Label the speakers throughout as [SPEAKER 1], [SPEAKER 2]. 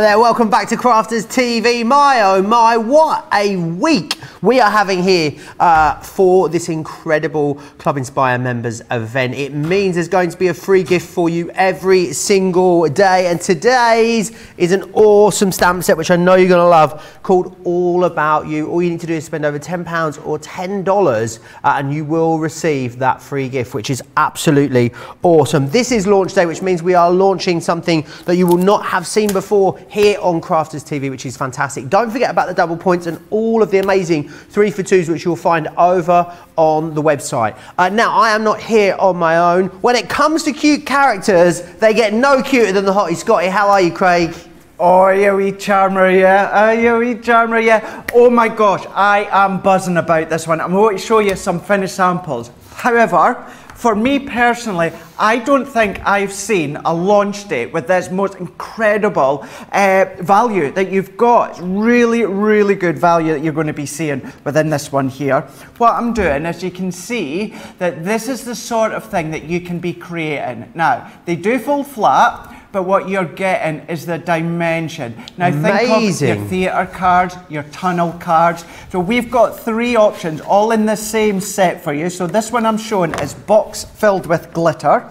[SPEAKER 1] There, welcome back to Crafters TV. My oh my, what a week we are having here uh, for this incredible Club Inspire members event. It means there's going to be a free gift for you every single day, and today's is an awesome stamp set which I know you're going to love called All About You. All you need to do is spend over £10 or $10 uh, and you will receive that free gift, which is absolutely awesome. This is launch day, which means we are launching something that you will not have seen before here on Crafters TV, which is fantastic. Don't forget about the double points and all of the amazing three for twos, which you'll find over on the website. Uh, now, I am not here on my own. When it comes to cute characters, they get no cuter than the Hottie Scotty. How are you, Craig?
[SPEAKER 2] Oh, you wee charmer, yeah. Oh, you wee charmer, yeah. Oh my gosh, I am buzzing about this one. I'm going to show you some finished samples. However, for me personally, I don't think I've seen a launch date with this most incredible uh, value that you've got. It's really, really good value that you're going to be seeing within this one here. What I'm doing as you can see that this is the sort of thing that you can be creating. Now, they do fall flat, but what you're getting is the dimension. Now
[SPEAKER 1] Amazing.
[SPEAKER 2] think of your theatre cards, your tunnel cards. So we've got three options, all in the same set for you. So this one I'm showing is box filled with glitter.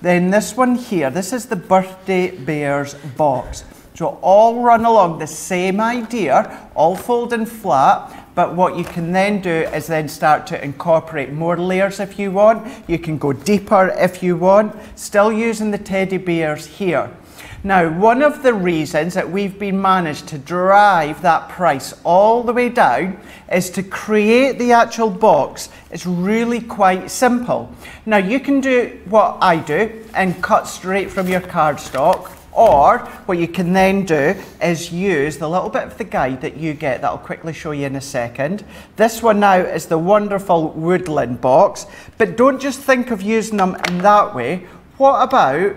[SPEAKER 2] Then this one here, this is the Birthday Bears box. So all run along the same idea, all folding flat, but what you can then do is then start to incorporate more layers if you want. You can go deeper if you want, still using the teddy bears here. Now, one of the reasons that we've been managed to drive that price all the way down is to create the actual box. It's really quite simple. Now, you can do what I do and cut straight from your cardstock or what you can then do is use the little bit of the guide that you get that I'll quickly show you in a second. This one now is the wonderful woodland box, but don't just think of using them in that way. What about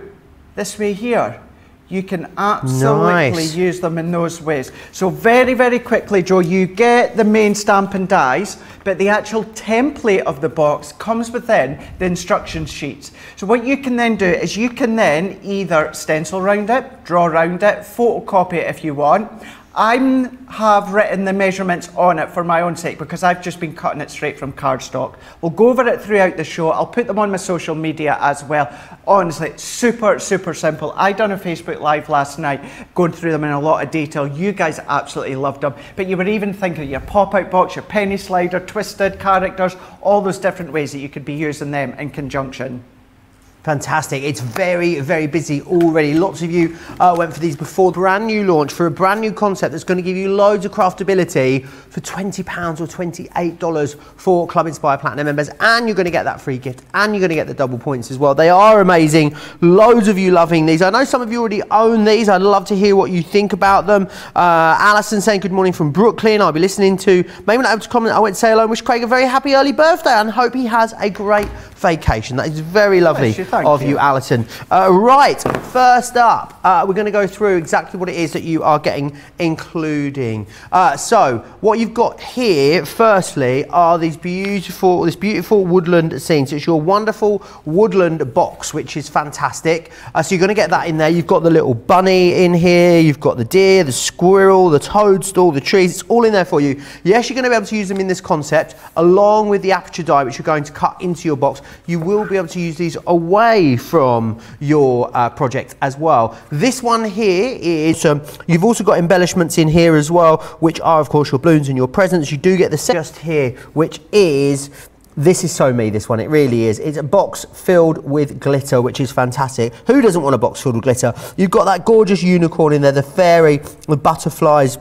[SPEAKER 2] this way here? You can absolutely nice. use them in those ways. So very, very quickly, Joe, you get the main stamp and dies, but the actual template of the box comes within the instruction sheets. So what you can then do is you can then either stencil around it, draw around it, photocopy it if you want, I have written the measurements on it for my own sake because I've just been cutting it straight from cardstock. We'll go over it throughout the show. I'll put them on my social media as well. Honestly, super, super simple. I done a Facebook Live last night going through them in a lot of detail. You guys absolutely loved them. But you were even thinking of your pop-out box, your penny slider, twisted characters, all those different ways that you could be using them in conjunction.
[SPEAKER 1] Fantastic. It's very, very busy already. Lots of you uh, went for these before brand new launch for a brand new concept that's going to give you loads of craftability for £20 or $28 for Club Inspire Platinum members. And you're going to get that free gift and you're going to get the double points as well. They are amazing. Loads of you loving these. I know some of you already own these. I'd love to hear what you think about them. Uh, Alison saying good morning from Brooklyn. I'll be listening to. Maybe not able to comment. I went to say hello and wish Craig a very happy early birthday and hope he has a great vacation. That is very lovely of you, you Alison. Uh, right, first up, uh, we're going to go through exactly what it is that you are getting, including. Uh, so, what you've got here, firstly, are these beautiful, this beautiful woodland scenes. It's your wonderful woodland box, which is fantastic. Uh, so you're going to get that in there. You've got the little bunny in here. You've got the deer, the squirrel, the toadstool, the trees. It's all in there for you. Yes, you're going to be able to use them in this concept, along with the aperture die, which you're going to cut into your box. You will be able to use these away from your uh, project as well. This one here is, um, you've also got embellishments in here as well, which are of course your balloons and your presents. You do get the set just here, which is this is so me, this one. It really is. It's a box filled with glitter, which is fantastic. Who doesn't want a box filled with glitter? You've got that gorgeous unicorn in there, the fairy, the butterflies,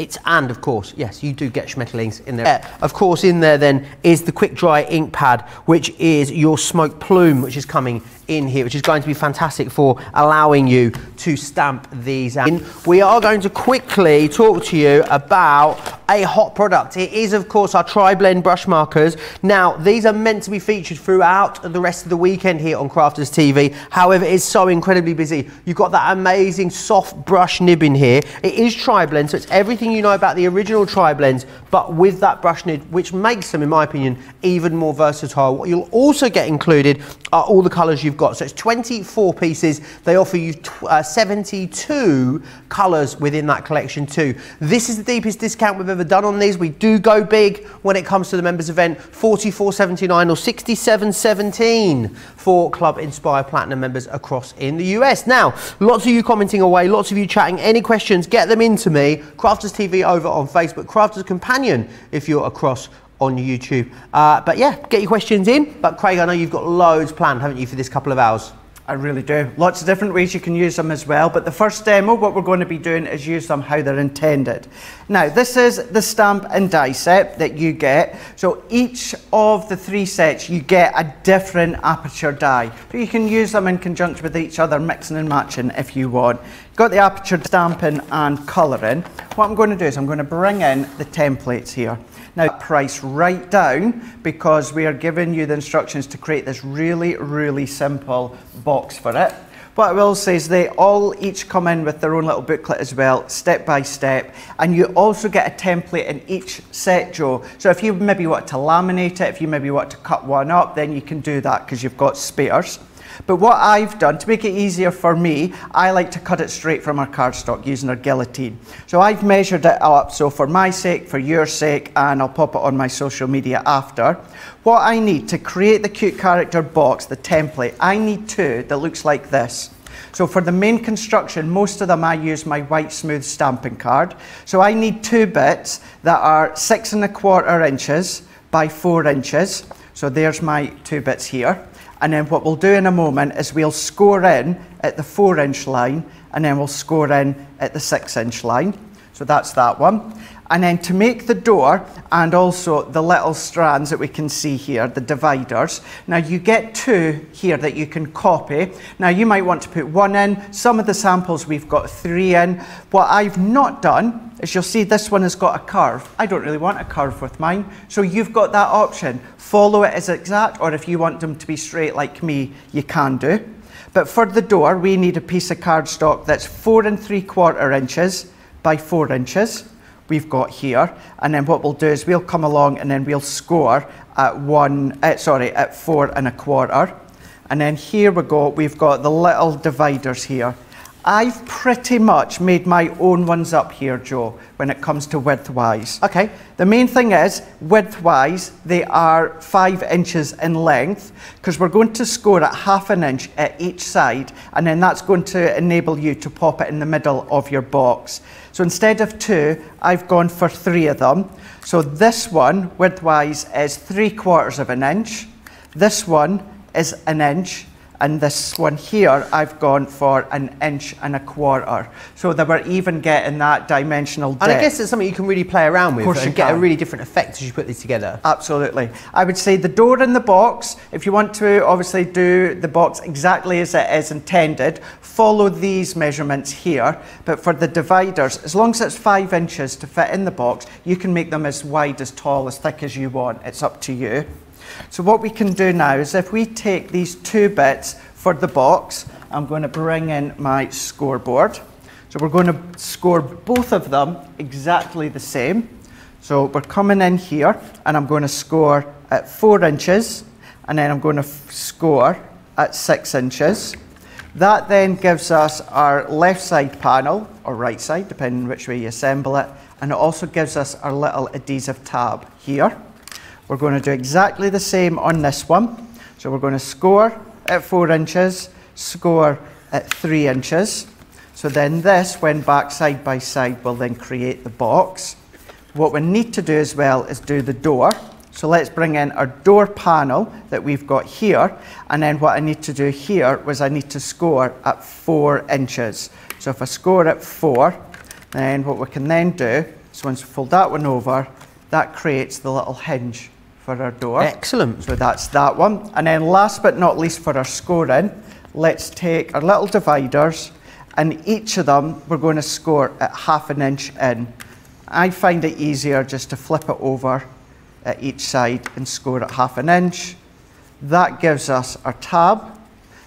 [SPEAKER 1] it's, and of course, yes, you do get schmetterlings in there. Of course, in there then is the quick dry ink pad, which is your smoke plume, which is coming in here, which is going to be fantastic for allowing you to stamp these out. We are going to quickly talk to you about a hot product. It is, of course, our tri-blend brush markers. Now, these are meant to be featured throughout the rest of the weekend here on Crafters TV. However, it's so incredibly busy. You've got that amazing soft brush nib in here. It is tri-blend, so it's everything you know about the original tri-blends, but with that brush nib, which makes them, in my opinion, even more versatile. What you'll also get included are all the colours you've got. So it's 24 pieces. They offer you uh, 72 colours within that collection too. This is the deepest discount we've ever done on these. We do go big when it comes to the members event, 44.79 or 67.17 for Club Inspire Platinum members across in the US. Now, lots of you commenting away, lots of you chatting. Any questions, get them into me. Crafters TV over on Facebook, Crafters Companion if you're across on YouTube. Uh, but yeah, get your questions in. But Craig, I know you've got loads planned, haven't you, for this couple of hours?
[SPEAKER 2] I really do. Lots of different ways you can use them as well. But the first demo, what we're going to be doing is use them how they're intended. Now, this is the stamp and die set that you get. So each of the three sets, you get a different aperture die. So you can use them in conjunction with each other, mixing and matching if you want. Got the aperture stamping and colouring. What I'm going to do is I'm going to bring in the templates here. Now, price right down because we are giving you the instructions to create this really, really simple box for it. What I will say is they all each come in with their own little booklet as well, step by step. And you also get a template in each set, Joe. So if you maybe want to laminate it, if you maybe want to cut one up, then you can do that because you've got spares. But what I've done, to make it easier for me, I like to cut it straight from our cardstock using our guillotine. So I've measured it up, so for my sake, for your sake, and I'll pop it on my social media after. What I need to create the cute character box, the template, I need two that looks like this. So for the main construction, most of them I use my white smooth stamping card. So I need two bits that are six and a quarter inches by four inches. So there's my two bits here. And then what we'll do in a moment is we'll score in at the four inch line and then we'll score in at the six inch line. So that's that one. And then to make the door and also the little strands that we can see here, the dividers. Now you get two here that you can copy. Now you might want to put one in. Some of the samples we've got three in. What I've not done is you'll see this one has got a curve. I don't really want a curve with mine. So you've got that option. Follow it as exact or if you want them to be straight like me, you can do. But for the door, we need a piece of cardstock that's four and three quarter inches by four inches we've got here. And then what we'll do is we'll come along and then we'll score at one, uh, sorry, at four and a quarter. And then here we go, we've got the little dividers here. I've pretty much made my own ones up here, Joe, when it comes to width-wise. Okay. The main thing is, width-wise, they are five inches in length, because we're going to score at half an inch at each side, and then that's going to enable you to pop it in the middle of your box. So instead of two, I've gone for three of them. So this one, width-wise, is three quarters of an inch. This one is an inch and this one here I've gone for an inch and a quarter so that we're even getting that dimensional depth.
[SPEAKER 1] And I guess it's something you can really play around with and get can. a really different effect as you put these together.
[SPEAKER 2] Absolutely. I would say the door in the box, if you want to obviously do the box exactly as it is intended, follow these measurements here, but for the dividers, as long as it's five inches to fit in the box, you can make them as wide, as tall, as thick as you want. It's up to you. So what we can do now is if we take these two bits for the box, I'm going to bring in my scoreboard. So we're going to score both of them exactly the same. So we're coming in here and I'm going to score at four inches and then I'm going to score at six inches. That then gives us our left side panel, or right side, depending which way you assemble it, and it also gives us our little adhesive tab here. We're going to do exactly the same on this one. So we're going to score at four inches, score at three inches. So then this, when back side by side, will then create the box. What we need to do as well is do the door. So let's bring in our door panel that we've got here. And then what I need to do here was I need to score at four inches. So if I score at four, then what we can then do is once we fold that one over, that creates the little hinge for our door.
[SPEAKER 1] Excellent.
[SPEAKER 2] So that's that one. And then last but not least for our scoring, let's take our little dividers and each of them we're going to score at half an inch in. I find it easier just to flip it over at each side and score at half an inch. That gives us our tab.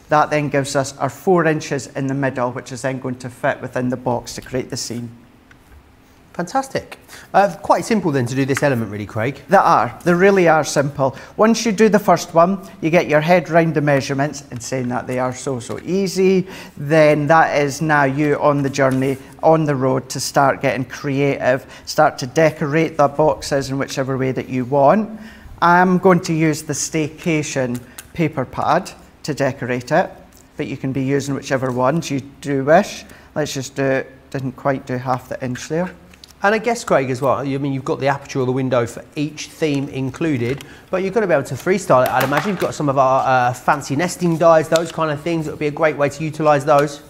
[SPEAKER 2] That then gives us our four inches in the middle, which is then going to fit within the box to create the scene.
[SPEAKER 1] Fantastic. Uh, quite simple then to do this element really, Craig.
[SPEAKER 2] They are. They really are simple. Once you do the first one, you get your head round the measurements and saying that they are so, so easy, then that is now you on the journey, on the road to start getting creative, start to decorate the boxes in whichever way that you want. I'm going to use the staycation paper pad to decorate it, but you can be using whichever ones you do wish. Let's just do. Didn't quite do half the inch there.
[SPEAKER 1] And I guess, Craig, as well, I mean, you've got the aperture or the window for each theme included, but you're going to be able to freestyle it, I'd imagine. You've got some of our uh, fancy nesting dies, those kind of things. It would be a great way to utilise those.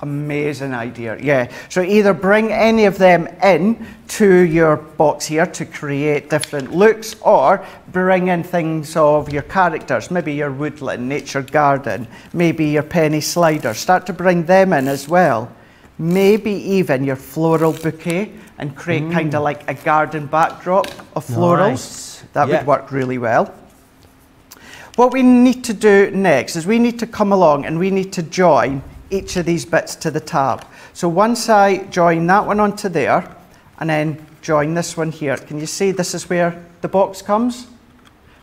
[SPEAKER 2] Amazing idea, yeah. So either bring any of them in to your box here to create different looks, or bring in things of your characters, maybe your woodland, nature garden, maybe your penny slider. Start to bring them in as well. Maybe even your floral bouquet and create mm. kind of like a garden backdrop of florals. Nice. That yeah. would work really well. What we need to do next is we need to come along and we need to join each of these bits to the tab. So once I join that one onto there and then join this one here, can you see this is where the box comes?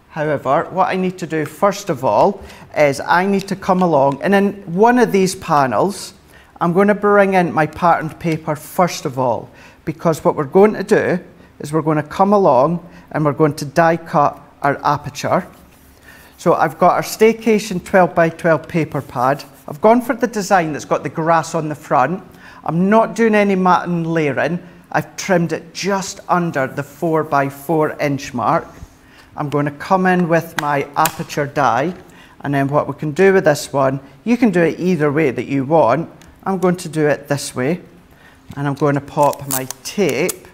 [SPEAKER 2] However, what I need to do first of all is I need to come along and in one of these panels, I'm going to bring in my patterned paper first of all because what we're going to do is we're going to come along and we're going to die cut our aperture. So I've got our Staycation 12 by 12 paper pad. I've gone for the design that's got the grass on the front. I'm not doing any matting layering. I've trimmed it just under the 4 by 4 inch mark. I'm going to come in with my aperture die and then what we can do with this one, you can do it either way that you want. I'm going to do it this way and I'm going to pop my tape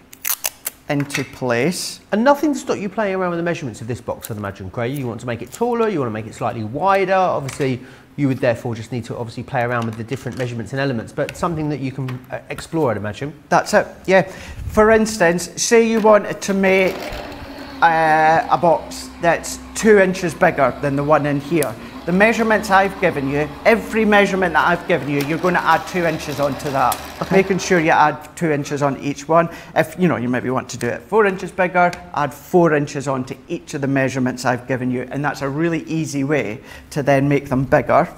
[SPEAKER 2] into place.
[SPEAKER 1] And nothing to stop you playing around with the measurements of this box, I'd imagine, Craig. You want to make it taller, you want to make it slightly wider. Obviously, you would therefore just need to obviously play around with the different measurements and elements, but something that you can uh, explore, I'd imagine.
[SPEAKER 2] That's it, yeah. For instance, say you wanted to make uh, a box that's two inches bigger than the one in here. The measurements I've given you, every measurement that I've given you, you're going to add two inches onto that. Okay. Making sure you add two inches on each one. If you know, you maybe want to do it four inches bigger, add four inches onto each of the measurements I've given you. And that's a really easy way to then make them bigger.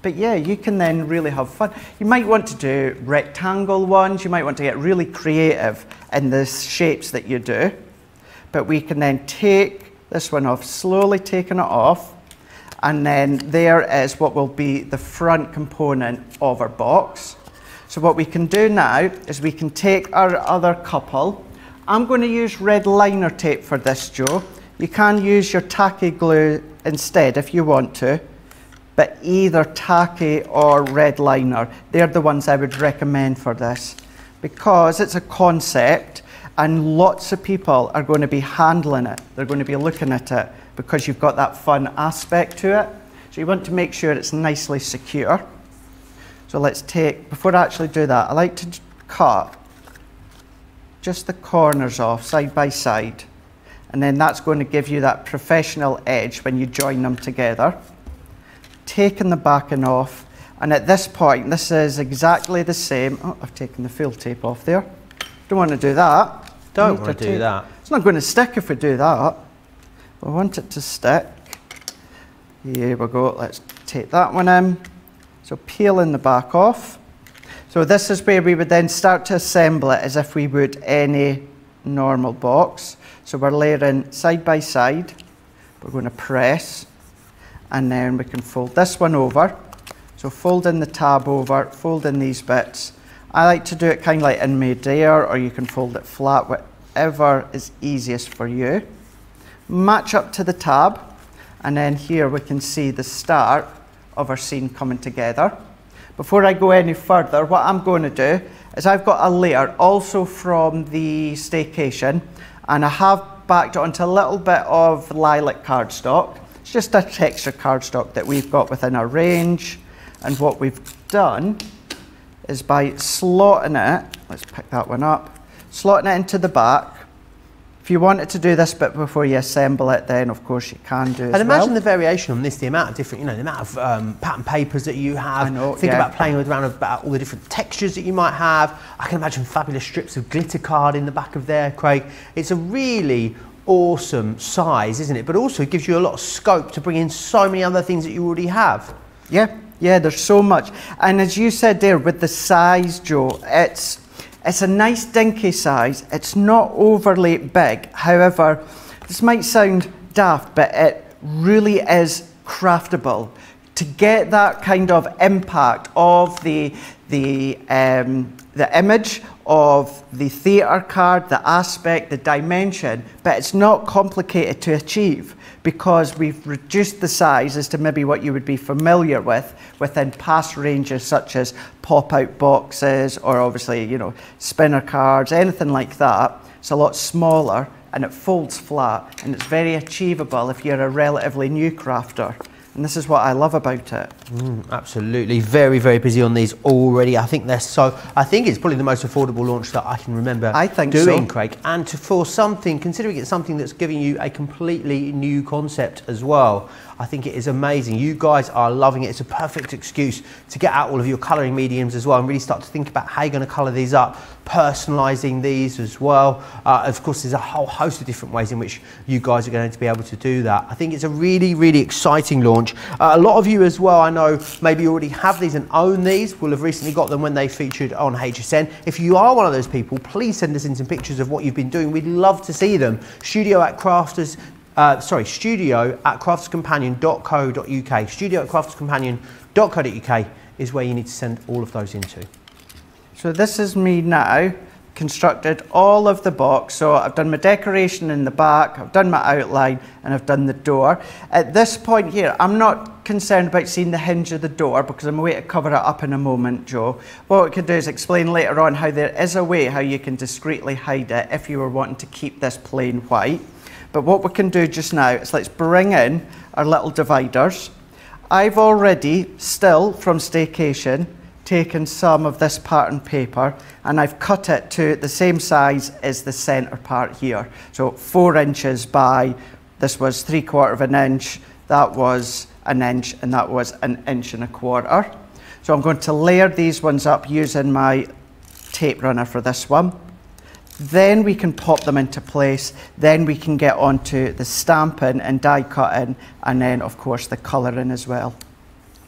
[SPEAKER 2] But yeah, you can then really have fun. You might want to do rectangle ones. You might want to get really creative in the shapes that you do. But we can then take this one off, slowly taking it off and then there is what will be the front component of our box. So what we can do now is we can take our other couple. I'm going to use red liner tape for this, Joe. You can use your tacky glue instead if you want to, but either tacky or red liner, they're the ones I would recommend for this because it's a concept and lots of people are going to be handling it. They're going to be looking at it because you've got that fun aspect to it. So you want to make sure it's nicely secure. So let's take, before I actually do that, I like to cut just the corners off side by side. And then that's going to give you that professional edge when you join them together. Taking the backing off. And at this point, this is exactly the same. Oh, I've taken the full tape off there. Don't want to do that.
[SPEAKER 1] Don't want to do that.
[SPEAKER 2] It's not going to stick if we do that. We want it to stick. Here we go. Let's take that one in. So peeling the back off. So this is where we would then start to assemble it as if we would any normal box. So we're layering side by side. We're going to press and then we can fold this one over. So folding the tab over, folding these bits. I like to do it kind of like in mid-air or you can fold it flat, whatever is easiest for you match up to the tab, and then here we can see the start of our scene coming together. Before I go any further, what I'm going to do is I've got a layer also from the staycation, and I have backed it onto a little bit of lilac cardstock. It's just a texture cardstock that we've got within our range. And what we've done is by slotting it, let's pick that one up, slotting it into the back. If you wanted to do this bit before you assemble it, then of course you can do
[SPEAKER 1] And imagine
[SPEAKER 2] well.
[SPEAKER 1] the variation on this, the amount of different, you know, the amount of um, pattern papers that you have.
[SPEAKER 2] I know,
[SPEAKER 1] Think
[SPEAKER 2] yeah.
[SPEAKER 1] about playing with around about all the different textures that you might have. I can imagine fabulous strips of glitter card in the back of there, Craig. It's a really awesome size, isn't it? But also it gives you a lot of scope to bring in so many other things that you already have.
[SPEAKER 2] Yeah, yeah, there's so much. And as you said there, with the size, Joe, it's it's a nice dinky size. It's not overly big. However, this might sound daft, but it really is craftable. To get that kind of impact of the the um, the image of the theatre card, the aspect, the dimension, but it's not complicated to achieve because we've reduced the size as to maybe what you would be familiar with within past ranges such as pop-out boxes or obviously, you know, spinner cards, anything like that. It's a lot smaller and it folds flat and it's very achievable if you're a relatively new crafter. And this is what I love about it.
[SPEAKER 1] Mm, absolutely, very, very busy on these already. I think they're so. I think it's probably the most affordable launch that I can remember
[SPEAKER 2] I think
[SPEAKER 1] doing,
[SPEAKER 2] so.
[SPEAKER 1] Craig. And to, for something, considering it's something that's giving you a completely new concept as well, I think it is amazing. You guys are loving it. It's a perfect excuse to get out all of your colouring mediums as well and really start to think about how you're going to colour these up, personalising these as well. Uh, of course, there's a whole host of different ways in which you guys are going to be able to do that. I think it's a really, really exciting launch. Uh, a lot of you as well, I know, maybe already have these and own these, will have recently got them when they featured on HSN. If you are one of those people, please send us in some pictures of what you've been doing. We'd love to see them. Studio at crafters. Uh, sorry, studio at crafterscompanion.co.uk. Studio at crafterscompanion.co.uk is where you need to send all of those into.
[SPEAKER 2] So this is me now, constructed all of the box. So I've done my decoration in the back, I've done my outline, and I've done the door. At this point here, I'm not concerned about seeing the hinge of the door because I'm going to cover it up in a moment, Joe. What we could do is explain later on how there is a way how you can discreetly hide it if you were wanting to keep this plain white. But what we can do just now is let's bring in our little dividers. I've already, still from staycation, taken some of this pattern paper and I've cut it to the same size as the centre part here. So four inches by, this was three quarter of an inch, that was an inch, and that was an inch and a quarter. So I'm going to layer these ones up using my tape runner for this one. Then we can pop them into place. Then we can get onto the stamping and die cutting, and then of course the colouring as well.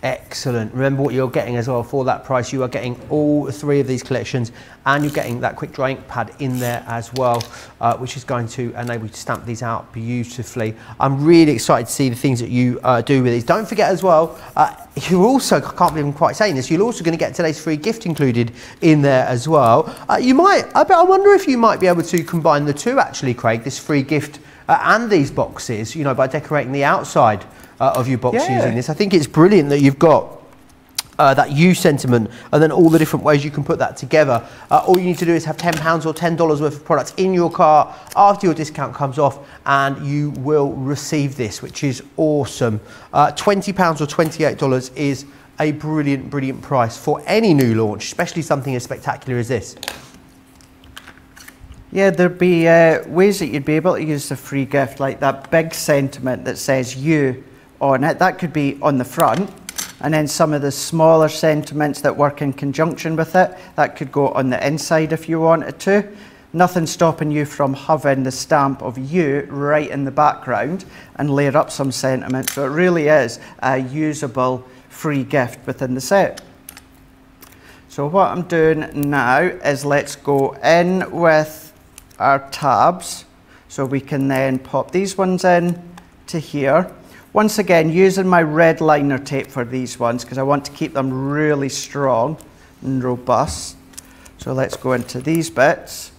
[SPEAKER 1] Excellent. Remember what you're getting as well for that price. You are getting all three of these collections and you're getting that quick dry ink pad in there as well, uh, which is going to enable you to stamp these out beautifully. I'm really excited to see the things that you uh, do with these. Don't forget as well, uh, you also, I can't believe I'm quite saying this, you're also going to get today's free gift included in there as well. Uh, you might, I, bet, I wonder if you might be able to combine the two actually, Craig, this free gift uh, and these boxes, you know, by decorating the outside uh, of your box
[SPEAKER 2] Yeah.
[SPEAKER 1] using this. I think it's brilliant that you've got uh, that you sentiment and then all the different ways you can put that together. Uh, all you need to do is have £10 or $10 worth of products in your cart after your discount comes off and you will receive this, which is awesome. Uh, £20 or $28 is a brilliant, brilliant price for any new launch, especially something as spectacular as this.
[SPEAKER 2] Yeah, there'd be uh, ways that you'd be able to use the free gift, like that big sentiment that says you Oh, on it. That could be on the front. And then some of the smaller sentiments that work in conjunction with it, that could go on the inside if you wanted to. Nothing stopping you from having the stamp of you right in the background and layer up some sentiment. So it really is a usable free gift within the set. So what I'm doing now is let's go in with our tabs so we can then pop these ones in to here. Once again, using my red liner tape for these ones because I want to keep them really strong and robust. So let's go into these bits.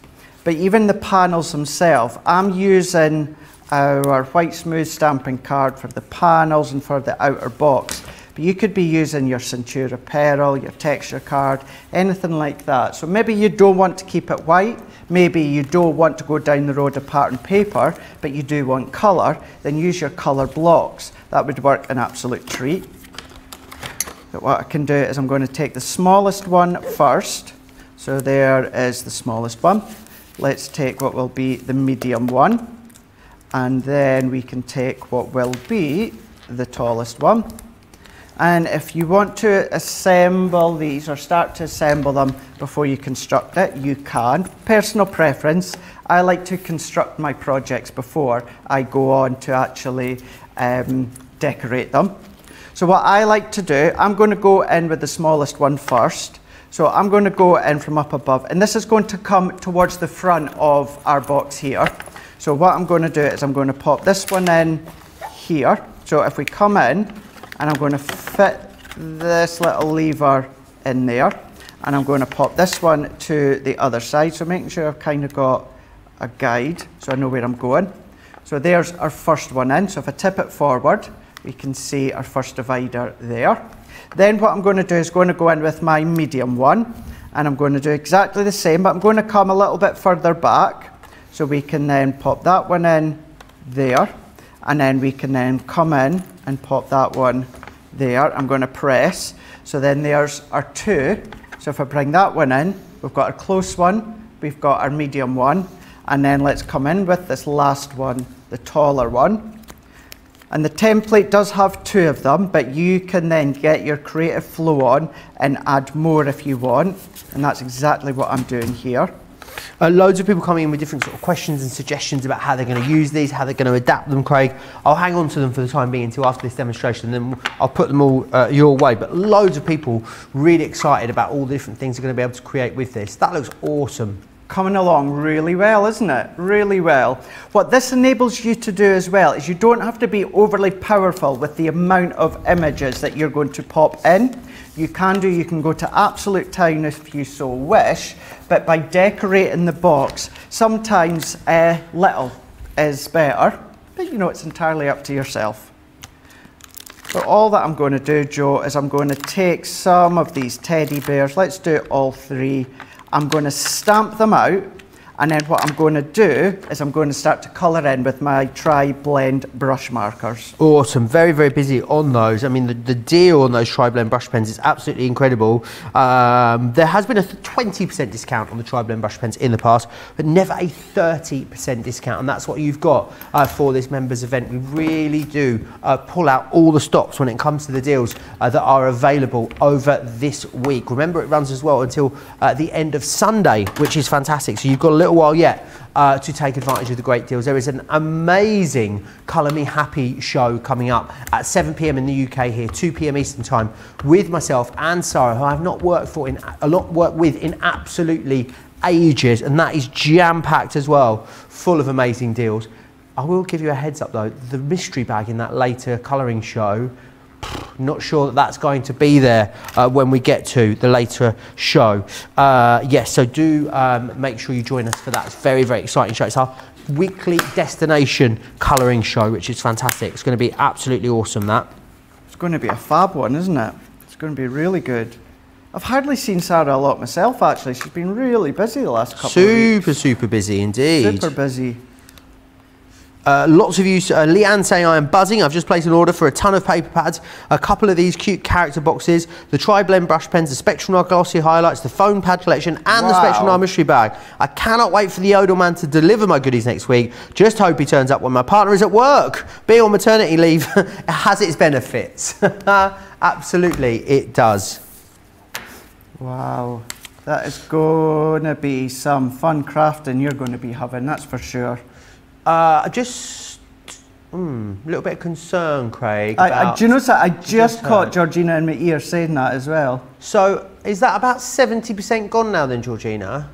[SPEAKER 2] But even the panels themselves, I'm using our white smooth stamping card for the panels and for the outer box. But you could be using your Centura Pearl, your texture card, anything like that. So maybe you don't want to keep it white, maybe you don't want to go down the road of pattern paper, but you do want colour, then use your colour blocks. That would work an absolute treat. But what I can do is I'm going to take the smallest one first. So there is the smallest one. let's take what will be the medium one. And then we can take what will be the tallest one. And if you want to assemble these or start to assemble them before you construct it, you can. Personal preference, I like to construct my projects before I go on to actually um, decorate them. So what I like to do, I'm going to go in with the smallest one first. So I'm going to go in from up above, and this is going to come towards the front of our box here. So what I'm going to do is I'm going to pop this one in here. So if we come in, and I'm going to fit this little lever in there. And I'm going to pop this one to the other side. So making sure I've kind of got a guide so I know where I'm going. So there's our first one in. So if I tip it forward we can see our first divider there. Then what I'm going to do is going to go in with my medium one. And I'm going to do exactly the same but I'm going to come a little bit further back. So we can then pop that one in there. And then we can then come in and pop that one there. I'm going to press. So then there's our two. So if I bring that one in, we've got our close one, we've got our medium one, and then let's come in with this last one, the taller one. And the template does have two of them, but you can then get your creative flow on and add more if you want. And that's exactly what I'm doing here.
[SPEAKER 1] Uh, loads of people coming in with different sort of questions and suggestions about how they're going to use these, how they're going to adapt them, Craig. I'll hang on to them for the time being until after this demonstration, and then I'll put them all uh, your way. But loads of people really excited about all the different things they're going to be able to create with this. That looks awesome
[SPEAKER 2] coming along really well, isn't it? Really well. What this enables you to do as well is you don't have to be overly powerful with the amount of images that you're going to pop in you can do, you can go to absolute town if you so wish, but by decorating the box, sometimes uh, little is better, but you know, it's entirely up to yourself. So all that I'm going to do, Joe, is I'm going to take some of these teddy bears, let's do all three, I'm going to stamp them out and then what I'm going to do is I'm going to start to colour in with my tri-blend brush markers.
[SPEAKER 1] Awesome, very, very busy on those. I mean, the, the deal on those tri-blend brush pens is absolutely incredible. Um, there has been a 20% discount on the tri-blend brush pens in the past, but never a 30% discount. And that's what you've got uh, for this members event. We really do uh, pull out all the stops when it comes to the deals uh, that are available over this week. Remember, it runs as well until uh, the end of Sunday, which is fantastic. So you've got a little little while yet uh, to take advantage of the great deals. There is an amazing Colour Me Happy show coming up at 7 p.m. in the UK here, 2 p.m. Eastern Time, with myself and Sarah, who I've not worked for in a lot worked with in absolutely ages, and that is jam-packed as well, full of amazing deals. I will give you a heads up though, the mystery bag in that later colouring show not sure that that's going to be there uh, when we get to the later show. Uh, yes, so do um, make sure you join us for that. It's very, very exciting show. It's our weekly destination colouring show, which is fantastic. It's going to be absolutely awesome, that.
[SPEAKER 2] It's going to be a fab one, isn't it? It's going to be really good. I've hardly seen Sarah a lot myself, actually. She's been really busy the last couple
[SPEAKER 1] super,
[SPEAKER 2] of weeks.
[SPEAKER 1] Super, super busy indeed.
[SPEAKER 2] Super busy.
[SPEAKER 1] Uh, lots of you, uh, Leanne saying I am buzzing. I've just placed an order for a ton of paper pads, a couple of these cute character boxes, the Tri-Blend brush pens, the Spectrum Noir glossy highlights, the phone pad collection, and wow. the Spectrum Noir mystery bag. I cannot wait for the Yodel man to deliver my goodies next week. Just hope he turns up when my partner is at work. Being on maternity leave has its benefits. Absolutely, it does.
[SPEAKER 2] Wow. That is going to be some fun crafting you're going to be having, that's for sure.
[SPEAKER 1] Uh, just mm, a little bit of concern, Craig.
[SPEAKER 2] I, I, do you know I just, just caught Georgina in my ear saying that as well.
[SPEAKER 1] So is that about 70% gone now then, Georgina?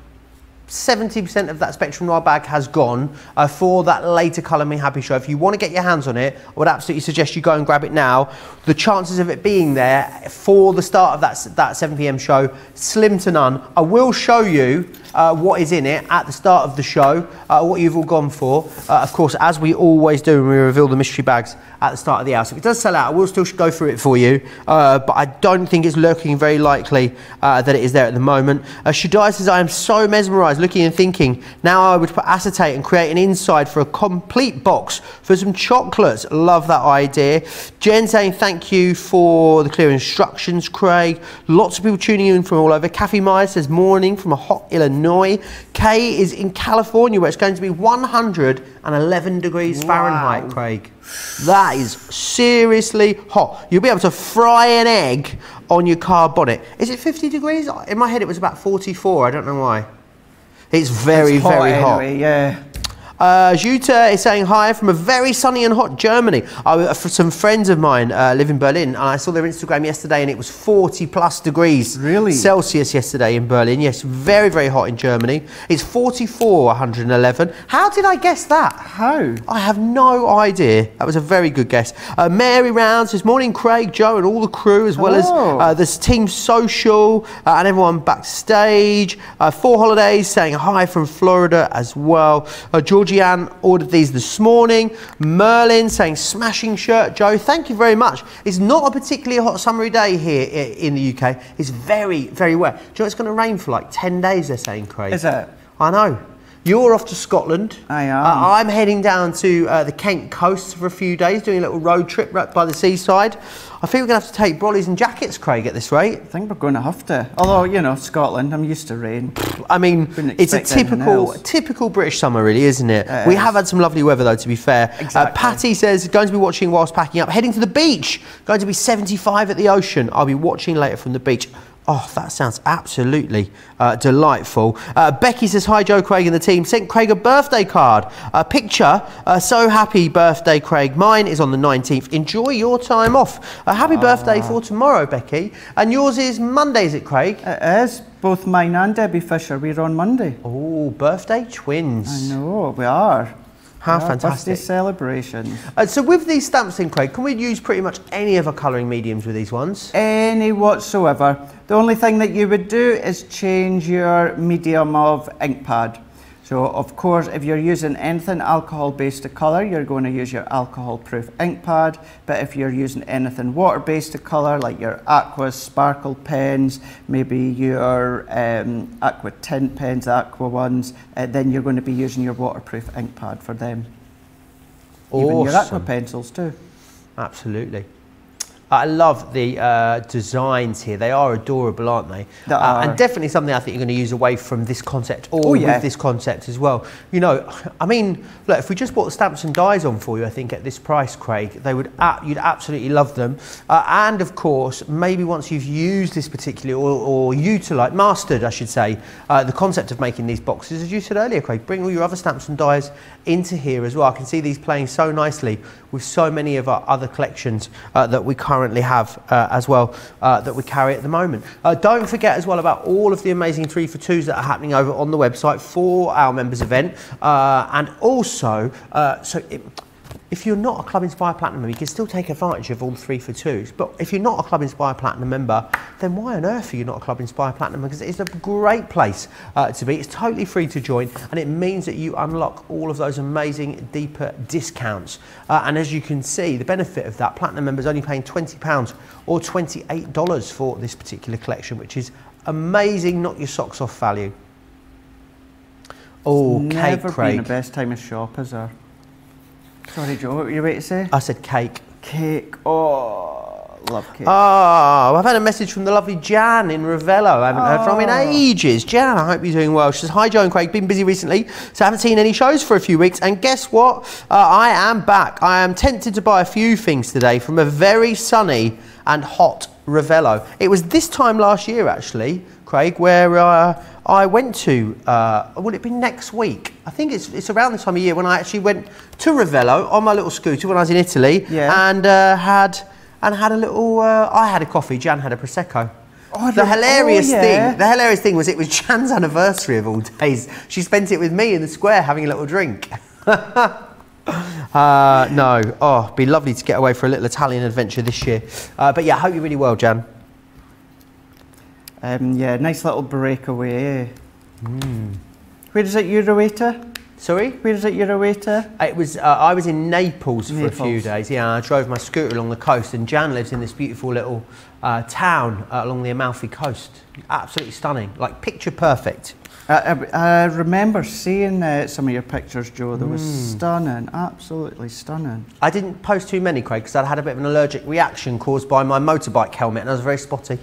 [SPEAKER 1] 70% of that Spectrum Noir bag has gone uh, for that later Colour Me Happy show. If you want to get your hands on it, I would absolutely suggest you go and grab it now. The chances of it being there for the start of that, that 7pm show, slim to none. I will show you uh, what is in it at the start of the show, uh, what you've all gone for. Uh, of course, as we always do when we reveal the mystery bags at the start of the hour. So if it does sell out, I will still go through it for you, uh, but I don't think it's looking very likely uh, that it is there at the moment. Uh, Shadai says, I am so mesmerised guys looking and thinking, now I would put acetate and create an inside for a complete box for some chocolates. Love that idea. Jen saying thank you for the clear instructions, Craig. Lots of people tuning in from all over. Kathy Myers says morning from a hot Illinois. Kay is in California where it's going to be 111 degrees Fahrenheit, Craig. That is seriously hot. You'll be able to fry an egg on your car bonnet. Is it 50 degrees? In my head, it was about 44. I don't know why. It's very,
[SPEAKER 2] It's
[SPEAKER 1] very hot.
[SPEAKER 2] anyway, Yeah.
[SPEAKER 1] Uh, Jutta is saying hi from a very sunny and hot Germany. I, uh, for some friends of mine uh, live in Berlin, and I saw their Instagram yesterday, and it was 40 plus degrees
[SPEAKER 2] Really?
[SPEAKER 1] Celsius yesterday in Berlin. Yes, very, very hot in Germany. It's 44, 111. How did I guess that?
[SPEAKER 2] How?
[SPEAKER 1] I have no idea. That was a very good guess. Uh, Mary Rounds says, Morning, Craig, Joe, and all the crew, as well as uh, this team social uh, and everyone backstage. Uh, Four Holidays saying hi from Florida as well. Uh, Georgianne ordered these this morning. Merlin saying, Smashing shirt, Joe. Thank you very much. It's not a particularly hot summery day here in the UK. It's very, very wet. Do you know it's going to rain for like 10 days, they're saying, Craig?
[SPEAKER 2] Is it?
[SPEAKER 1] I know. You're off to Scotland.
[SPEAKER 2] I am.
[SPEAKER 1] Uh, I'm heading down to uh, the Kent coast for a few days, doing a little road trip right by the seaside. I think we're going to have to take brollies and jackets, Craig, at this rate.
[SPEAKER 2] I think we're going to have to. Although, you know, Scotland, I'm used to rain.
[SPEAKER 1] I mean, it's a typical, typical British summer, really, isn't it? We have had some lovely weather, though. To be fair, uh,
[SPEAKER 2] Exactly.
[SPEAKER 1] Patty says going to be watching whilst packing up, heading to the beach. Going to be 75 at the ocean. I'll be watching later from the beach. Oh, that sounds absolutely uh, delightful. Uh, Becky says, Hi, Joe, Craig, and the team. Sent Craig a birthday card. A picture. Uh, so happy birthday, Craig. Mine is on the 19th. Enjoy your time off. Uh, happy birthday for tomorrow, Becky. And yours is Monday, is it, Craig?
[SPEAKER 2] It is. Both mine and Debbie Fisher, we're on Monday.
[SPEAKER 1] Oh, birthday twins.
[SPEAKER 2] I know, we are.
[SPEAKER 1] How
[SPEAKER 2] are.
[SPEAKER 1] fantastic.
[SPEAKER 2] Birthday celebrations.
[SPEAKER 1] Uh, so with these stamps in, Craig, can we use pretty much any of our colouring mediums with these ones?
[SPEAKER 2] Any whatsoever. The only thing that you would do is change your medium of ink pad. So of course, if you're using anything alcohol-based to colour, you're going to use your alcohol-proof ink pad. But if you're using anything water-based to colour, like your aqua sparkle pens, maybe your um, aqua tint pens, aqua ones, uh, then you're going to be using your waterproof ink pad for them. Even your aqua pencils too.
[SPEAKER 1] Absolutely. I love the uh, designs here. They are adorable, aren't they?
[SPEAKER 2] They
[SPEAKER 1] Uh,
[SPEAKER 2] are.
[SPEAKER 1] and definitely something I think you're going to use away from this concept or
[SPEAKER 2] Oh, yeah.
[SPEAKER 1] with this concept as well. You know, I mean, look, if we just bought the stamps and dies on for you, I think at this price, Craig, they would you'd absolutely love them. Uh, and of course, maybe once you've used this particularly or, or utilised, mastered, I should say, uh, the concept of making these boxes, as you said earlier, Craig, bring all your other stamps and dies into here as well. I can see these playing so nicely with so many of our other collections uh, that we currently have uh, as well uh, that we carry at the moment. Uh, don't forget as well about all of the amazing three for twos that are happening over on the website for our members event, uh, and also uh, so. It, if you're not a Club Inspire Platinum member, you can still take advantage of all three for twos. But if you're not a Club Inspire Platinum member, then why on earth are you not a Club Inspire Platinum? member? Because it's a great place uh, to be. It's totally free to join, and it means that you unlock all of those amazing deeper discounts. Uh, and as you can see, the benefit of that, Platinum members only paying £20 or $28 for this particular collection, which is amazing, knock your socks off value. Oh, cake,
[SPEAKER 2] Never been the best time of shop, is there? Sorry, Joe, what were you about to say?
[SPEAKER 1] I said cake.
[SPEAKER 2] Cake. Oh, love cake.
[SPEAKER 1] Oh, I've had a message from the lovely Jan in Ravello. I haven't heard from in
[SPEAKER 2] Oh.
[SPEAKER 1] ages. Jan, I hope you're doing well. She says, Hi, Joe and Craig. Been busy recently, so I haven't seen any shows for a few weeks. And guess what? Uh, I am back. I am tempted to buy a few things today from a very sunny and hot Ravello. It was this time last year, actually, Craig, where uh, I went to, uh, will it be next week? I think it's, it's around the time of year when I actually went to Ravello on my little scooter when I was in Italy
[SPEAKER 2] Yeah.
[SPEAKER 1] and uh, had and had a little. Uh, I had a coffee. Jan had a prosecco.
[SPEAKER 2] Oh,
[SPEAKER 1] the
[SPEAKER 2] the-
[SPEAKER 1] hilarious
[SPEAKER 2] oh, yeah.
[SPEAKER 1] thing. The hilarious thing was it was Jan's anniversary of all days. She spent it with me in the square having a little drink. uh, no, oh, be lovely to get away for a little Italian adventure this year. Uh, but yeah, I hope you're really well, Jan.
[SPEAKER 2] Um, yeah, nice little breakaway. Eh?
[SPEAKER 1] Hmm.
[SPEAKER 2] Where is it you're away to?
[SPEAKER 1] Sorry.
[SPEAKER 2] Where is it you're away to?
[SPEAKER 1] It was. Uh, I was in Naples for a few days. Yeah, I drove my scooter along the coast, and Jan lives in this beautiful little uh, town uh, along the Amalfi coast. Absolutely stunning, like picture perfect.
[SPEAKER 2] I, I, I remember seeing uh, some of your pictures, Joe. They were stunning, absolutely stunning.
[SPEAKER 1] I didn't post too many, Craig, because I'd had a bit of an allergic reaction caused by my motorbike helmet and I was very spotty.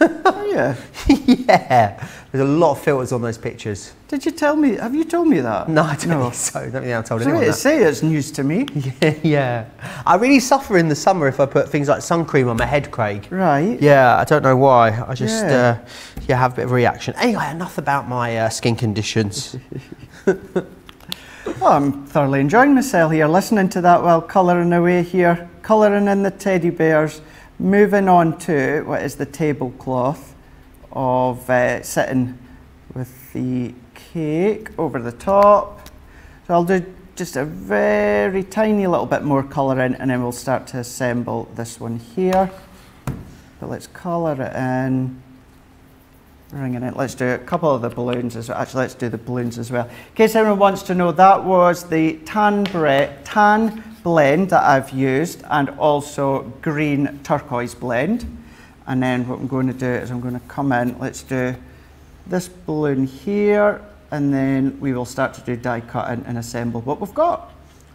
[SPEAKER 2] Oh yeah.
[SPEAKER 1] yeah, there's a lot of filters on those pictures.
[SPEAKER 2] Did you tell me? Have you told me that?
[SPEAKER 1] No, I don't
[SPEAKER 2] No.
[SPEAKER 1] think so. I don't think I told
[SPEAKER 2] So
[SPEAKER 1] anyone that.
[SPEAKER 2] say it's news to me.
[SPEAKER 1] Yeah, yeah. I really suffer in the summer if I put things like sun cream on my head, Craig.
[SPEAKER 2] Right.
[SPEAKER 1] Yeah, I don't know why. I just
[SPEAKER 2] Yeah.
[SPEAKER 1] uh, yeah have a bit of a reaction. Anyway, enough about my uh, skin conditions.
[SPEAKER 2] Well, I'm thoroughly enjoying myself here, listening to that while colouring away here, colouring in the teddy bears, moving on to what is the tablecloth of uh, sitting with the cake over the top. So I'll do just a very tiny little bit more colouring and then we'll start to assemble this one here. But let's colour it in. Ringing it. Let's do a couple of the balloons as well. Actually, let's do the balloons as well. In case anyone wants to know, that was the tan, bre- tan blend that I've used and also green turquoise blend. And then what I'm going to do is I'm going to come in, let's do this balloon here, and then we will start to do die cutting and assemble what we've got.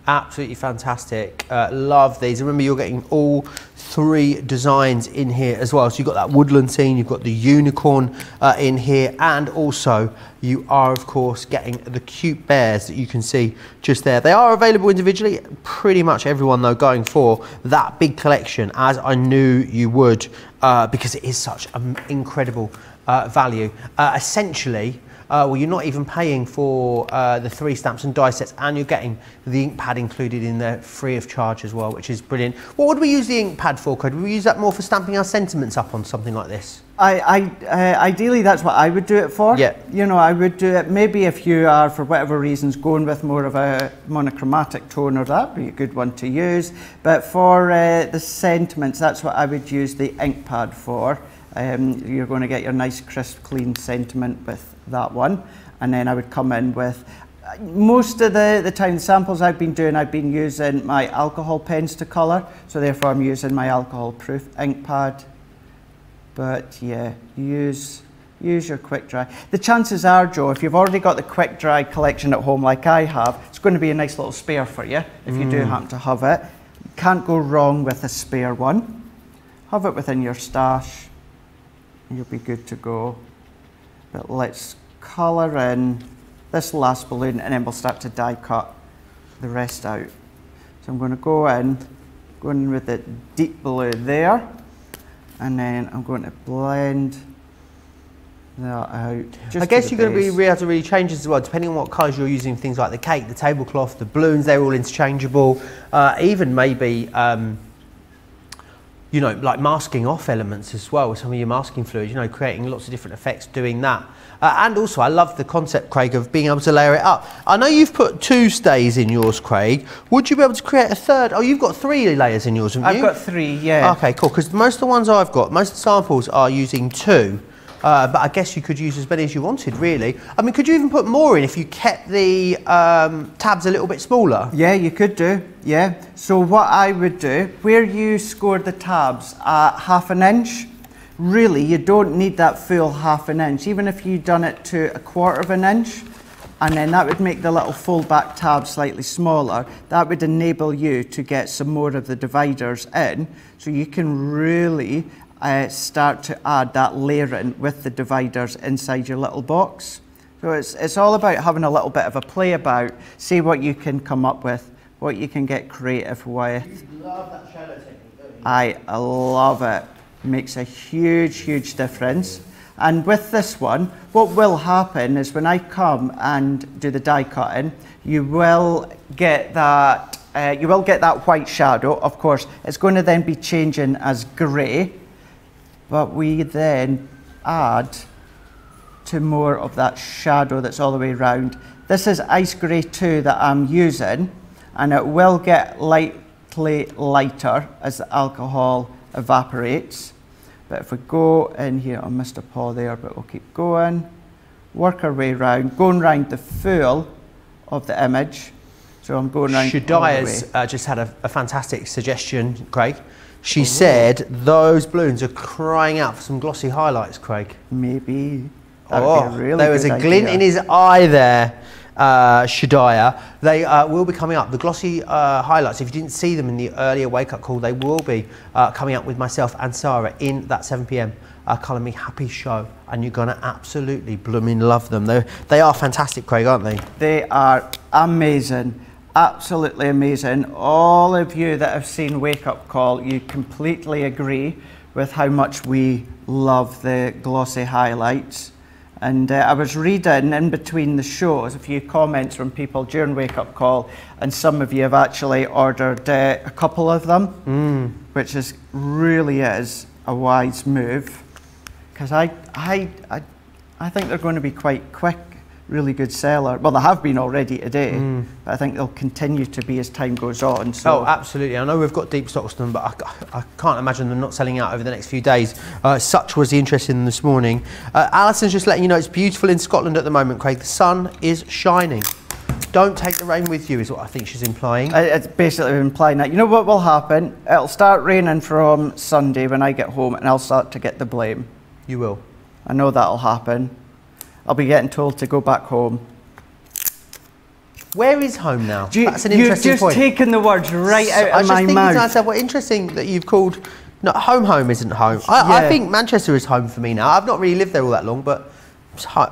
[SPEAKER 1] Absolutely fantastic. Uh, love these. Remember, you're getting all three designs in here as well. So you've got that woodland scene, you've got the unicorn uh, in here, and also you are, of course, getting the cute bears that you can see just there. They are available individually. Pretty much everyone, though, going for that big collection, as I knew you would, uh, because it is such an incredible uh, value. Uh, essentially, uh, well, you're not even paying for uh, the three stamps and die sets, and you're getting the ink pad included in there free of charge as well, which is brilliant. What would we use the ink pad for, Code? Would we use that more for stamping our sentiments up on something like this?
[SPEAKER 2] I, I, uh, ideally, that's what I would do it for.
[SPEAKER 1] Yeah.
[SPEAKER 2] You know, I would do it. Maybe if you are, for whatever reasons, going with more of a monochromatic toner, that would be a good one to use. But for uh, the sentiments, that's what I would use the ink pad for. Um, you're going to get your nice, crisp, clean sentiment with that one. And then I would come in with uh, most of the, the time samples I've been doing, I've been using my alcohol pens to colour. So therefore, I'm using my alcohol proof ink pad. But yeah, use use your quick dry. The chances are, Joe, if you've already got the quick dry collection at home like I have, it's going to be a nice little spare for you if you do mm. happen to have it. Can't go wrong with a spare one. Have it within your stash, and you'll be good to go. But let's colour in this last balloon and then we'll start to die cut the rest out. So I'm going to go in, go in with the deep blue there, and then I'm going to blend that out. Just
[SPEAKER 1] I guess you're going to be able to really change this as well, depending on what colours you're using. Things like the cake, the tablecloth, the balloons, they're all interchangeable. Uh, even maybe, um, you know, like masking off elements as well with some of your masking fluid, you know, creating lots of different effects doing that. Uh, and also, I love the concept, Craig, of being able to layer it up. I know you've put two stays in yours, Craig. Would you be able to create a third? Oh, you've got three layers in yours, haven't
[SPEAKER 2] I've
[SPEAKER 1] you?
[SPEAKER 2] got three, yeah.
[SPEAKER 1] Okay, cool. Because most of the ones I've got, most of the samples are using two. Uh, but I guess you could use as many as you wanted, really. I mean, could you even put more in if you kept the um, tabs a little bit smaller?
[SPEAKER 2] Yeah, you could do. Yeah. So what I would do, where you scored the tabs at half an inch, really you don't need that full half an inch. Even if you'd done it to a quarter of an inch, and then that would make the little full back tab slightly smaller. That would enable you to get some more of the dividers in, so you can really uh, start to add that layering with the dividers inside your little box. So it's, it's all about having a little bit of a play about, see what you can come up with, what you can get creative with.
[SPEAKER 1] Love that shadow technique, don't you?
[SPEAKER 2] I love it. Makes a huge, huge difference. And with this one, what will happen is when I come and do the die cutting, you will get that. Uh, you will get that white shadow. Of course, it's going to then be changing as grey, but we then add to more of that shadow that's all the way around. This is ice grey 2 that I'm using, and it will get lightly lighter as the alcohol evaporates. But if we go in here, I missed a paw there, but we'll keep going. Work our way around, going round the full of the image. So I'm going round the
[SPEAKER 1] Shadia's uh, just had a, a fantastic suggestion, Craig. She said those balloons are crying out for some glossy highlights, Craig.
[SPEAKER 2] Maybe. That
[SPEAKER 1] oh,
[SPEAKER 2] would be a really
[SPEAKER 1] there was a glint
[SPEAKER 2] idea.
[SPEAKER 1] in his eye there, uh, Shadiah. They uh, will be coming up. The glossy uh, highlights, if you didn't see them in the earlier wake up call, they will be uh, coming up with myself and Sarah in that 7 pm. Uh, Colour Me Happy show, and you're gonna absolutely blooming love them. They they are fantastic, Craig, aren't they?
[SPEAKER 2] They are amazing, absolutely amazing. All of you that have seen Wake Up Call, you completely agree with how much we love the glossy highlights. And uh, I was reading in between the shows a few comments from people during Wake Up Call, and some of you have actually ordered uh, a couple of them, which is really is a wise move because I, I, I, I think they're going to be quite quick, really good seller. Well, they have been already today, but I think they'll continue to be as time goes on. So
[SPEAKER 1] Oh, absolutely. I know we've got deep stocks of them, but I, I can't imagine them not selling out over the next few days. Uh, such was the interest in them this morning. Uh, Alison's just letting you know it's beautiful in Scotland at the moment, Craig. The sun is shining. Don't take the rain with you, is what I think she's implying.
[SPEAKER 2] I- it's basically implying that. You know what will happen? It'll start raining from Sunday when I get home, and I'll start to get the blame.
[SPEAKER 1] You will.
[SPEAKER 2] I know that'll happen. I'll be getting told to go back home.
[SPEAKER 1] Where is home now?
[SPEAKER 2] You,
[SPEAKER 1] That's an
[SPEAKER 2] you've just taken the words right
[SPEAKER 1] So
[SPEAKER 2] out
[SPEAKER 1] I was
[SPEAKER 2] of
[SPEAKER 1] just thinking
[SPEAKER 2] mouth.
[SPEAKER 1] to myself, well, interesting that you've called. No, home, home isn't home. I, I think Manchester is home for me now. I've not really lived there all that long, but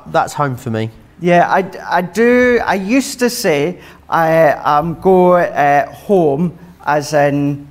[SPEAKER 1] that's home for me.
[SPEAKER 2] Yeah, I, I do. I used to say I um, go uh, home as in,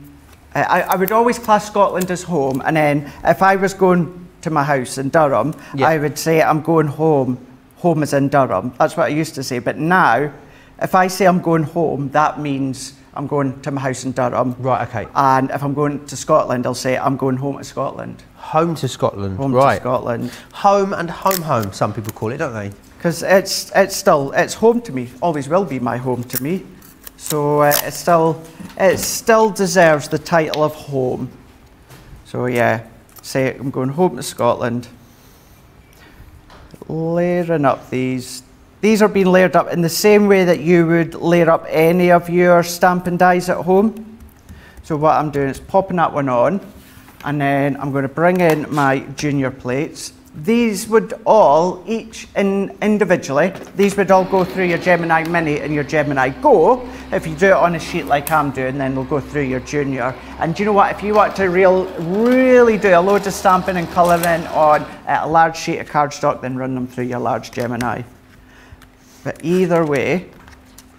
[SPEAKER 2] uh, I, I would always class Scotland as home, and then if I was going to my house in Durham,
[SPEAKER 1] Yeah.
[SPEAKER 2] I would say I'm going home, home is in Durham. That's what I used to say. But now, if I say I'm going home, that means I'm going to my house in Durham.
[SPEAKER 1] Right, okay.
[SPEAKER 2] And if I'm going to Scotland, I'll say I'm going home to Scotland.
[SPEAKER 1] Home to Scotland.
[SPEAKER 2] Home
[SPEAKER 1] right.
[SPEAKER 2] to Scotland.
[SPEAKER 1] Home and home home, some people call it, don't they?
[SPEAKER 2] because it's it's still it's home to me. Always will be my home to me. So uh, it still it still deserves the title of home. So yeah, say I'm going home to Scotland. Layering up these. These are being layered up in the same way that you would layer up any of your stamping dies at home. So what I'm doing is popping that one on, and then I'm going to bring in my junior plates. These would all, each in individually, these would all go through your Gemini Mini and your Gemini Go. If you do it on a sheet like I'm doing, then they'll go through your junior. And do you know what? If you want to real, really do a load of stamping and colouring on a large sheet of cardstock, then run them through your large Gemini. But either way,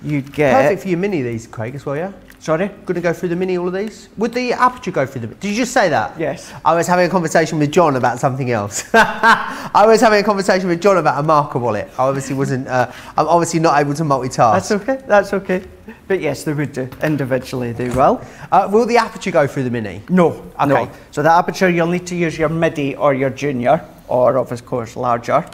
[SPEAKER 2] you'd get.
[SPEAKER 1] Perfect for your mini, these, Craig, as well, yeah?
[SPEAKER 2] Sorry?
[SPEAKER 1] Going to go through the mini, all of these? Would the aperture go through the. Did you just say that?
[SPEAKER 2] Yes.
[SPEAKER 1] I was having a conversation with John about something else. I was having a conversation with John about a marker wallet. I obviously wasn't. Uh, I'm obviously not able to multitask.
[SPEAKER 2] That's okay. That's okay. But yes, they would do individually. They will.
[SPEAKER 1] Uh, will the aperture go through the mini?
[SPEAKER 2] No.
[SPEAKER 1] Okay.
[SPEAKER 2] No. So the aperture, you'll need to use your midi or your junior, or of course larger.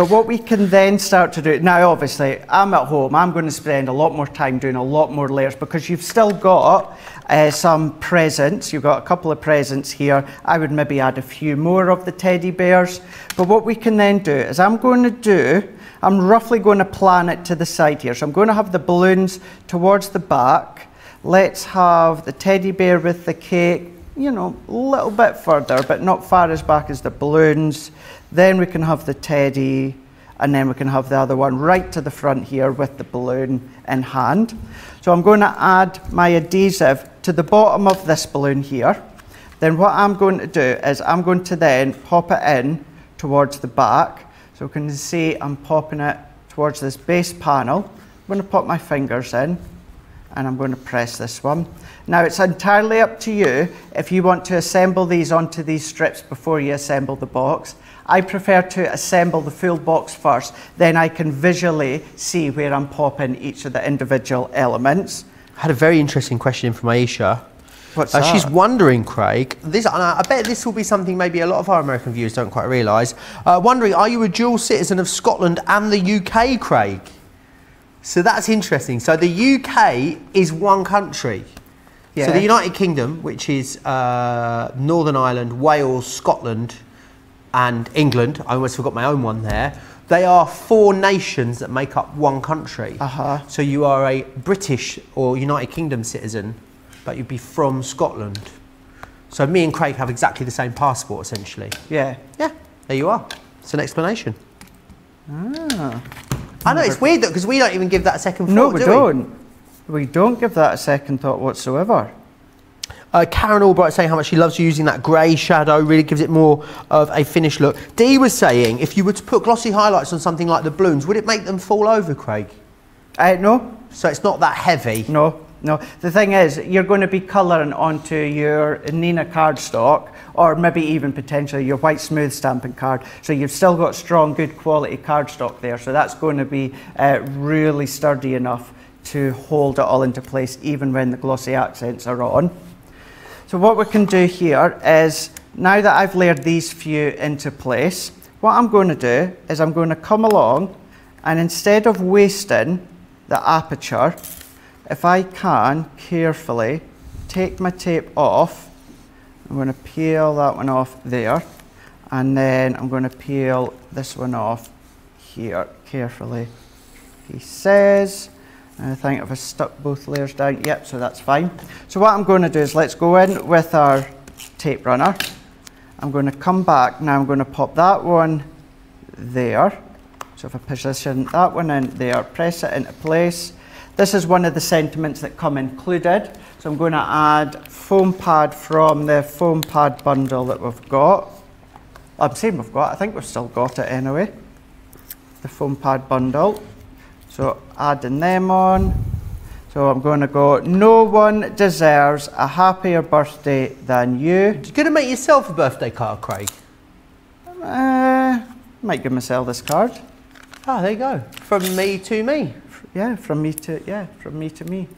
[SPEAKER 2] But what we can then start to do now, obviously, I'm at home. I'm going to spend a lot more time doing a lot more layers because you've still got uh, some presents. You've got a couple of presents here. I would maybe add a few more of the teddy bears. But what we can then do is I'm going to do. I'm roughly going to plan it to the side here. So I'm going to have the balloons towards the back. Let's have the teddy bear with the cake, you know, a little bit further, but not far as back as the balloons. Then we can have the teddy, and then we can have the other one right to the front here with the balloon in hand. So I'm going to add my adhesive to the bottom of this balloon here. Then what I'm going to do is I'm going to then pop it in towards the back. So you can see I'm popping it towards this base panel. I'm going to pop my fingers in and I'm going to press this one. Now it's entirely up to you if you want to assemble these onto these strips before you assemble the box. I prefer to assemble the full box first, then I can visually see where I'm popping each of the individual elements.
[SPEAKER 1] I had a very interesting question from Aisha.
[SPEAKER 2] What's
[SPEAKER 1] Uh, she's wondering, Craig. This, and I I bet this will be something maybe a lot of our American viewers don't quite realise. Uh, wondering, are you a dual citizen of Scotland and the UK, Craig? So that's interesting. So the UK is one country.
[SPEAKER 2] Yeah.
[SPEAKER 1] So the United Kingdom, which is uh, Northern Ireland, Wales, Scotland, and England. I almost forgot my own one there. They are four nations that make up one country.
[SPEAKER 2] Uh-huh.
[SPEAKER 1] So you are a British or United Kingdom citizen, but you'd be from Scotland. So me and Craig have exactly the same passport, essentially.
[SPEAKER 2] Yeah.
[SPEAKER 1] Yeah, there you are. It's an explanation. Ah. I know, it's weird though, because we don't even give that a second thought,
[SPEAKER 2] No, we
[SPEAKER 1] do
[SPEAKER 2] don't. We don't give that a second thought whatsoever.
[SPEAKER 1] Uh, Karen Albright saying how much she loves using that grey shadow, really gives it more of a finished look. Dee was saying if you were to put glossy highlights on something like the balloons, would it make them fall over, Craig?
[SPEAKER 2] Uh, no,
[SPEAKER 1] So it's not that heavy.
[SPEAKER 2] no, no. The thing is, you're going to be colouring onto your Neenah cardstock, or maybe even potentially your white smooth stamping card. So you've still got strong, good quality cardstock there. So that's going to be uh, really sturdy enough to hold it all into place, even when the glossy accents are on. So what we can do here is, now that I've layered these few into place, what I'm going to do is I'm going to come along and instead of wasting the aperture, if I can carefully take my tape off, I'm going to peel that one off there, and then I'm going to peel this one off here carefully. He says, I think if I stuck both layers down, yep, so that's fine. So what I'm going to do is let's go in with our tape runner. I'm going to come back, now I'm going to pop that one there. So if I position that one in there, press it into place. This is one of the sentiments that come included. So I'm going to add foam pad from the foam pad bundle that we've got. I'm saying we've got, I think we've still got it anyway. The foam pad bundle. So adding them on. So I'm going to go, no one deserves a happier birthday than you.
[SPEAKER 1] You're going to make yourself a birthday card, Craig.
[SPEAKER 2] Uh, might give myself this card.
[SPEAKER 1] Ah, there you go. From me to me.
[SPEAKER 2] Yeah, from me to, yeah, from me to me.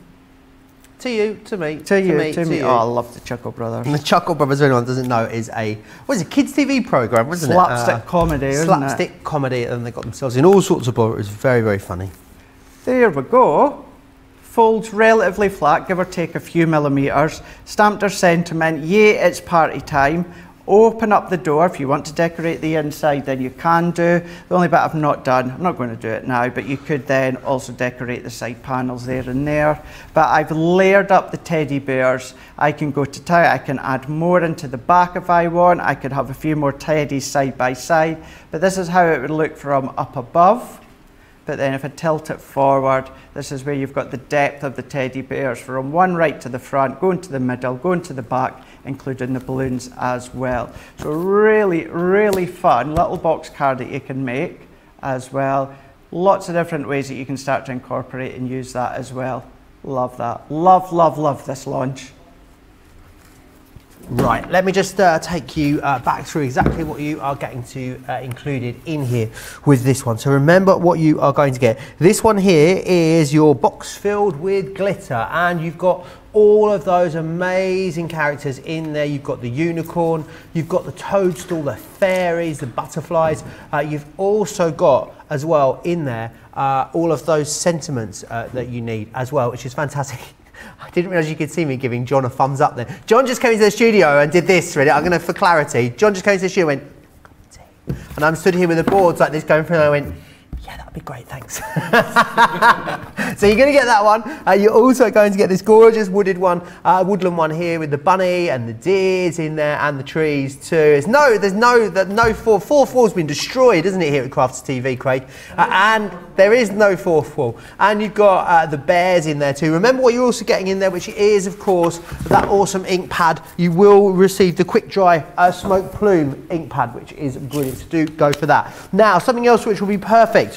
[SPEAKER 1] To you, to me.
[SPEAKER 2] To you,
[SPEAKER 1] me,
[SPEAKER 2] to me.
[SPEAKER 1] you.
[SPEAKER 2] Oh, I love the Chuckle Brothers.
[SPEAKER 1] And the Chuckle Brothers, if anyone doesn't know, is a what is it? Kids TV program, wasn't
[SPEAKER 2] Slapstick
[SPEAKER 1] it? Uh,
[SPEAKER 2] comedy, isn't
[SPEAKER 1] slapstick comedy, and they got themselves in all sorts of bother. It was very, very funny.
[SPEAKER 2] There we go. Folds relatively flat, give or take a few millimetres. Stamped our sentiment, yay, it's party time. Open up the door if you want to decorate the inside, then you can do. The only bit I've not done, I'm not going to do it now, but you could then also decorate the side panels there and there. But I've layered up the teddy bears. I can go to town, I can add more into the back if I want. I could have a few more teddies side by side. But this is how it would look from up above. But then if I tilt it forward, this is where you've got the depth of the teddy bears from one right to the front, going to the middle, going to the back, including the balloons as well. So really, really fun little box card that you can make as well. Lots of different ways that you can start to incorporate and use that as well. Love that. Love, love, love this launch.
[SPEAKER 1] Right, let me just uh, take you uh, back through exactly what you are getting to uh, included in here with this one. So remember what you are going to get. This one here is your box filled with glitter and you've got all of those amazing characters in there. You've got the unicorn, you've got the toadstool, the fairies, the butterflies. Uh, you've also got as well in there uh, all of those sentiments uh, that you need as well, which is fantastic. I didn't realise you could see me giving John a thumbs up there. John just came into the studio and did this, really. I'm going to, for clarity, John just came into the studio and went, and I'm stood here with the boards like this going through and I went, yeah, that'd be great, thanks. so you're going to get that one. Uh, you're also going to get this gorgeous wooded one, uh, woodland one here with the bunny and the deers in there and the trees too. There's no, there's no, that no four, fourth wall's been destroyed, isn't it, here at Crafter's TV, Craig? Uh, and there is no fourth wall. And you've got uh, the bears in there too. Remember what you're also getting in there, which is, of course, that awesome ink pad. You will receive the quick dry uh, smoke plume ink pad, which is brilliant. So do go for that. Now, something else which will be perfect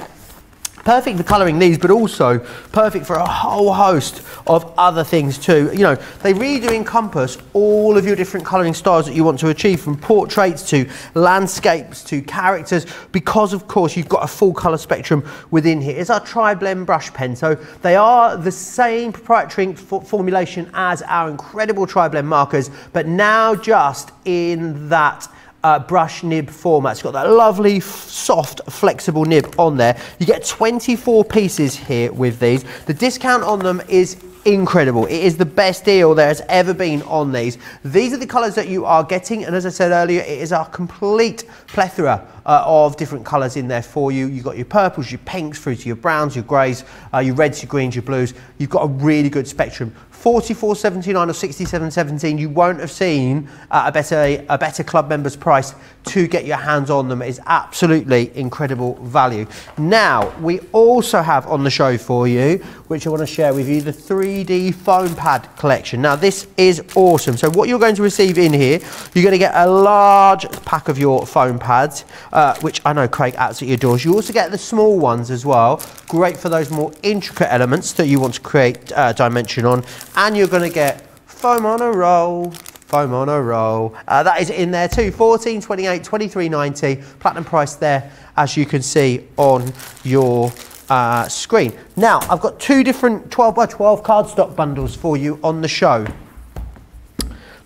[SPEAKER 1] perfect for colouring these, but also perfect for a whole host of other things too. You know, they really do encompass all of your different colouring styles that you want to achieve, from portraits to landscapes to characters, because of course you've got a full colour spectrum within here. It's our tri-blend brush pen, so they are the same proprietary formulation as our incredible tri-blend markers, but now just in that uh, brush nib format. It's got that lovely, soft, flexible nib on there. You get 24 pieces here with these. The discount on them is incredible. It is the best deal there has ever been on these. These are the colours that you are getting, and as I said earlier, it is a complete plethora uh, of different colours in there for you. You've got your purples, your pinks, through to your browns, your greys, uh, your reds, your greens, your blues. You've got a really good spectrum. 44.79 or 67.17, you won't have seen uh, a better a better club members price to get your hands on them. is absolutely incredible value. Now we also have on the show for you, which I want to share with you, the 3D foam pad collection. Now this is awesome. So what you're going to receive in here, you're going to get a large pack of your foam pads, uh, which I know Craig absolutely adores. You also get the small ones as well, great for those more intricate elements that you want to create uh, dimension on and you're going to get foam on a roll, foam on a roll. Uh, that is in there too, 14, 28, 23.90, platinum price there, as you can see on your uh, screen. Now, I've got two different 12 by 12 cardstock bundles for you on the show.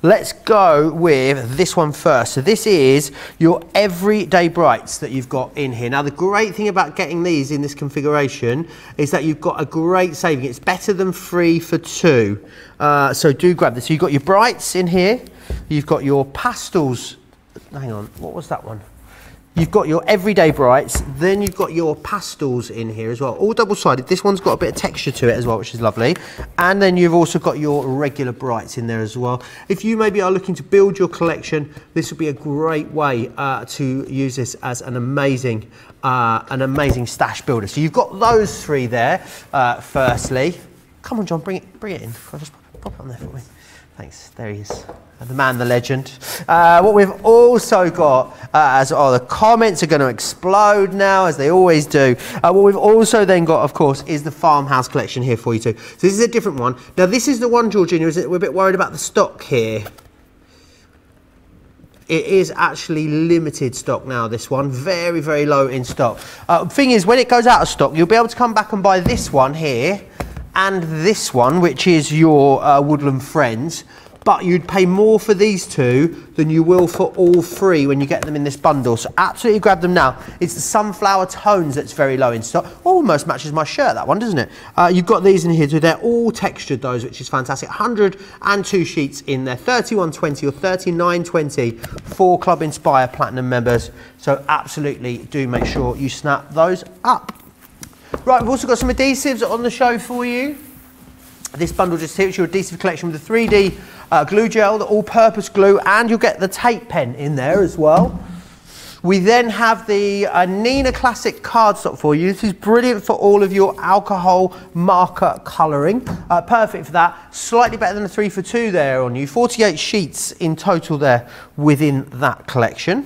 [SPEAKER 1] Let's go with this one first. So this is your everyday brights that you've got in here. Now the great thing about getting these in this configuration is that you've got a great saving. It's better than free for two. Uh, so do grab this. So you've got your brights in here. You've got your pastels. Hang on, what was that one? You've got your everyday brights, then you've got your pastels in here as well, all double-sided. This one's got a bit of texture to it as well, which is lovely. And then you've also got your regular brights in there as well. If you maybe are looking to build your collection, this would be a great way uh, to use this as an amazing, uh, an amazing stash builder. So you've got those three there, uh, firstly. Come on, John, bring it, bring it in. Just pop it on there for me. Thanks, there he is the man, the legend. Uh, what we've also got, uh, as oh, the comments are going to explode now, as they always do. Uh, what we've also then got, of course, is the farmhouse collection here for you too. So this is a different one. Now this is the one, Georgina, is it, we're a bit worried about the stock here. It is actually limited stock now, this one. Very, very low in stock. Uh, thing is, when it goes out of stock, you'll be able to come back and buy this one here and this one, which is your uh, Woodland Friends but you'd pay more for these two than you will for all three when you get them in this bundle. So absolutely grab them now. It's the sunflower tones that's very low in stock. Almost matches my shirt, that one, doesn't it? Uh, you've got these in here too. They're all textured, those, which is fantastic. 102 sheets in there, 3120 or 3920 for Club Inspire Platinum members. So absolutely do make sure you snap those up. Right, we've also got some adhesives on the show for you. This bundle just hits your adhesive collection with the 3D uh, glue gel, the all-purpose glue, and you'll get the tape pen in there as well. We then have the uh, Neenah Classic cardstock for you. This is brilliant for all of your alcohol marker colouring. Uh, perfect for that. Slightly better than a three for two there on you. 48 sheets in total there within that collection.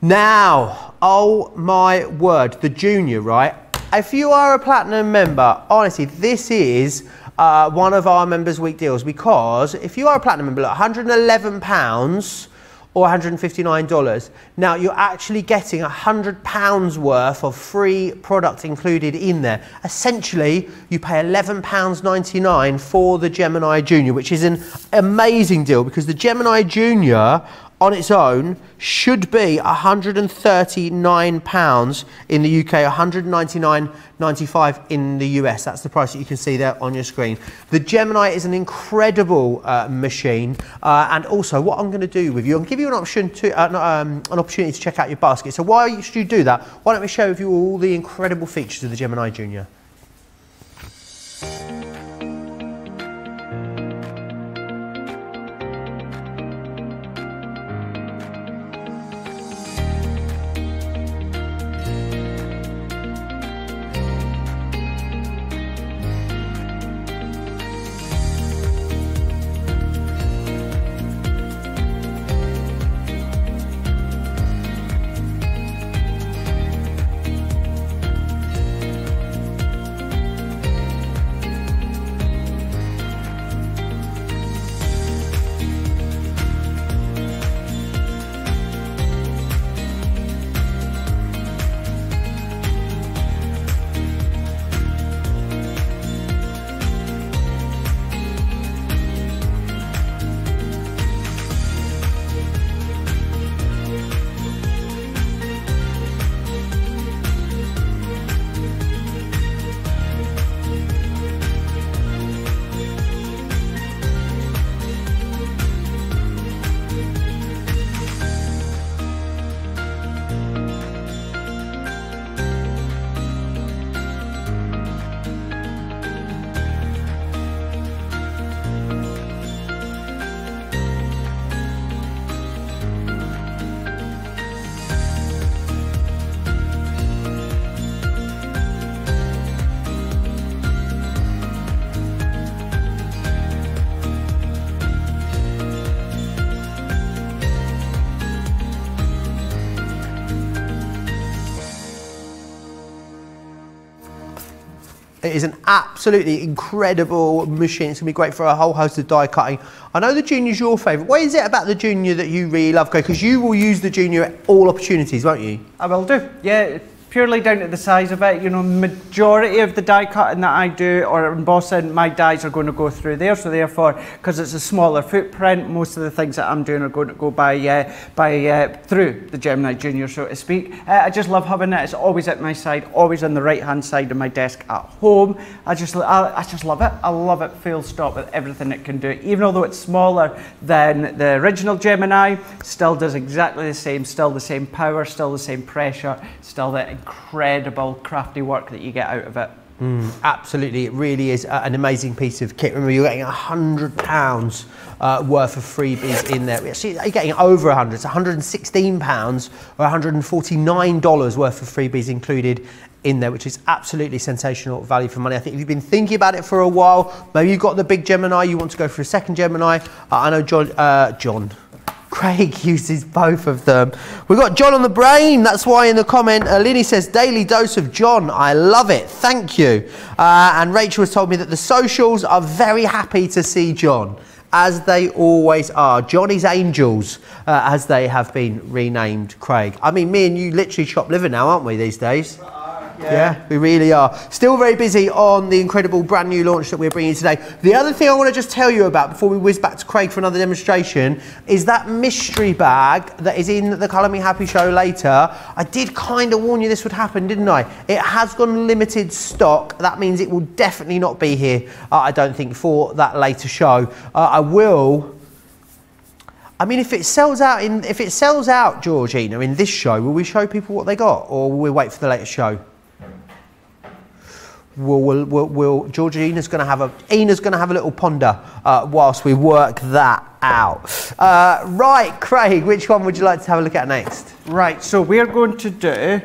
[SPEAKER 1] Now, oh my word, the junior, right? If you are a platinum member, honestly, this is uh, one of our members week deals because if you are a platinum member, 111 pounds or $159. Now you're actually getting £100 worth of free product included in there. Essentially, you pay £11.99 for the Gemini Junior, which is an amazing deal because the Gemini Junior on its own should be £139 in the UK, $199.95 in the US. That's the price that you can see there on your screen. The Gemini is an incredible uh, machine. Uh, and also what I'm going to do with you, I'll give you an option to uh, um, an opportunity to check out your basket. So why should you do that? Why don't we show you all the incredible features of the Gemini Junior? It is an absolutely incredible machine. It's going to be great for a whole host of die cutting. I know the Junior's your favourite. What is it about the Junior that you really love? Because you will use the Junior at all opportunities, won't you?
[SPEAKER 2] I will do. Yeah, purely down to the size of it. You know, majority of the die cutting that I do or embossing, my dies are going to go through there. So therefore, because it's a smaller footprint, most of the things that I'm doing are going to go by uh, by uh, through the Gemini Junior, so to speak. Uh, I just love having it. It's always at my side, always on the right hand side of my desk at home. I just I, I just love it. I love it full stop with everything it can do. Even although it's smaller than the original Gemini, still does exactly the same. Still the same power. Still the same pressure. Still the incredible crafty work that you get out of it.
[SPEAKER 1] Mm, absolutely, it really is an amazing piece of kit. Remember, you're getting a hundred pounds uh, worth of freebies in there. Actually, you're getting over a hundred. It's 116 pounds or 149 dollars worth of freebies included in there, which is absolutely sensational value for money. I think if you've been thinking about it for a while, maybe you've got the big Gemini, you want to go for a second Gemini. Uh, I know John, uh, John, Craig uses both of them. We've got John on the brain. That's why in the comment, uh, says, daily dose of John. I love it. Thank you. Uh, and Rachel has told me that the socials are very happy to see John, as they always are. Johnny's Angels, uh, as they have been renamed, Craig. I mean, me and you literally shop liver now, aren't we, these days? Yeah. yeah. we really are. Still very busy on the incredible brand new launch that we're bringing today. The other thing I want to just tell you about before we whiz back to Craig for another demonstration is that mystery bag that is in the Colour Me Happy show later. I did kind of warn you this would happen, didn't I? It has gone limited stock. That means it will definitely not be here, uh, I don't think, for that later show. Uh, I will I mean, if it sells out in, if it sells out, Georgina, in this show, will we show people what they got, or will we wait for the later show? We'll, we'll, we'll, we'll Georgina's going to have a Ina's going to have a little ponder uh, whilst we work that out. Uh, right, Craig, which one would you like to have a look at next?
[SPEAKER 2] Right, so we're going to do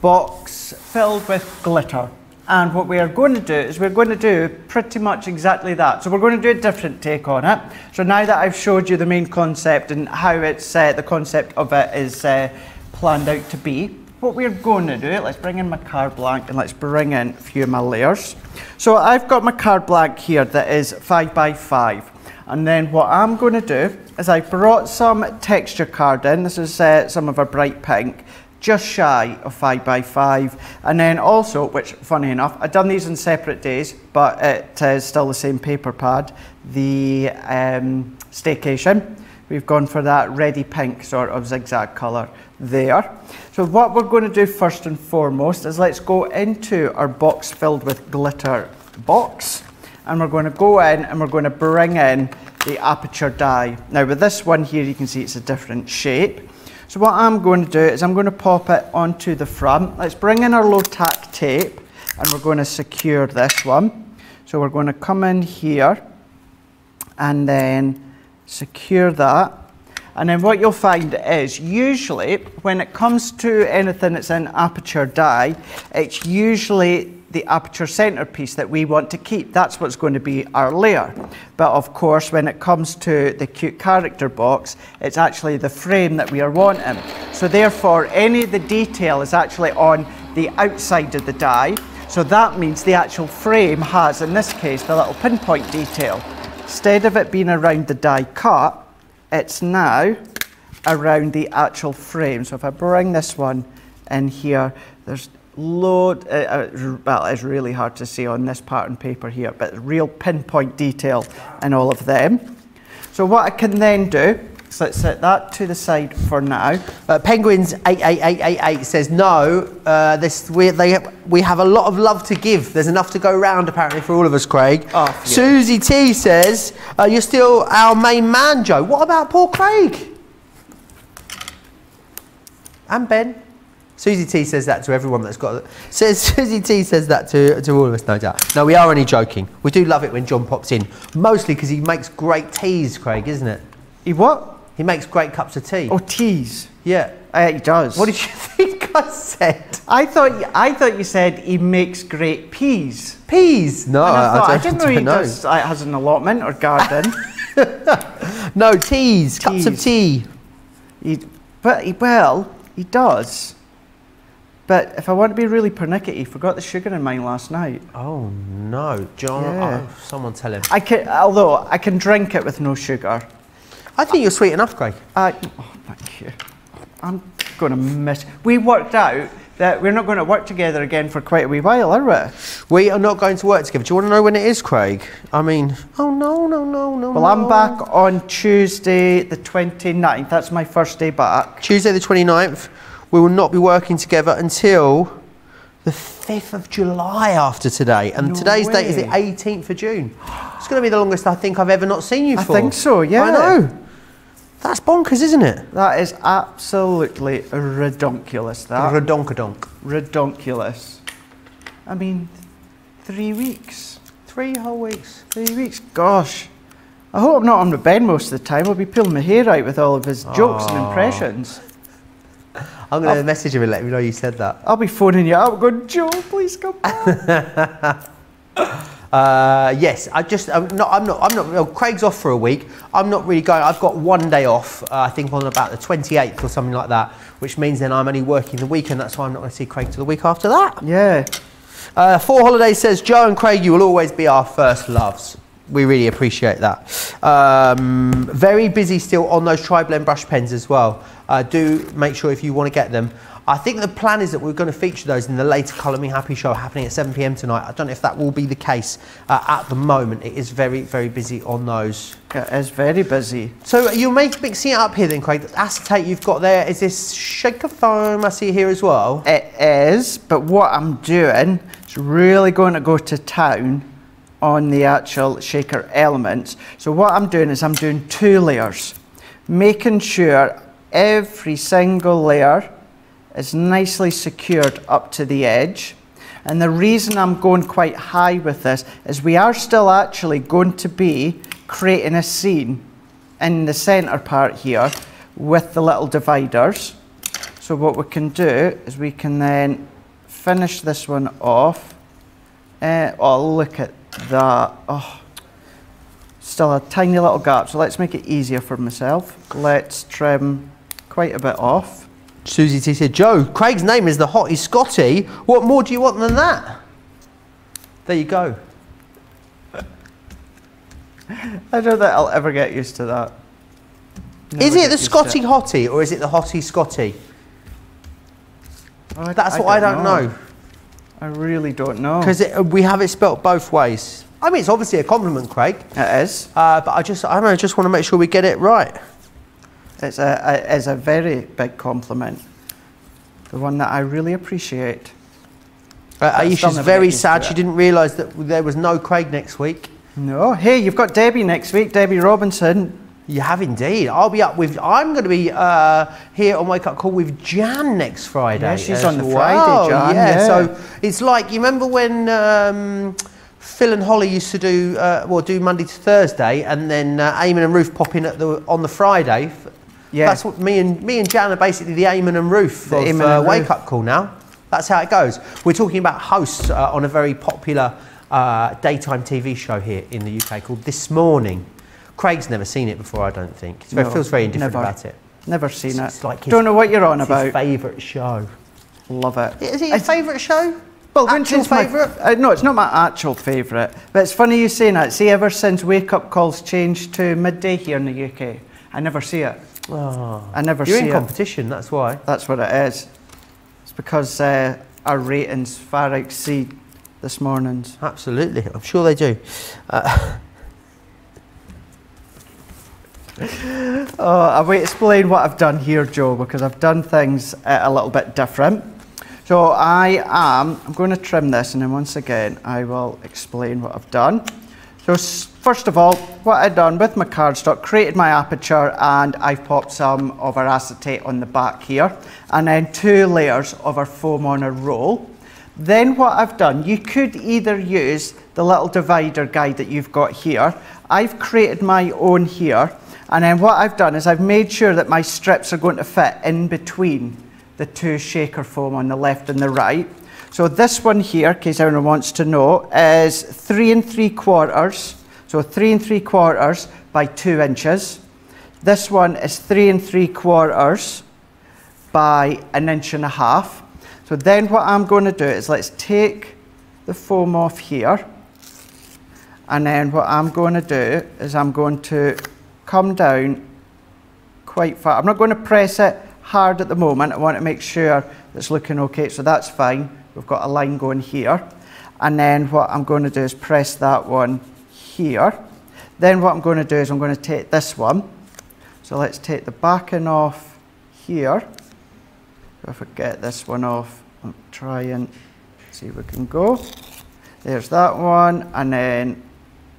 [SPEAKER 2] box filled with glitter. And what we are going to do is we're going to do pretty much exactly that. So we're going to do a different take on it. So now that I've showed you the main concept and how it's uh, the concept of it is uh, planned out to be, what we're going to do, let's bring in my card blank and let's bring in a few of my layers. So I've got my card blank here that is five by five. And then what I'm going to do is I brought some texture card in. This is uh, some of our bright pink, just shy of five by five. And then also, which funny enough, I've done these in separate days, but it is still the same paper pad, the um, staycation. We've gone for that ready pink sort of zigzag colour there. So what we're going to do first and foremost is let's go into our box filled with glitter box and we're going to go in and we're going to bring in the aperture die. Now with this one here you can see it's a different shape. So what I'm going to do is I'm going to pop it onto the front. Let's bring in our low tack tape and we're going to secure this one. So we're going to come in here and then secure that and then what you'll find is usually when it comes to anything that's in aperture die, it's usually the aperture centerpiece that we want to keep. That's what's going to be our layer. But of course, when it comes to the cute character box, it's actually the frame that we are wanting. So therefore, any of the detail is actually on the outside of the die. So that means the actual frame has, in this case, the little pinpoint detail. Instead of it being around the die cut, it's now around the actual frame. So if I bring this one in here, there's load, uh, uh, well, it's really hard to see on this pattern paper here, but real pinpoint detail in all of them. So what I can then do so let's set that to the side for now.
[SPEAKER 1] Uh, Penguins 88888 says no. Uh, this we they we have a lot of love to give. There's enough to go around apparently for all of us, Craig. Oh, yeah. Susie T says uh, you're still our main man, Joe. What about poor Craig? And Ben. Susie T says that to everyone that's got it. Says Susie T says that to, to all of us, no doubt. No, we are only joking. We do love it when John pops in, mostly because he makes great teas, Craig, isn't it?
[SPEAKER 2] He what?
[SPEAKER 1] He makes great cups of tea.
[SPEAKER 2] Or teas.
[SPEAKER 1] Yeah.
[SPEAKER 2] Uh, he does.
[SPEAKER 1] What did you think I said?
[SPEAKER 2] I thought I thought you said he makes great peas.
[SPEAKER 1] Peas? No, I,
[SPEAKER 2] I, I, didn't know he know. does. Uh, has an allotment or garden.
[SPEAKER 1] no teas, teas, cups of tea.
[SPEAKER 2] He, but he, well, he does. But if I want to be really pernickety, forgot the sugar in mine last night.
[SPEAKER 1] Oh no, John!
[SPEAKER 2] Yeah.
[SPEAKER 1] Oh, someone tell him.
[SPEAKER 2] I can, although I can drink it with no sugar.
[SPEAKER 1] I think you're sweet enough, Craig.
[SPEAKER 2] I, oh, thank you. I'm going to miss. We worked out that we're not going to work together again for quite a wee while, are we?
[SPEAKER 1] We are not going to work together. Do you want to know when it is, Craig? I mean, oh no, no, no, no.
[SPEAKER 2] Well,
[SPEAKER 1] no.
[SPEAKER 2] I'm back on Tuesday, the 29th. That's my first day back.
[SPEAKER 1] Tuesday the 29th. We will not be working together until the 5th of July after today. And
[SPEAKER 2] No
[SPEAKER 1] today's date is the 18th of June. It's going to be the longest I think I've ever not seen you
[SPEAKER 2] I
[SPEAKER 1] for.
[SPEAKER 2] I think so, yeah.
[SPEAKER 1] I know. That's bonkers, isn't it?
[SPEAKER 2] That is absolutely redonkulous. That
[SPEAKER 1] Redonkadonk.
[SPEAKER 2] redonkulous. I mean, three weeks.
[SPEAKER 1] Three whole weeks.
[SPEAKER 2] Three weeks. Gosh. I hope I'm not on the bed most of the time. I'll be pulling my hair out with all of his jokes and impressions.
[SPEAKER 1] I'm going to message him and let him know you said that.
[SPEAKER 2] I'll be phoning you up, going, Joe, please come back.
[SPEAKER 1] Uh, yes, I just I'm not I'm not I'm not. Well, Craig's off for a week. I'm not really going. I've got one day off. Uh, I think on about the 28th or something like that, which means then I'm only working the weekend. That's why I'm not going to see Craig till the week after that.
[SPEAKER 2] yeah.
[SPEAKER 1] Uh, Four Holidays says Joe and Craig, you will always be our first loves. We really appreciate that. Um, very busy still on those tri blend brush pens as well. Uh, do make sure if you want to get them. I think the plan is that we're going to feature those in the later Colour Me Happy show happening at 7 pm tonight. I don't know if that will be the case uh, at the moment. It is very, very busy on those.
[SPEAKER 2] It is very busy.
[SPEAKER 1] So you're make, mixing it up here then, Craig. The acetate you've got there is this shaker foam I see here as well.
[SPEAKER 2] It is, but what I'm doing is really going to go to town on the actual shaker elements. So what I'm doing is I'm doing two layers, making sure every single layer is nicely secured up to the edge. And the reason I'm going quite high with this is we are still actually going to be creating a scene in the center part here with the little dividers. So what we can do is we can then finish this one off. Uh, oh, look at that. Oh, still a tiny little gap. So let's make it easier for myself. Let's trim quite a bit off.
[SPEAKER 1] Susie T said, Joe, Craig's name is the Hottie Scotty. What more do you want than that? There you go.
[SPEAKER 2] I don't think I'll ever get used to that.
[SPEAKER 1] is
[SPEAKER 2] Never
[SPEAKER 1] it the Scotty Hottie or is it the Hottie Scotty?
[SPEAKER 2] I-
[SPEAKER 1] That's what I don't know.
[SPEAKER 2] I really don't know.
[SPEAKER 1] Because we have it spelt both ways. I mean, it's obviously a compliment, Craig.
[SPEAKER 2] it is.
[SPEAKER 1] Uh, but I just, I don't know, I just want to make sure we get it right.
[SPEAKER 2] It's a, a, it's a very big compliment. The one that I really appreciate.
[SPEAKER 1] Uh, Aisha's very sad. She didn't realise that there was no Craig next week.
[SPEAKER 2] No. Hey, you've got Debbie next week, Debbie Robinson.
[SPEAKER 1] You have indeed. I'll be up with. I'm going to be uh, here on Wake Up Call with Jan next Friday.
[SPEAKER 2] Yeah, she's on the
[SPEAKER 1] well.
[SPEAKER 2] Friday, Jan, yeah.
[SPEAKER 1] So it's like you remember when um, Phil and Holly used to do uh, well, do Monday to Thursday, and then uh, Eamonn and Ruth pop in at the on the Friday.
[SPEAKER 2] Yeah.
[SPEAKER 1] That's what me and me and Jan are basically the Eamonn and Ruth
[SPEAKER 2] The
[SPEAKER 1] of uh, Wake
[SPEAKER 2] Ruth.
[SPEAKER 1] Up Call now. That's how it goes. We're talking about hosts uh, on a very popular uh, daytime TV show here in the UK called This Morning. Craig's never seen it before, I don't think. He
[SPEAKER 2] No,
[SPEAKER 1] feels very indifferent
[SPEAKER 2] never.
[SPEAKER 1] about it.
[SPEAKER 2] Never seen
[SPEAKER 1] It's-
[SPEAKER 2] it.
[SPEAKER 1] it's like his-
[SPEAKER 2] don't know what you're on
[SPEAKER 1] It's
[SPEAKER 2] about.
[SPEAKER 1] his favourite show.
[SPEAKER 2] Love it.
[SPEAKER 1] Is it your favourite show?
[SPEAKER 2] Well,
[SPEAKER 1] Actual favourite?
[SPEAKER 2] uh, no, it's not my actual favourite. But it's funny you saying that. See, ever since Wake Up Calls changed to midday here in the UK, I never see it.
[SPEAKER 1] Oh.
[SPEAKER 2] I never
[SPEAKER 1] You're
[SPEAKER 2] see
[SPEAKER 1] in
[SPEAKER 2] it.
[SPEAKER 1] competition, that's why.
[SPEAKER 2] That's what it is. It's because uh, our ratings far exceed this morning's.
[SPEAKER 1] Absolutely, I'm sure they do. Uh,
[SPEAKER 2] Oh, I will explain what I've done here, Joe, because I've done things uh, a little bit different. So I am, I'm going to trim this and then once again I will explain what I've done. So first of all, what I've done with my cardstock, created my aperture and I've popped some of our acetate on the back here and then two layers of our foam on a roll. Then what I've done, you could either use the little divider guide that you've got here. I've created my own here and then what I've done is I've made sure that my strips are going to fit in between the two shaker foam on the left and the right. So this one here, in case anyone wants to know, is three and three quarters. So three and three quarters by two inches. This one is three and three quarters by an inch and a half. So then what I'm going to do is let's take the foam off here. And then what I'm going to do is I'm going to come down quite far. I'm not going to press it hard at the moment. I want to make sure it's looking okay. So that's fine. We've got a line going here. And then what I'm going to do is press that one here. Then what I'm going to do is I'm going to take this one. So let's take the backing off here. If I get this one off, I'll try and see if we can go. There's that one, and then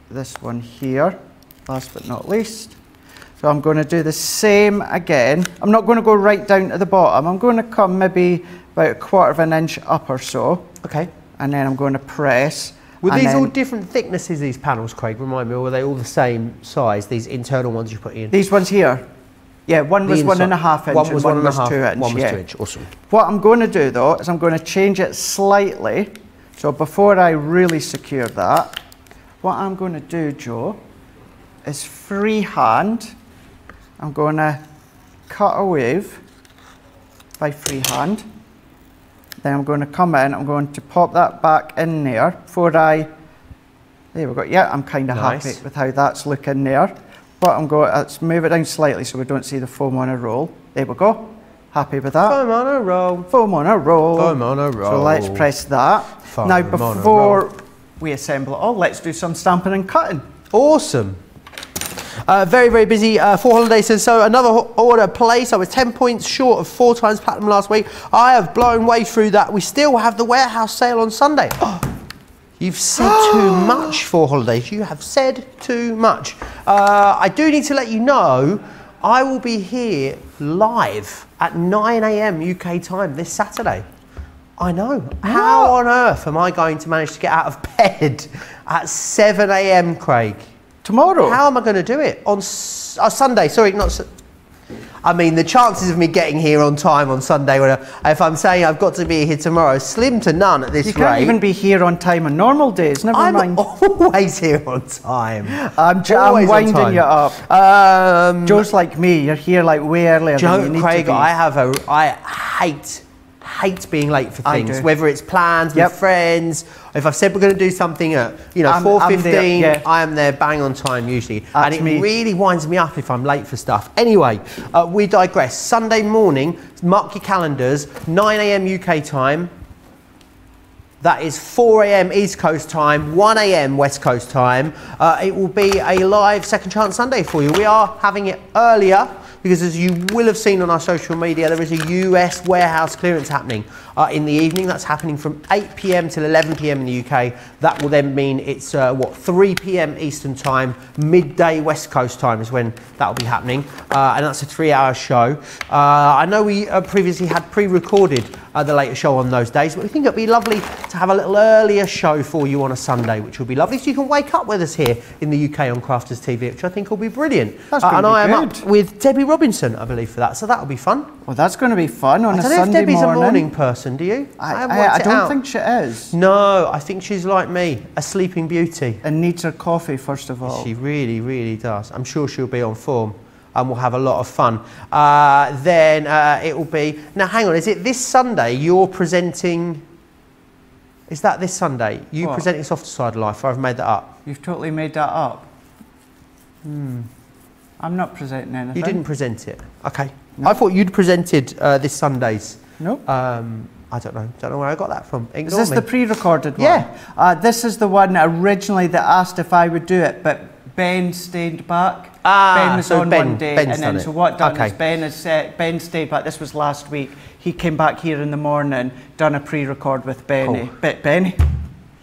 [SPEAKER 2] this one here, last but not least. So I'm going to do the same again. I'm not going to go right down to the bottom. I'm going to come maybe about a quarter of an inch up or so.
[SPEAKER 1] Okay.
[SPEAKER 2] And then I'm going to press.
[SPEAKER 1] Were these all different thicknesses, these panels, Craig? Remind me, or were they all the same size, these internal ones you put in?
[SPEAKER 2] These ones here. Yeah, one was one and inch
[SPEAKER 1] One was
[SPEAKER 2] one,
[SPEAKER 1] one
[SPEAKER 2] was
[SPEAKER 1] half,
[SPEAKER 2] two inch.
[SPEAKER 1] One was
[SPEAKER 2] yeah.
[SPEAKER 1] two inch. Awesome.
[SPEAKER 2] What I'm going to do though is I'm going to change it slightly. So before I really secure that, what I'm going to do, Joe, is freehand. I'm going to cut a wave by freehand. Then I'm going to come in, I'm going to pop that back in there before I, there we go. Yeah, I'm kind of
[SPEAKER 1] Nice.
[SPEAKER 2] happy with how that's looking there. But I'm going, let's move it down slightly so we don't see the foam on a roll. There we go. Happy with that.
[SPEAKER 1] Foam on a roll.
[SPEAKER 2] Foam on a roll.
[SPEAKER 1] Foam on a roll.
[SPEAKER 2] So let's press that.
[SPEAKER 1] Foam
[SPEAKER 2] now before we assemble it all, let's do some stamping and cutting.
[SPEAKER 1] Awesome. Uh, very, very busy uh, for holiday season. So another order placed. I was 10 points short of four times platinum last week. I have blown way through that. We still have the warehouse sale on Sunday. You've said too much for holidays. You have said too much. Uh, I do need to let you know I will be here live at 9 a.m. UK time this Saturday. I know. How on earth am I going to manage to get out of bed at 7 a.m., Craig?
[SPEAKER 2] Tomorrow.
[SPEAKER 1] How am I going to do it on s- oh, Sunday? Sorry, not. Su- I mean, the chances of me getting here on time on Sunday, when I, if I'm saying I've got to be here tomorrow, slim to none at this rate.
[SPEAKER 2] you
[SPEAKER 1] rate.
[SPEAKER 2] can't even be here on time on normal days. Never mind.
[SPEAKER 1] I'm
[SPEAKER 2] mind.
[SPEAKER 1] always here on time.
[SPEAKER 2] I'm, I'm winding
[SPEAKER 1] time.
[SPEAKER 2] you up.
[SPEAKER 1] Um,
[SPEAKER 2] Joe's like me. You're here like way earlier than you
[SPEAKER 1] Joe,
[SPEAKER 2] need
[SPEAKER 1] Craig,
[SPEAKER 2] to be.
[SPEAKER 1] I have a. I hate hate being late for things. Whether it's plans
[SPEAKER 2] Yep.
[SPEAKER 1] with friends, if I've said we're going to do something at you know
[SPEAKER 2] I'm there, yeah.
[SPEAKER 1] I am there bang on time usually, and it
[SPEAKER 2] me.
[SPEAKER 1] really winds me up if I'm late for stuff. Anyway, uh, we digress. Sunday morning, mark your calendars, 9 a.m. UK time. That is 4 a.m. East Coast time, 1 a.m. West Coast time. Uh, it will be a live Second Chance Sunday for you. We are having it earlier because, as you will have seen on our social media, there is a US warehouse clearance happening uh, in the evening. That's happening from 8 p.m. till 11 p.m. in the UK. That will then mean it's uh, what 3 p.m. Eastern time, midday West Coast time is when that will be happening, uh, and that's a three-hour show. Uh, I know we uh, previously had pre-recorded uh, the later show on those days, but we think it'd be lovely to have a little earlier show for you on a Sunday, which will be lovely. So you can wake up with us here in the UK on Crafter's TV, which I think will be brilliant.
[SPEAKER 2] That's
[SPEAKER 1] and
[SPEAKER 2] be
[SPEAKER 1] I am
[SPEAKER 2] good.
[SPEAKER 1] up with Debbie Robinson, I believe, for that. So that'll be fun.
[SPEAKER 2] well, that's going to be fun on
[SPEAKER 1] I
[SPEAKER 2] a
[SPEAKER 1] don't know if
[SPEAKER 2] Sunday
[SPEAKER 1] Debbie's
[SPEAKER 2] morning.
[SPEAKER 1] a morning person. Do you?
[SPEAKER 2] I, I, I don't
[SPEAKER 1] out.
[SPEAKER 2] think she is.
[SPEAKER 1] No, I think she's like me, a sleeping beauty.
[SPEAKER 2] And needs her coffee first of all.
[SPEAKER 1] She really, really does. I'm sure she'll be on form and we'll have a lot of fun. Uh, then uh, it will be. Now, hang on, is it this Sunday you're presenting? Is that this Sunday? You
[SPEAKER 2] What?
[SPEAKER 1] presenting Softer Side of Life, or I've made that up?
[SPEAKER 2] You've totally made that up. Hmm. I'm not presenting anything.
[SPEAKER 1] You didn't present it. Okay. I thought you'd presented uh, this Sunday's.
[SPEAKER 2] Nope.
[SPEAKER 1] Um, I don't know. Don't know where I got that from.
[SPEAKER 2] Is this
[SPEAKER 1] me.
[SPEAKER 2] the pre-recorded one?
[SPEAKER 1] Yeah.
[SPEAKER 2] Uh, this is the one originally that asked if I would do it, but Ben stayed back.
[SPEAKER 1] Ah,
[SPEAKER 2] ben was
[SPEAKER 1] so
[SPEAKER 2] on
[SPEAKER 1] Ben-
[SPEAKER 2] one day,
[SPEAKER 1] Ben's
[SPEAKER 2] and then so what done
[SPEAKER 1] Okay.
[SPEAKER 2] is Ben has uh, Ben stayed back. This was last week. He came back here in the morning, done a pre-record with Benny. Benny.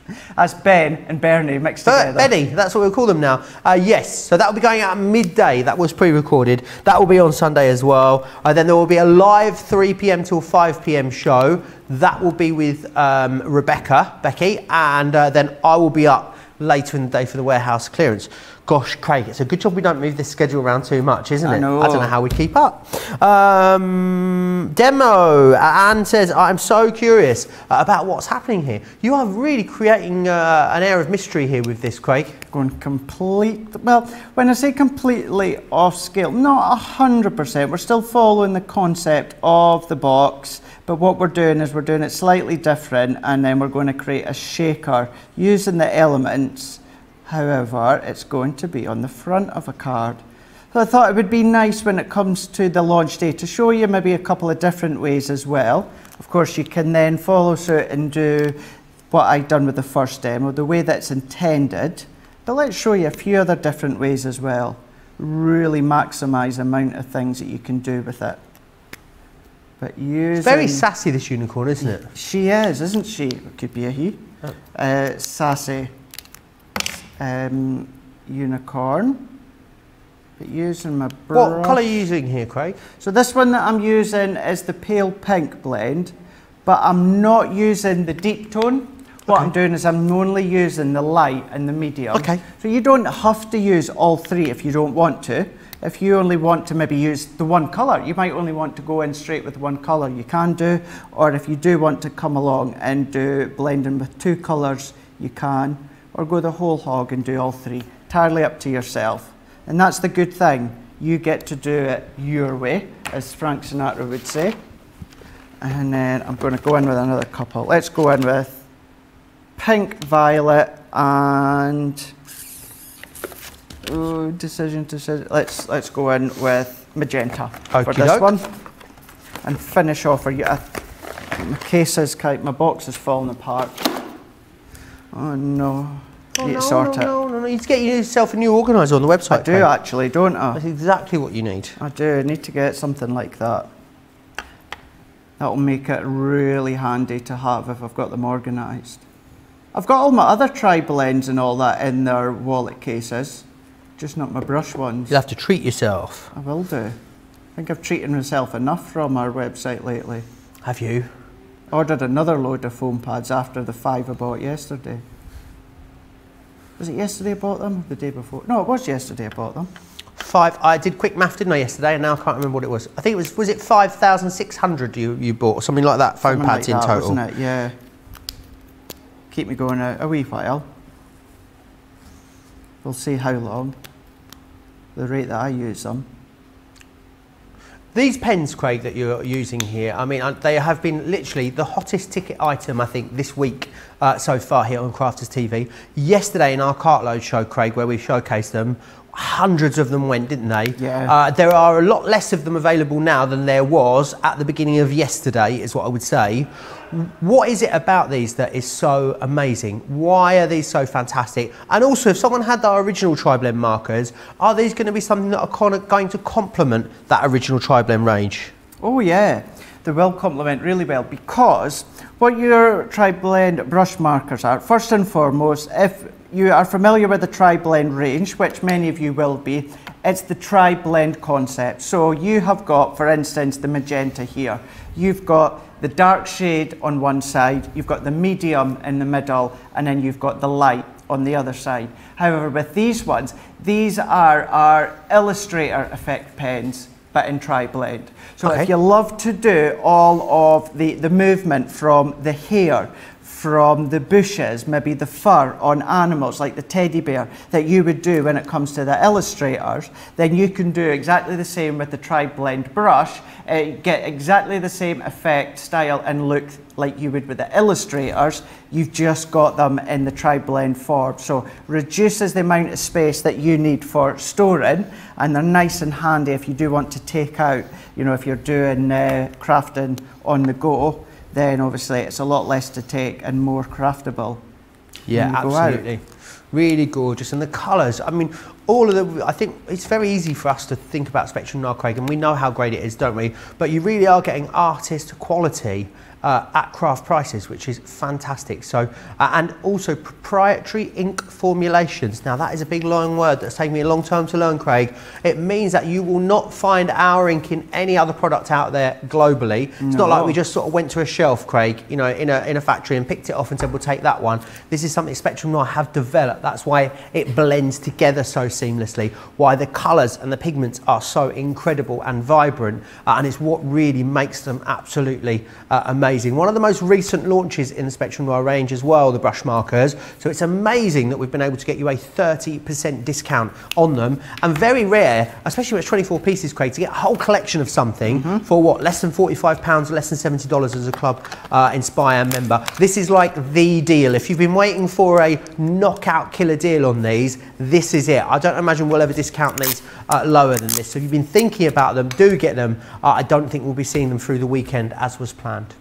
[SPEAKER 2] That's Ben and Bernie mixed
[SPEAKER 1] But
[SPEAKER 2] together.
[SPEAKER 1] Betty, that's what we'll call them now. Uh, yes, so that will be going out midday. That was pre-recorded. That will be on Sunday as well. Uh, then there will be a live 3 p.m. till 5 p.m. show. That will be with um, Rebecca, Becky, and uh, then I will be up later in the day for the warehouse clearance. Gosh, Craig, it's a good job we don't move this schedule around too much, isn't
[SPEAKER 2] I
[SPEAKER 1] it?
[SPEAKER 2] know.
[SPEAKER 1] I don't know how we keep up. Um, demo. Anne says, I'm so curious uh, about what's happening here. You are really creating uh, an air of mystery here with this, Craig.
[SPEAKER 2] going complete, well, when I say completely off scale, not 100%, we're still following the concept of the box, but what we're doing is we're doing it slightly different and then we're going to create a shaker using the elements. However, it's going to be on the front of a card. So I thought it would be nice when it comes to the launch day to show you maybe a couple of different ways as well. Of course, you can then follow suit and do what I've done with the first demo, the way that's intended. But let's show you a few other different ways as well. Really maximise the amount of things that you can do with it. But using...
[SPEAKER 1] It's very sassy, this unicorn, isn't it?
[SPEAKER 2] She is, isn't she? It could be a he. Oh. Uh, sassy um, unicorn. But using my brush.
[SPEAKER 1] What colour are you using here, Craig?
[SPEAKER 2] So this one that I'm using is the pale pink blend, but I'm not using the deep tone. What okay. I'm doing is I'm only using the light and the medium.
[SPEAKER 1] Okay.
[SPEAKER 2] So you don't have to use all three if you don't want to. If you only want to maybe use the one colour, you might only want to go in straight with one colour, you can do. Or if you do want to come along and do blending with two colours, you can. Or go the whole hog and do all three. Entirely up to yourself. And that's the good thing. You get to do it your way, as Frank Sinatra would say. And then I'm going to go in with another couple. Let's go in with pink, violet, and ooh, decision, decision. Let's let's go in with magenta
[SPEAKER 1] Okey
[SPEAKER 2] for this
[SPEAKER 1] doke.
[SPEAKER 2] one, and finish off. Or you, uh, my case is my box is falling apart. Oh no.
[SPEAKER 1] Oh, no, no, no, no, no, You need to get yourself a new organiser on the website.
[SPEAKER 2] I do actually, don't I?
[SPEAKER 1] That's exactly what you need.
[SPEAKER 2] I do. I need to get something like that. That'll make it really handy to have if I've got them organised. I've got all my other tri-blends and all that in their wallet cases, just not my brush ones.
[SPEAKER 1] You'll have to treat yourself.
[SPEAKER 2] I will do. I think I've treated myself enough from our website lately.
[SPEAKER 1] Have you?
[SPEAKER 2] Ordered another load of foam pads after the five I bought yesterday. Was it yesterday I bought them? The day before? No, it was yesterday I bought them.
[SPEAKER 1] Five. I did quick math, didn't I, yesterday? And now I can't remember what it was. I think it was. Was it five thousand six hundred you you bought or something like that? Foam
[SPEAKER 2] Something
[SPEAKER 1] pads
[SPEAKER 2] like
[SPEAKER 1] in total.
[SPEAKER 2] Wasn't it? Yeah. Keep me going a, a wee while. We'll see how long. The rate that I use them.
[SPEAKER 1] These pens, Craig, that you're using here, I mean, uh, they have been literally the hottest ticket item, I think, this week uh, so far here on Crafter's TV. Yesterday in our cartload show, Craig, where we showcased them, hundreds of them went, didn't they?
[SPEAKER 2] Yeah.
[SPEAKER 1] Uh, there are a lot less of them available now than there was at the beginning of yesterday, is what I would say. What is it about these that is so amazing? Why are these so fantastic? And also, if someone had their original tri-blend markers, are these going to be something that are going to complement that original tri-blend range?
[SPEAKER 2] Oh yeah, they will complement really well because what your tri-blend brush markers are, first and foremost, if you are familiar with the tri-blend range, which many of you will be, it's the tri-blend concept. So you have got, for instance, the magenta here. You've got the dark shade on one side, you've got the medium in the middle, and then you've got the light on the other side. However, with these ones, these are our Illustrator effect pens, but in tri-blend. So
[SPEAKER 1] okay.
[SPEAKER 2] if you love to do all of the, the movement from the hair, from the bushes, maybe the fur on animals like the teddy bear that you would do when it comes to the illustrators, then you can do exactly the same with the tri-blend brush, uh, get exactly the same effect, style and look like you would with the illustrators, you've just got them in the tri-blend form. So reduces the amount of space that you need for storing and they're nice and handy if you do want to take out, you know, if you're doing uh, crafting on the go, then obviously it's a lot less to take and more craftable.
[SPEAKER 1] Yeah, absolutely. Really gorgeous. And the colours, I mean, all of the, I think it's very easy for us to think about Spectrum Noir Craig, and we know how great it is, don't we? But you really are getting artist quality uh, at craft prices, which is fantastic. So, uh, and also proprietary ink formulations. Now that is a big long word that's taken me a long time to learn, Craig. It means that you will not find our ink in any other product out there globally. It's no. not like we just sort of went to a shelf, Craig, you know, in a, in a factory and picked it off and said, we'll take that one. This is something Spectrum Noir have developed. That's why it blends together so seamlessly, why the colours and the pigments are so incredible and vibrant. Uh, and it's what really makes them absolutely uh, amazing amazing. One of the most recent launches in the Spectrum Noir range as well, the brush markers. So it's amazing that we've been able to get you a 30% discount on them. And very rare, especially when it's 24 pieces, Craig, to get a whole collection of something mm -hmm. for what, less than £45, less than $70 as a Club uh, Inspire member. This is like the deal. If you've been waiting for a knockout killer deal on these, this is it. I don't imagine we'll ever discount these uh, lower than this. So if you've been thinking about them, do get them. Uh, I don't think we'll be seeing them through the weekend as was planned.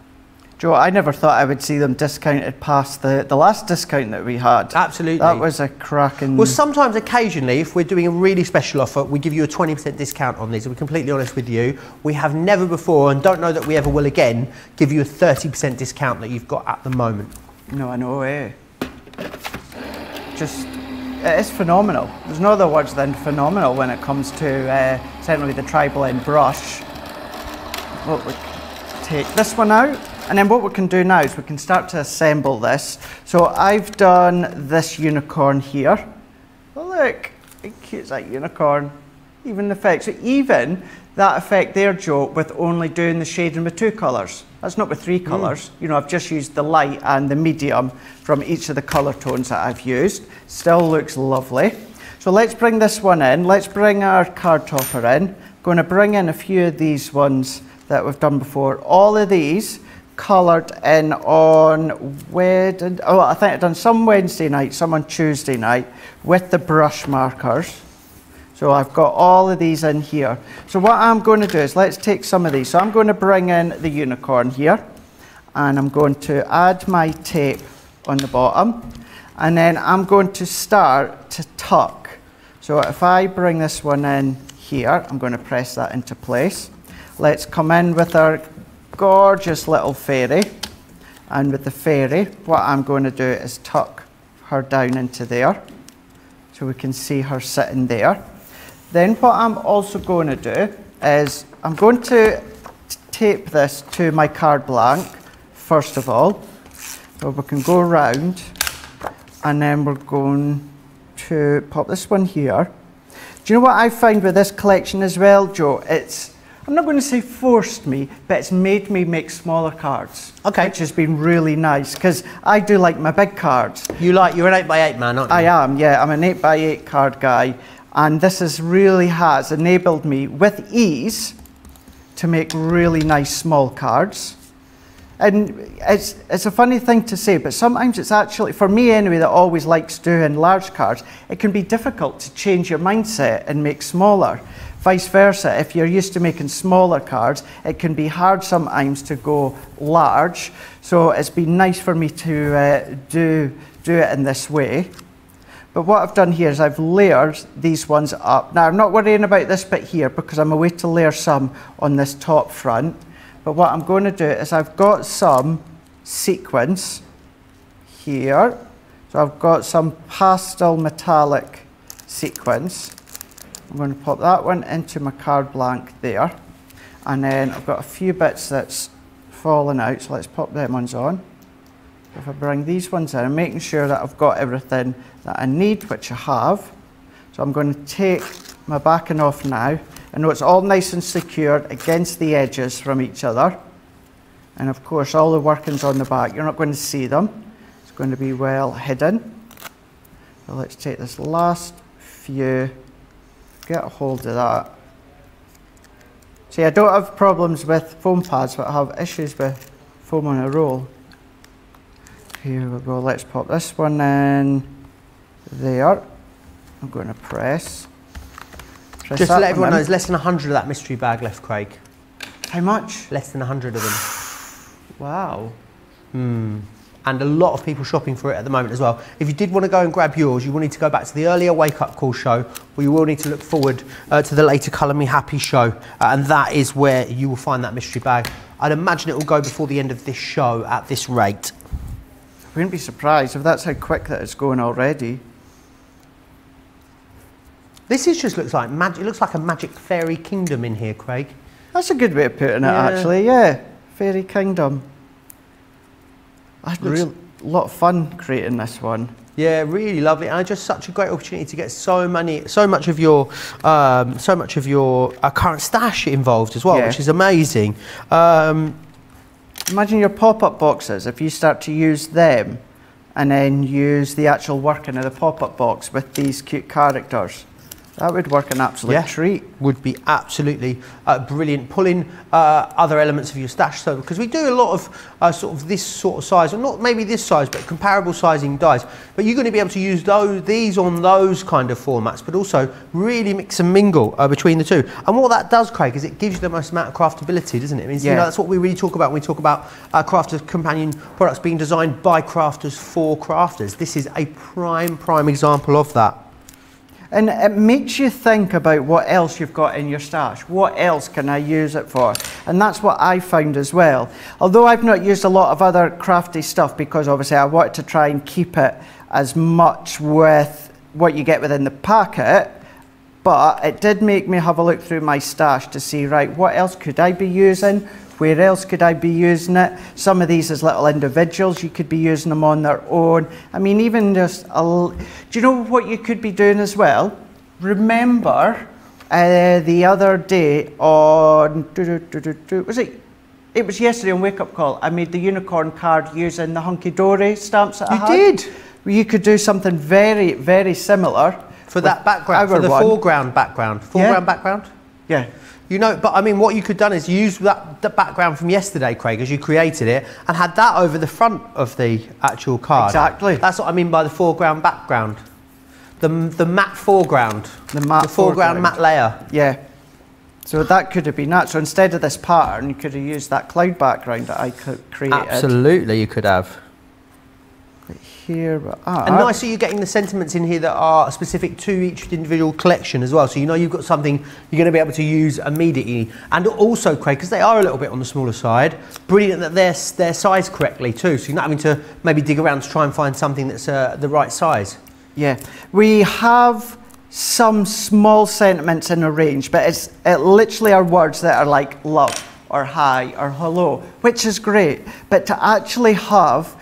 [SPEAKER 2] Joe, I never thought I would see them discounted past the, the last discount that we had.
[SPEAKER 1] Absolutely.
[SPEAKER 2] That was a cracking...
[SPEAKER 1] Well, sometimes, occasionally, if we're doing a really special offer, we give you a 20% discount on these. I'll be completely honest with you. We have never before, and don't know that we ever will again, give you a 30% discount that you've got at the moment.
[SPEAKER 2] No, I know, eh? Just, it is phenomenal. There's no other words than phenomenal when it comes to uh, certainly the tri-blend brush. What we take this one out and then what we can do now is we can start to assemble this. So I've done this unicorn here. Look, how cute is that unicorn? Even the effect. So even that effect there, Joe, with only doing the shading with two colours. That's not with three hmm. colours. Mm. You know, I've just used the light and the medium from each of the colour tones that I've used. Still looks lovely. So let's bring this one in. Let's bring our card topper in. Going to bring in a few of these ones that we've done before. All of these coloured in on Wednesday, oh, I think I've done some Wednesday night, some on Tuesday night with the brush markers. So I've got all of these in here. So what I'm going to do is let's take some of these. So I'm going to bring in the unicorn here and I'm going to add my tape on the bottom and then I'm going to start to tuck. So if I bring this one in here, I'm going to press that into place. Let's come in with our gorgeous little fairy. And with the fairy, what I'm going to do is tuck her down into there. So we can see her sitting there. Then what I'm also going to do is I'm going to tape this to my card blank, first of all. So we can go around and then we're going to pop this one here. Do you know what I find with this collection as well, Joe? It's I'm not going to say forced me, but it's made me make smaller cards.
[SPEAKER 1] Okay.
[SPEAKER 2] Which has been really nice because I do like my big cards.
[SPEAKER 1] You like, you're an 8x8 man, aren't you?
[SPEAKER 2] I am, yeah. I'm an 8x8 card guy. And this has really has enabled me with ease to make really nice small cards. And it's, it's a funny thing to say, but sometimes it's actually, for me anyway, that always likes doing large cards, it can be difficult to change your mindset and make smaller. Vice versa, if you're used to making smaller cards, it can be hard sometimes to go large. So it's been nice for me to uh, do, do it in this way. But what I've done here is I've layered these ones up. Now I'm not worrying about this bit here because I'm away to layer some on this top front. But what I'm going to do is I've got some sequins here. So I've got some pastel metallic sequins. I'm going to pop that one into my card blank there. And then I've got a few bits that's fallen out, so let's pop them ones on. If I bring these ones in, I'm making sure that I've got everything that I need, which I have. So I'm going to take my backing off now. I know it's all nice and secured against the edges from each other. And of course, all the workings on the back, you're not going to see them. It's going to be well hidden. So let's take this last few get a hold of that. See, I don't have problems with foam pads, but I have issues with foam on a roll. Here we go, let's pop this one in there. I'm going to press.
[SPEAKER 1] press Just to let everyone know, there's less than 100 of that mystery bag left, Craig.
[SPEAKER 2] How much?
[SPEAKER 1] Less than 100 of them. wow. Hmm and a lot of people shopping for it at the moment as well. If you did want to go and grab yours, you will need to go back to the earlier Wake Up Call show, or you will need to look forward uh, to the later Colour Me Happy show, uh, and that is where you will find that mystery bag. I'd imagine it will go before the end of this show at this rate.
[SPEAKER 2] I wouldn't be surprised if that's how quick that it's going already.
[SPEAKER 1] This is just looks like magic. It looks like a magic fairy kingdom in here, Craig.
[SPEAKER 2] That's a good way of putting it, yeah. actually. Yeah, fairy kingdom. I had a lot of fun creating this one.
[SPEAKER 1] Yeah, really lovely, and just such a great opportunity to get so many, so much of your, um, so much of your uh, current stash involved as well, yeah. which is amazing. Um,
[SPEAKER 2] Imagine your pop-up boxes, if you start to use them and then use the actual working of the pop-up box with these cute characters. That would work an absolute
[SPEAKER 1] Yeah.
[SPEAKER 2] treat.
[SPEAKER 1] would be absolutely uh, brilliant. Pulling uh, other elements of your stash, so because we do a lot of uh, sort of this sort of size, or not maybe this size, but comparable sizing dies. But you're going to be able to use those these on those kind of formats, but also really mix and mingle uh, between the two. And what that does, Craig, is it gives you the most amount of craftability, doesn't it? It means, you know, that's what we really talk about when we talk about uh, Crafter's Companion products being designed by crafters for crafters. This is a prime prime example of that.
[SPEAKER 2] And it makes you think about what else you've got in your stash. What else can I use it for? And that's what I found as well. Although I've not used a lot of other crafty stuff because obviously I wanted to try and keep it as much with what you get within the packet, but it did make me have a look through my stash to see, right, what else could I be using? Where else could I be using it? Some of these as little individuals, you could be using them on their own. I mean, even just, a l- do you know what you could be doing as well? Remember uh, the other day on, was it? It was yesterday on Wake Up Call. I made the unicorn card using the Hunkydory stamps that I
[SPEAKER 1] You
[SPEAKER 2] had.
[SPEAKER 1] did?
[SPEAKER 2] You could do something very, very similar
[SPEAKER 1] For that background, for the
[SPEAKER 2] one.
[SPEAKER 1] foreground background. Foreground background?
[SPEAKER 2] Yeah.
[SPEAKER 1] You know, but I mean, what you could done is use that, that background from yesterday, Craig, as you created it, and had that over the front of the actual card.
[SPEAKER 2] Exactly.
[SPEAKER 1] That's what I mean by the foreground background. The, the matte foreground.
[SPEAKER 2] The matte
[SPEAKER 1] the foreground,
[SPEAKER 2] foreground.
[SPEAKER 1] matte layer.
[SPEAKER 2] Yeah. So that could have been that. So instead of this pattern, you could have used that cloud background that I created.
[SPEAKER 1] Absolutely, you could have.
[SPEAKER 2] Here are.
[SPEAKER 1] And nice that you're getting the sentiments in here that are specific to each individual collection as well. So you know you've got something you're going to be able to use immediately. And also, Craig, because they are a little bit on the smaller side, brilliant that they're, they're sized correctly too. So you're not having to maybe dig around to try and find something that's uh, the right size.
[SPEAKER 2] Yeah. We have some small sentiments in a range, but it's it literally are words that are like love or hi or hello, which is great. But to actually have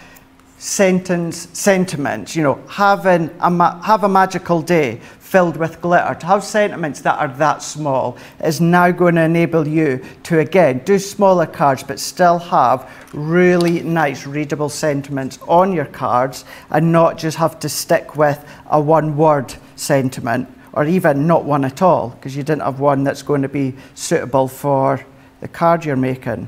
[SPEAKER 2] sentence sentiments, you know, having a have a magical day filled with glitter, to have sentiments that are that small is now going to enable you to again do smaller cards but still have really nice readable sentiments on your cards and not just have to stick with a one word sentiment or even not one at all because you didn't have one that's going to be suitable for the card you're making.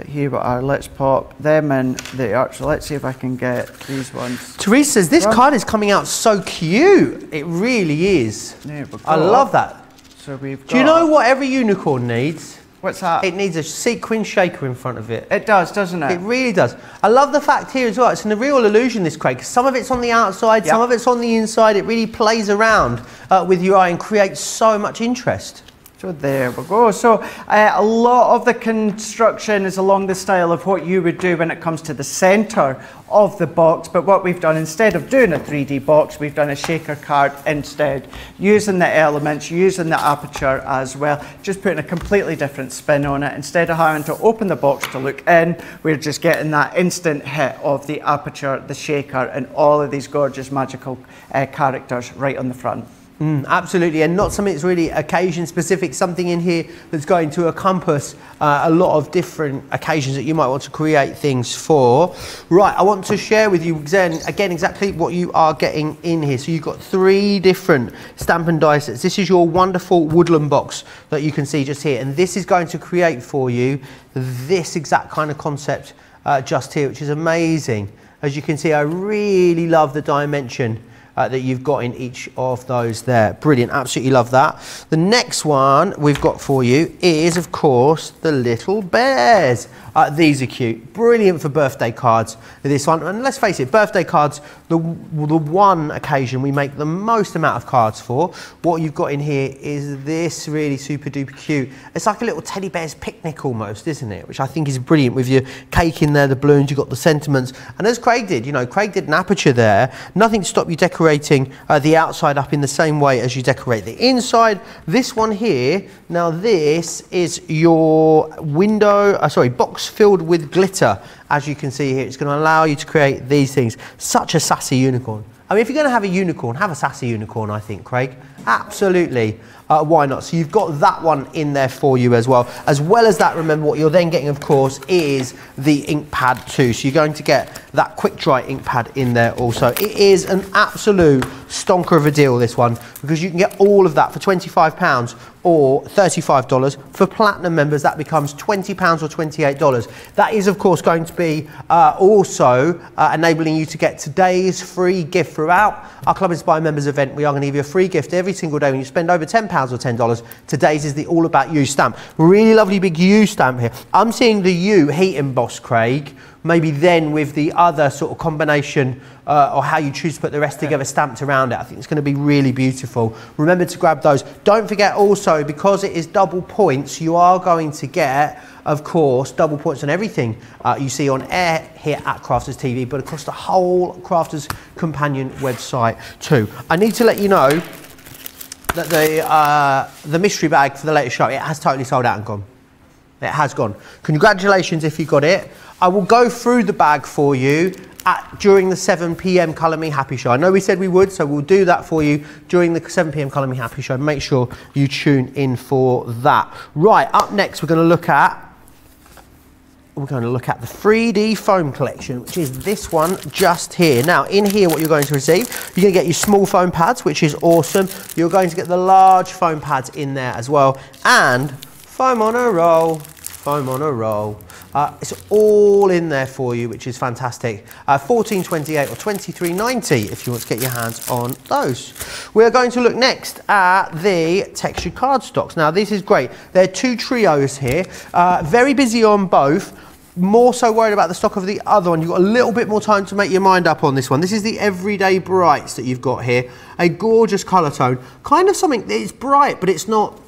[SPEAKER 2] But here we are, let's pop them in there. So let's see if I can get these ones.
[SPEAKER 1] Teresa says this card is coming out so cute. It really is. I love that.
[SPEAKER 2] So we've got.
[SPEAKER 1] Do you know what every unicorn needs?
[SPEAKER 2] What's that?
[SPEAKER 1] It needs a sequin shaker in front of it.
[SPEAKER 2] It does, doesn't it?
[SPEAKER 1] It really does. I love the fact here as well. It's in a real illusion, this Craig. 'cause Some of it's on the outside, some of it's on the inside. It really plays around uh, with your eye and creates so much interest.
[SPEAKER 2] So there we go. So uh, a lot of the construction is along the style of what you would do when it comes to the centre of the box. But what we've done instead of doing a 3D box, we've done a shaker card instead, using the elements, using the aperture as well, just putting a completely different spin on it. Instead of having to open the box to look in, we're just getting that instant hit of the aperture, the shaker, and all of these gorgeous magical uh, characters right on the front.
[SPEAKER 1] Mm, absolutely, and not something that's really occasion specific, something in here that's going to encompass uh, a lot of different occasions that you might want to create things for. Right, I want to share with you again, again exactly what you are getting in here. So you've got three different stamp and die sets. This is your wonderful woodland box that you can see just here, and this is going to create for you this exact kind of concept uh, just here, which is amazing. As you can see, I really love the dimension uh, that you've got in each of those there. Brilliant, absolutely love that. The next one we've got for you is, of course, the little bears. Uh, these are cute, brilliant for birthday cards. This one, and let's face it, birthday cards, the, the one occasion we make the most amount of cards for. What you've got in here is this really super duper cute. It's like a little teddy bear's picnic almost, isn't it? Which I think is brilliant with your cake in there, the balloons, you've got the sentiments. And as Craig did, you know, Craig did an aperture there, nothing to stop you decorating uh, the outside up in the same way as you decorate the inside. This one here, now this is your window, uh, sorry, box filled with glitter. As you can see here, it's going to allow you to create these things. Such a sassy unicorn. I mean, if you're going to have a unicorn, have a sassy unicorn, I think, Craig. Absolutely. Uh, why not? So you've got that one in there for you as well. As well as that, remember what you're then getting, of course, is the ink pad too. So you're going to get that quick dry ink pad in there also. It is an absolute stonker of a deal, this one, because you can get all of that for £25 or $35. For platinum members, that becomes £20 or $28. That is, of course, going to be uh, also uh, enabling you to get today's free gift throughout our Club Inspire members event. We are going to give you a free gift every single day when you spend over £10 or $10. Today's is the All About You stamp. Really lovely big U stamp here. I'm seeing the U heat embossed, Craig. Maybe then with the other sort of combination uh, or how you choose to put the rest together stamped around it. I think it's going to be really beautiful. Remember to grab those. Don't forget also, because it is double points, you are going to get, of course, double points on everything uh, you see on air here at Crafter's TV, but across the whole Crafter's Companion website too. I need to let you know that the, uh, the mystery bag for the latest show, it has totally sold out and gone. It has gone. Congratulations if you got it. I will go through the bag for you at, during the 7 p.m. Colour Me Happy show. I know we said we would, so we'll do that for you during the 7 p.m. Colour Me Happy show. Make sure you tune in for that. Right, up next, we're going to look at we're going to look at the 3D foam collection, which is this one just here. Now, in here, what you're going to receive, you're going to get your small foam pads, which is awesome. You're going to get the large foam pads in there as well, and foam on a roll, foam on a roll. Uh, it's all in there for you, which is fantastic. Uh, 14.28 or 23.90 if you want to get your hands on those. We're going to look next at the textured cardstocks. Now, this is great. There are two trios here. Uh, very busy on both more so worried about the stock of the other one. You've got a little bit more time to make your mind up on this one. This is the Everyday Brights that you've got here. A gorgeous colour tone. Kind of something that is bright, but it's not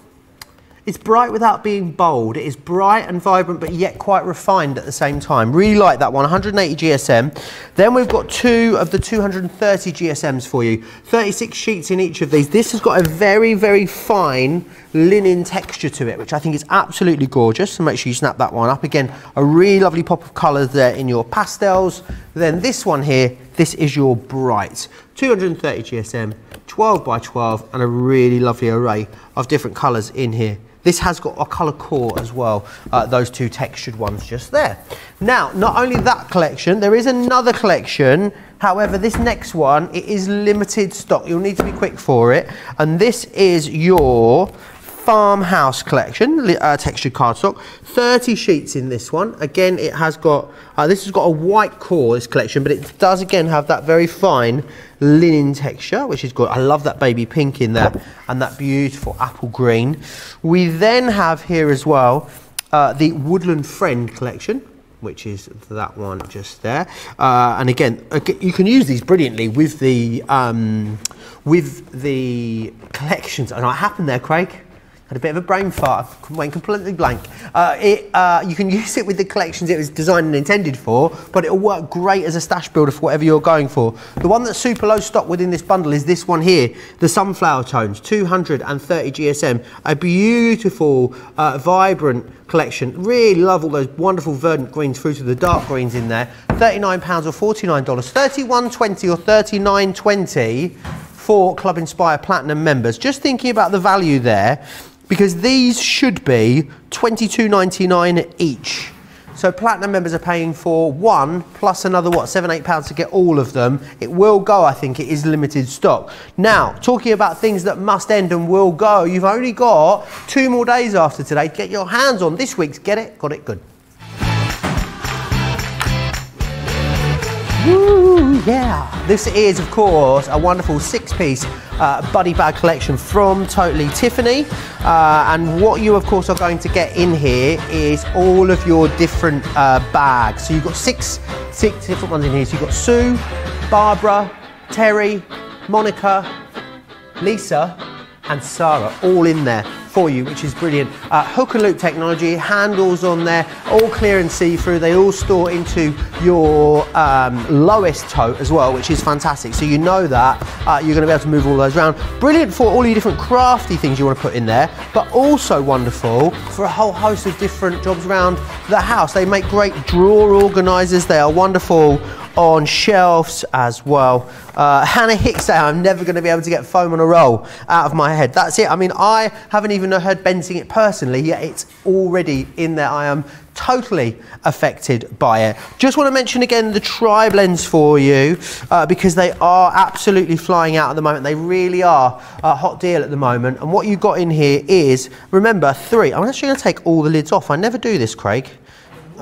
[SPEAKER 1] it's bright without being bold. It is bright and vibrant, but yet quite refined at the same time. Really like that one, 180 GSM. Then we've got two of the 230 GSMs for you. 36 sheets in each of these. This has got a very, very fine linen texture to it, which I think is absolutely gorgeous. So make sure you snap that one up. Again, a really lovely pop of colour there in your pastels. Then this one here, this is your bright. 230 GSM, 12 by 12, and a really lovely array of different colours in here. This has got a colour core as well, uh, those two textured ones just there. Now, not only that collection, there is another collection. However, this next one, it is limited stock. You'll need to be quick for it. And this is your farmhouse collection, uh, textured cardstock. 30 sheets in this one. Again, it has got, uh, this has got a white core, this collection, but it does again have that very fine linen texture, which is good. I love that baby pink in there and that beautiful apple green. We then have here as well uh, the Woodland Friend collection which is that one just there. Uh, and again, you can use these brilliantly with the um, with the collections. And what happened there, Craig? Had a bit of a brain fart, went completely blank. Uh, it, uh, you can use it with the collections it was designed and intended for, but it'll work great as a stash builder for whatever you're going for. The one that's super low stock within this bundle is this one here, the Sunflower Tones, 230 GSM, a beautiful, uh, vibrant collection. Really love all those wonderful verdant greens through to the dark greens in there. £39 or $49, $31.20 or $39.20 for Club Inspire Platinum members. Just thinking about the value there, because these should be $22.99 each. So platinum members are paying for one plus another what seven eight pounds to get all of them. It will go. I think it is limited stock. Now talking about things that must end and will go. You've only got two more days after today. To get your hands on this week's. Get it? Got it? Good. Woo, yeah. This is, of course, a wonderful six-piece uh, buddy bag collection from Totally Tiffany. Uh, and what you, of course, are going to get in here is all of your different uh, bags. So you've got six, six different ones in here. So you've got Sue, Barbara, Terry, Monica, Lisa, and Sarah all in there for you, which is brilliant. Uh, hook and loop technology, handles on there, all clear and see-through. They all store into your um, lowest tote as well, which is fantastic. So you know that uh, you're going to be able to move all those around. Brilliant for all your different crafty things you want to put in there, but also wonderful for a whole host of different jobs around the house. They make great drawer organisers. They are wonderful on shelves as well. Uh, Hannah Hicks I'm never going to be able to get foam on a roll out of my head. That's it. I mean, I haven't even heard Ben sing it personally, yet it's already in there. I am totally affected by it. Just want to mention again the tri blends for you uh, because they are absolutely flying out at the moment. They really are a hot deal at the moment. And what you've got in here is, remember, three. I'm actually going to take all the lids off. I never do this, Craig.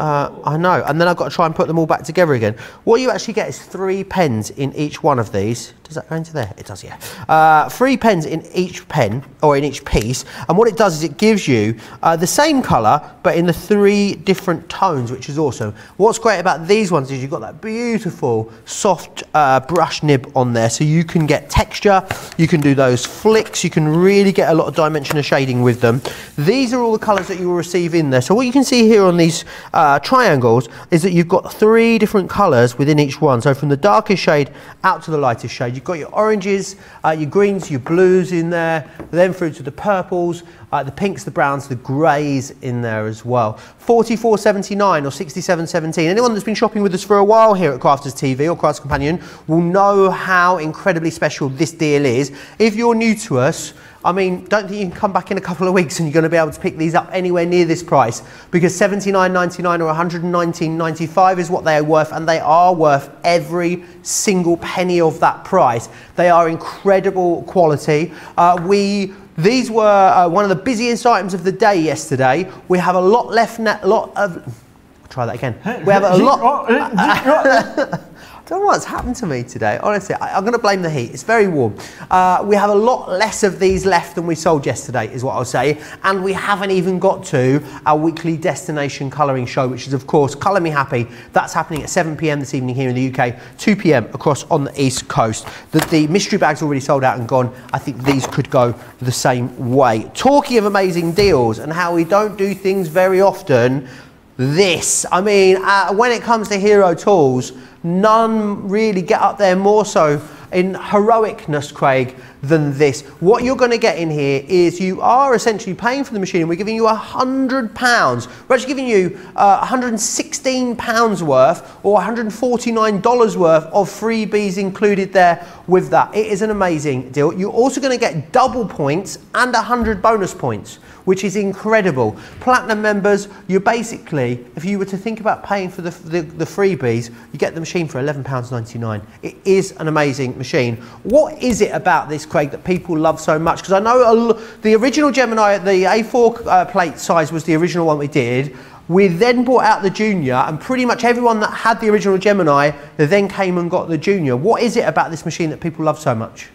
[SPEAKER 1] Uh, I know, and then I've got to try and put them all back together again. What you actually get is three pens in each one of these. Does that go into there? It does, yeah. Uh, three pens in each pen, or in each piece, and what it does is it gives you uh, the same colour, but in the three different tones, which is awesome. What's great about these ones is you've got that beautiful, soft uh, brush nib on there, so you can get texture, you can do those flicks, you can really get a lot of dimension of shading with them. These are all the colours that you will receive in there. So what you can see here on these uh, triangles is that you've got three different colours within each one. So from the darkest shade out to the lightest shade. You've got your oranges, uh, your greens, your blues in there, then through to the purples, uh, the pinks, the browns, the greys in there as well. 44.79 or 67.17. Anyone that's been shopping with us for a while here at Crafters TV or Crafters Companion will know how incredibly special this deal is. If you're new to us, I mean, don't think you can come back in a couple of weeks and you're going to be able to pick these up anywhere near this price because 79.99 or 119.95 is what they are worth and they are worth every single penny of that price. They are incredible quality. Uh, we these were uh, one of the busiest items of the day yesterday. We have a lot left, lot of. Try that again. We have a lot. don't know what's happened to me today. Honestly, I, am going to blame the heat. It's very warm. Uh, we have a lot less of these left than we sold yesterday, is what I'll say. And we haven't even got to our weekly destination colouring show, which is, of course, Colour Me Happy. That's happening at 7 pm this evening here in the UK, 2 pm across on the East Coast. The, the mystery bag's already sold out and gone. I think these could go the same way. Talking of amazing deals and how we don't do things very often, this. I mean, uh, when it comes to hero tools, None really get up there more so in heroicness, Craig, than this. What you're going to get in here is you are essentially paying for the machine. And we're giving you £100. We're actually giving you uh, £116 worth or $149 worth of freebies included there with that. It is an amazing deal. You're also going to get double points and 100 bonus points which is incredible. Platinum members, you're basically, if you were to think about paying for the, the, the freebies, you get the machine for £11.99. It is an amazing machine. What is it about this, Craig, that people love so much? Because I know the original Gemini, the A4 uh, plate size was the original one we did. We then brought out the Junior, and pretty much everyone that had the original Gemini then came and got the Junior. What is it about this machine that people love so much?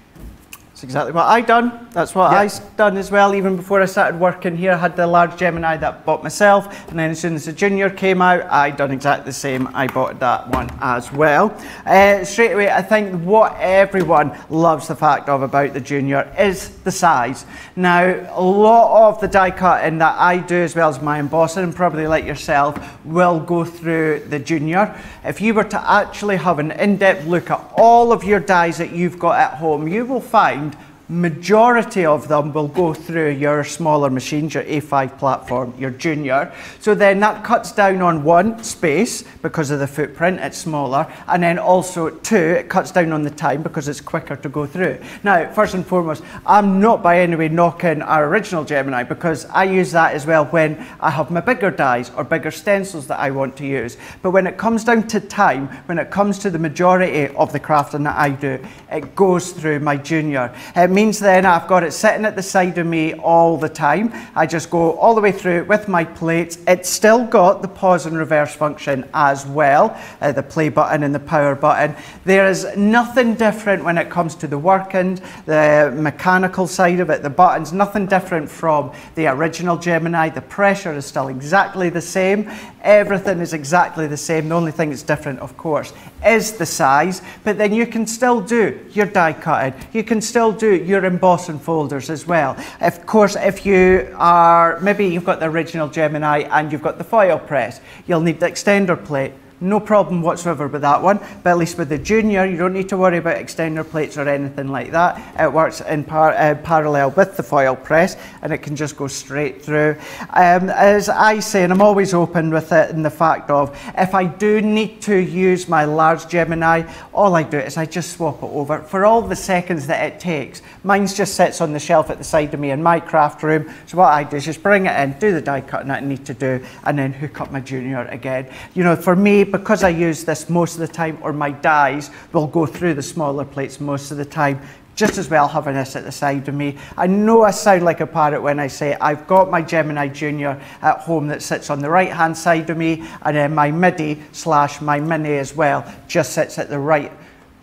[SPEAKER 2] That's exactly what I done. That's what yep. I done as well. Even before I started working here, I had the large Gemini that I bought myself, and then as soon as the Junior came out, I done exactly the same. I bought that one as well. Uh, straight away, I think what everyone loves the fact of about the Junior is the size. Now, a lot of the die cutting that I do, as well as my embossing, and probably like yourself, will go through the Junior. If you were to actually have an in-depth look at all of your dies that you've got at home, you will find majority of them will go through your smaller machines, your A5 platform, your junior. So then that cuts down on one, space, because of the footprint, it's smaller. And then also two, it cuts down on the time because it's quicker to go through. Now, first and foremost, I'm not by any way knocking our original Gemini because I use that as well when I have my bigger dies or bigger stencils that I want to use. But when it comes down to time, when it comes to the majority of the crafting that I do, it goes through my junior. Um, means then I've got it sitting at the side of me all the time. I just go all the way through with my plates. It's still got the pause and reverse function as well, uh, the play button and the power button. There is nothing different when it comes to the working, the mechanical side of it, the buttons, nothing different from the original Gemini. The pressure is still exactly the same. Everything is exactly the same. The only thing that's different, of course, is the size. But then you can still do your die cutting. You can still do your embossing folders as well. Of course, if you are, maybe you've got the original Gemini and you've got the foil press, you'll need the extender plate no problem whatsoever with that one. But at least with the Junior, you don't need to worry about extender plates or anything like that. It works in par uh, parallel with the foil press and it can just go straight through. Um, as I say, and I'm always open with it in the fact of, if I do need to use my large Gemini, all I do is I just swap it over. For all the seconds that it takes, mine just sits on the shelf at the side of me in my craft room. So what I do is just bring it in, do the die cutting that I need to do, and then hook up my Junior again. You know, for me, because I use this most of the time, or my dies will go through the smaller plates most of the time, just as well having this at the side of me. I know I sound like a parrot when I say I've got my Gemini Junior at home that sits on the right hand side of me, and then my MIDI slash my Mini as well just sits at the right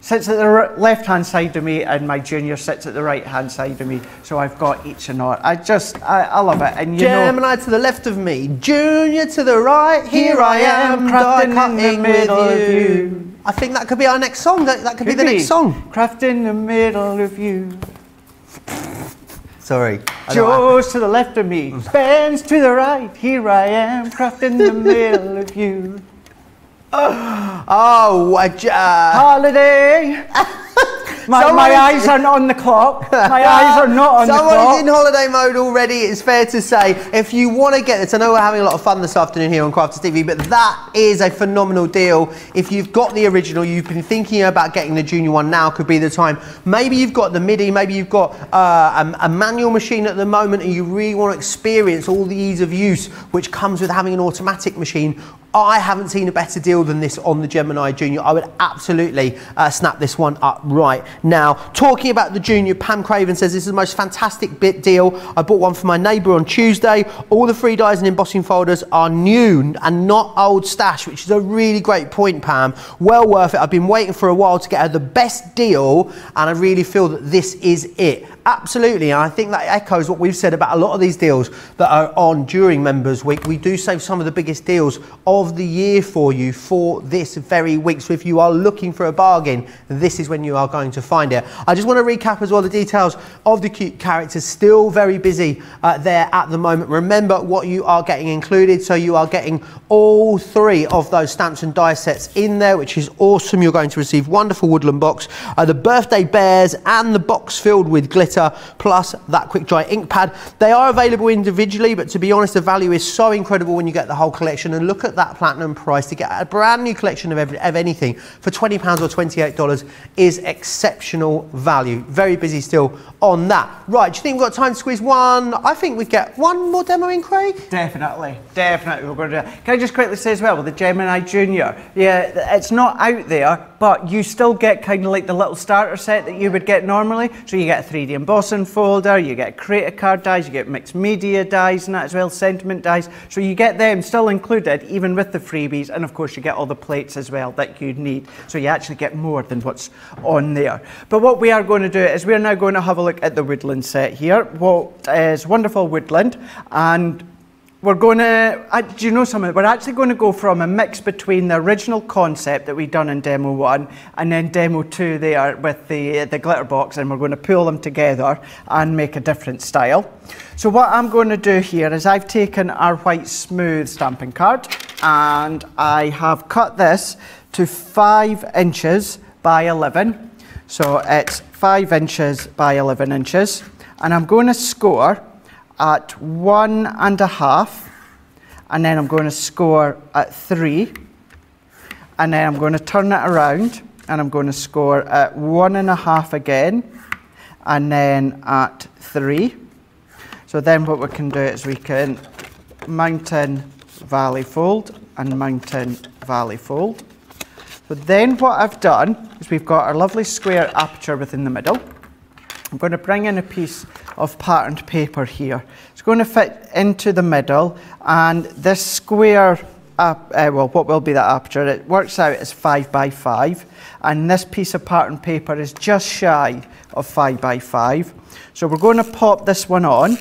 [SPEAKER 2] sits at the left hand side of me and my junior sits at the right hand side of me. So I've got each and all. I just I, I love it. And you
[SPEAKER 1] Gemini
[SPEAKER 2] know,
[SPEAKER 1] to the left of me junior to the right here, I am crafting in the middle of you. I think that could be our next song. That, that could, could be the be. next song.
[SPEAKER 2] Crafting in the middle of you.
[SPEAKER 1] Sorry.
[SPEAKER 2] Joe's to the left of me, mm. Ben's to the right. Here I am, crafting in the middle of you.
[SPEAKER 1] Oh, what? uh,
[SPEAKER 2] holiday. My, my eyes are not on the clock. My eyes are not on the clock.
[SPEAKER 1] Someone's in holiday mode already, it's fair to say. If you want to get this, I know we're having a lot of fun this afternoon here on Crafters TV, but that is a phenomenal deal. If you've got the original, you've been thinking about getting the junior one, now could be the time. Maybe you've got the MIDI, maybe you've got uh, a, a manual machine at the moment and you really want to experience all the ease of use which comes with having an automatic machine. I haven't seen a better deal than this on the Gemini Junior. I would absolutely uh, snap this one up right now. Talking about the Junior, Pam Craven says this is the most fantastic bit deal. I bought one for my neighbour on Tuesday. All the free dies and embossing folders are new and not old stash, which is a really great point, Pam. Well worth it. I've been waiting for a while to get her the best deal, and I really feel that this is it. Absolutely, and I think that echoes what we've said about a lot of these deals that are on during Members Week. We do save some of the biggest deals of the year for you for this very week. So if you are looking for a bargain, this is when you are going to find it. I just want to recap as well the details of the cute characters. Still very busy uh, there at the moment. Remember what you are getting included. So you are getting all three of those stamps and die sets in there, which is awesome. You're going to receive wonderful woodland box, uh, the birthday bears, and the box filled with glitter glitter plus that quick dry ink pad. They are available individually, but to be honest, the value is so incredible when you get the whole collection. And look at that platinum price to get a brand new collection of, every, of anything for £20 or $28 is exceptional value. Very busy still on that. Right, do you think we've got time to squeeze one? I think we get one more demo in, Craig.
[SPEAKER 2] Definitely, definitely. We're going to. Can I just quickly say as well with the Gemini Junior? Yeah, it's not out there, but you still get kind of like the little starter set that you would get normally. So you get a 3D embossing folder, you get creator card dies, you get mixed media dies and that as well, sentiment dies. So you get them still included even with the freebies and of course you get all the plates as well that you need. So you actually get more than what's on there. But what we are going to do is we're now going to have a look at the woodland set here. What uh, is wonderful woodland and we're going to, uh, do you know something? We're actually going to go from a mix between the original concept that we've done in demo one and then demo two there with the, the glitter box, and we're going to pull them together and make a different style. So what I'm going to do here is I've taken our white smooth stamping card and I have cut this to five inches by 11. So it's five inches by 11 inches. And I'm going to score at one and a half, and then I'm going to score at three, and then I'm going to turn it around, and I'm going to score at one and a half again, and then at three. So then what we can do is we can mountain, valley fold, and mountain, valley fold. So then what I've done is we've got our lovely square aperture within the middle. I'm going to bring in a piece of patterned paper here. It's going to fit into the middle and this square, uh, uh, well what will be the aperture, it works out as 5 by 5 and this piece of patterned paper is just shy of 5 by 5. So we're going to pop this one on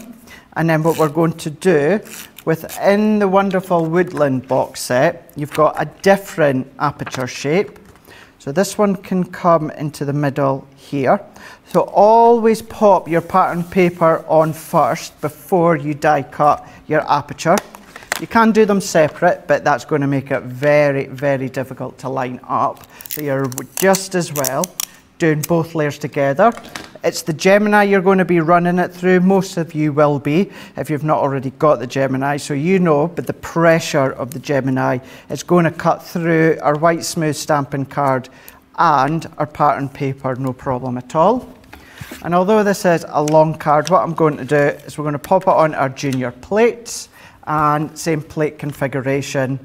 [SPEAKER 2] and then what we're going to do within the wonderful woodland box set, you've got a different aperture shape. So this one can come into the middle here. So always pop your pattern paper on first before you die cut your aperture. You can do them separate, but that's going to make it very, very difficult to line up. So you're just as well doing both layers together. It's the Gemini you're going to be running it through. Most of you will be if you've not already got the Gemini. So you know, but the pressure of the Gemini is going to cut through our white smooth stamping card and our pattern paper, no problem at all. And although this is a long card, what I'm going to do is we're going to pop it on our junior plates and same plate configuration.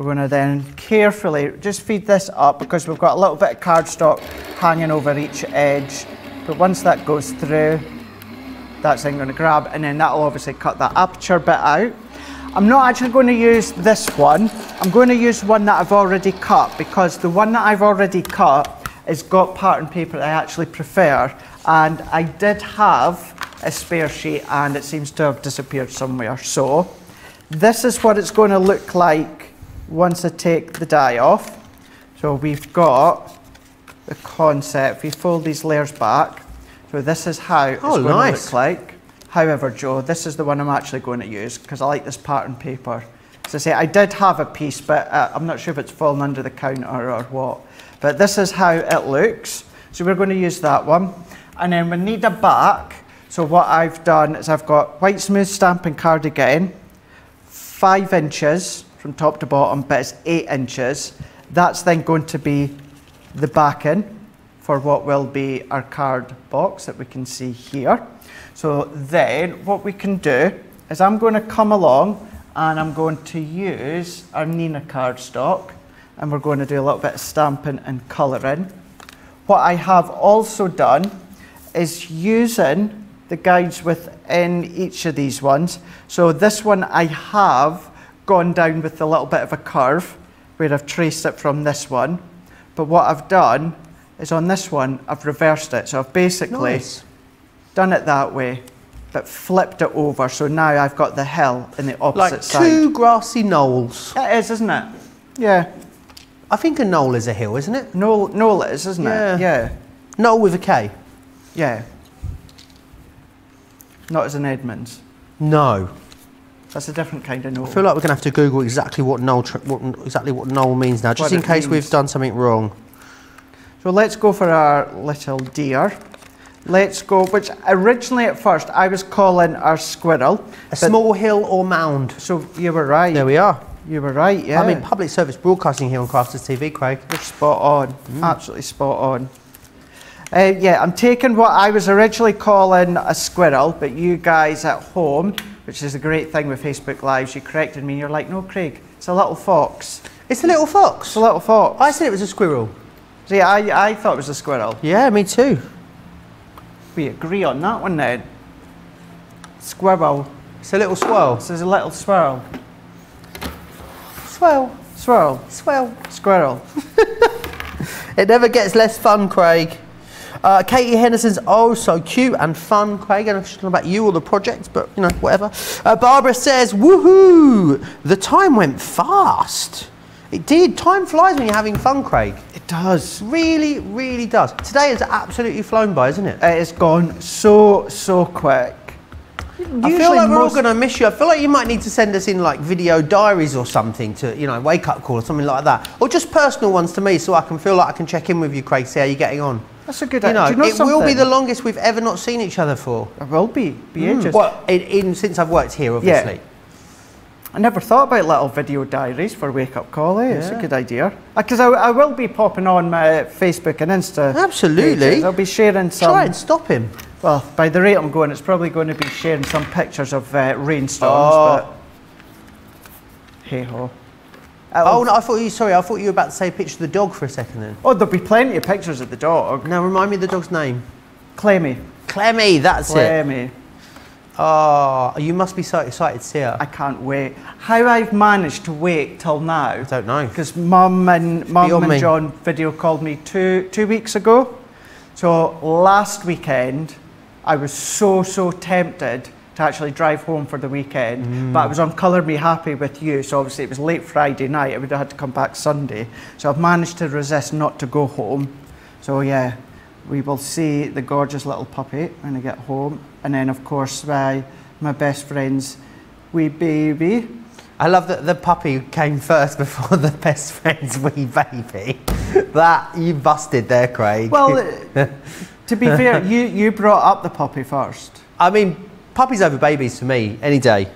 [SPEAKER 2] We're going to then carefully just feed this up because we've got a little bit of cardstock hanging over each edge. But once that goes through, that's then going to grab and then that'll obviously cut that aperture bit out. I'm not actually going to use this one. I'm going to use one that I've already cut because the one that I've already cut has got pattern paper that I actually prefer and I did have a spare sheet and it seems to have disappeared somewhere. So this is what it's going to look like once I take the die off. So we've got the concept. We fold these layers back. So this is how it's
[SPEAKER 1] Oh,
[SPEAKER 2] going
[SPEAKER 1] nice.
[SPEAKER 2] to look like. However, Joe, this is the one I'm actually going to use because I like this pattern paper. As I say, I did have a piece, but uh, I'm not sure if it's fallen under the counter or what. But this is how it looks. So we're going to use that one. And then we need a back. So what I've done is I've got white smooth stamping card again, five inches from top to bottom, but it's eight inches. That's then going to be the back backing for what will be our card box that we can see here. So then what we can do is I'm going to come along and I'm going to use our Neenah cardstock and we're going to do a little bit of stamping and colouring. What I have also done is using the guides within each of these ones. So this one I have gone down with a little bit of a curve where I've traced it from this one. But what I've done is on this one, I've reversed it. So I've basically
[SPEAKER 1] Nice.
[SPEAKER 2] done it that way, but flipped it over. So now I've got the hill in the opposite
[SPEAKER 1] Like
[SPEAKER 2] side.
[SPEAKER 1] two grassy knolls.
[SPEAKER 2] It is, isn't it? Yeah.
[SPEAKER 1] I think a knoll is a hill, isn't it?
[SPEAKER 2] Knoll, knoll it is, isn't
[SPEAKER 1] Yeah.
[SPEAKER 2] it? Yeah.
[SPEAKER 1] Knoll with a K.
[SPEAKER 2] Yeah. Not as in Edmonds.
[SPEAKER 1] No.
[SPEAKER 2] That's a different kind of knoll.
[SPEAKER 1] I feel like we're going to have to Google exactly what tr- what, exactly what knoll means now, just
[SPEAKER 2] What
[SPEAKER 1] in case we've done something wrong.
[SPEAKER 2] So let's go for our little deer. Let's go, which originally at first I was calling our squirrel.
[SPEAKER 1] A small hill or mound.
[SPEAKER 2] So you were right.
[SPEAKER 1] There we are.
[SPEAKER 2] You were right, yeah.
[SPEAKER 1] I mean, public service broadcasting here on Crafters TV, Craig.
[SPEAKER 2] You're spot on.
[SPEAKER 1] Mm.
[SPEAKER 2] Absolutely spot on. Uh, yeah, I'm taking what I was originally calling a squirrel, but you guys at home, which is a great thing with Facebook Lives, you corrected me and you're like, no, Craig, it's a little fox.
[SPEAKER 1] It's a little fox.
[SPEAKER 2] It's a little fox.
[SPEAKER 1] I said it was a squirrel.
[SPEAKER 2] See, I, I thought it was a squirrel.
[SPEAKER 1] Yeah, me too.
[SPEAKER 2] We agree on that one then. Squirrel.
[SPEAKER 1] It's a little swirl.
[SPEAKER 2] This is a little swirl.
[SPEAKER 1] Swirl.
[SPEAKER 2] Swirl.
[SPEAKER 1] Swirl.
[SPEAKER 2] Squirrel.
[SPEAKER 1] It never gets less fun, Craig. Uh, Katie Henderson's oh so cute and fun, Craig. I don't know if she's talking about you or the project, but you know, whatever. Uh, Barbara says, woohoo! The time went fast. It did. Time flies when you're having fun, Craig.
[SPEAKER 2] It does.
[SPEAKER 1] Really, really does. Today has absolutely flown by, isn't it?
[SPEAKER 2] It has gone so, so quick.
[SPEAKER 1] I feel like we're all going to miss you. I feel like you might need to send us in like video diaries or something to, you know, wake up call or something like that, or just personal ones to me, so I can feel like I can check in with you, Craig, see how you're getting on.
[SPEAKER 2] That's a good
[SPEAKER 1] You know,
[SPEAKER 2] idea. You know
[SPEAKER 1] it will be the longest we've ever not seen each other for.
[SPEAKER 2] It will be. Be ages.
[SPEAKER 1] Well, in, in since I've worked here, obviously.
[SPEAKER 2] I never thought about little video diaries for Wake Up Call. Eh? It's a good idea. Because I, I will be popping on my Facebook and Insta.
[SPEAKER 1] Absolutely.
[SPEAKER 2] pages. I'll be sharing some.
[SPEAKER 1] Try and stop him.
[SPEAKER 2] Well, by the rate I'm going, it's probably going to be sharing some pictures of uh, rainstorms.
[SPEAKER 1] Oh.
[SPEAKER 2] But hey ho.
[SPEAKER 1] Oh no, I thought you. Sorry, I thought you were about to say a picture of the dog for a second. Then.
[SPEAKER 2] Oh, there'll be plenty of pictures of the dog.
[SPEAKER 1] Now remind me of the dog's name.
[SPEAKER 2] Clemmy.
[SPEAKER 1] Clemmy. That's it.
[SPEAKER 2] Clemmy.
[SPEAKER 1] Oh, you must be so excited to see her.
[SPEAKER 2] I can't wait. How I've managed to wait till now.
[SPEAKER 1] I don't know.
[SPEAKER 2] Because mum and mum and
[SPEAKER 1] me.
[SPEAKER 2] John video called me two two weeks ago. So last weekend, I was so so tempted to actually drive home for the weekend. But I was on Colour Me Happy with you, so obviously it was late Friday night. I would have had to come back Sunday. So I've managed to resist not to go home. So yeah, we will see the gorgeous little puppy when I get home. And then, of course, my, my best friend's wee baby.
[SPEAKER 1] I love that the puppy came first before the best friend's wee baby. that you busted there, Craig.
[SPEAKER 2] Well, to be fair, you, you brought up the puppy first.
[SPEAKER 1] I mean, puppies over babies for me any day,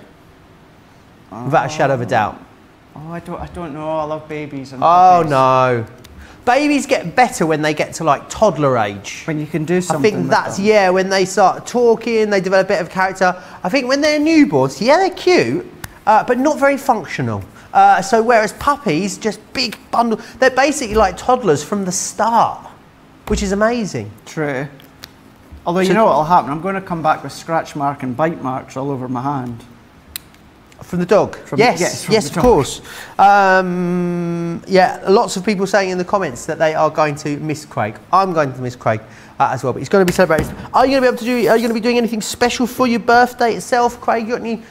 [SPEAKER 1] without a shadow of a doubt.
[SPEAKER 2] Oh, I don't, I don't know. I love babies. And
[SPEAKER 1] Oh
[SPEAKER 2] puppies.
[SPEAKER 1] no, babies get better when they get to like toddler age.
[SPEAKER 2] When you can do something.
[SPEAKER 1] I
[SPEAKER 2] think
[SPEAKER 1] that's
[SPEAKER 2] them.
[SPEAKER 1] yeah when they start talking, they develop a bit of character. I think when they're newborns, yeah, they're cute, uh, but not very functional. Uh, so whereas puppies, just big bundle, they're basically like toddlers from the start, which is amazing.
[SPEAKER 2] True. Although you know what'll happen? I'm going to come back with scratch mark and bite marks all over my hand.
[SPEAKER 1] From the dog?
[SPEAKER 2] From-
[SPEAKER 1] yes,
[SPEAKER 2] yes,
[SPEAKER 1] yes, of
[SPEAKER 2] dog.
[SPEAKER 1] course. Um, yeah, lots of people saying in the comments that they are going to miss Craig. I'm going to miss Craig uh, as well, but he's going to be celebrated. Are you going to be able to do? Are you going to be doing anything special for your birthday itself, Craig? You got any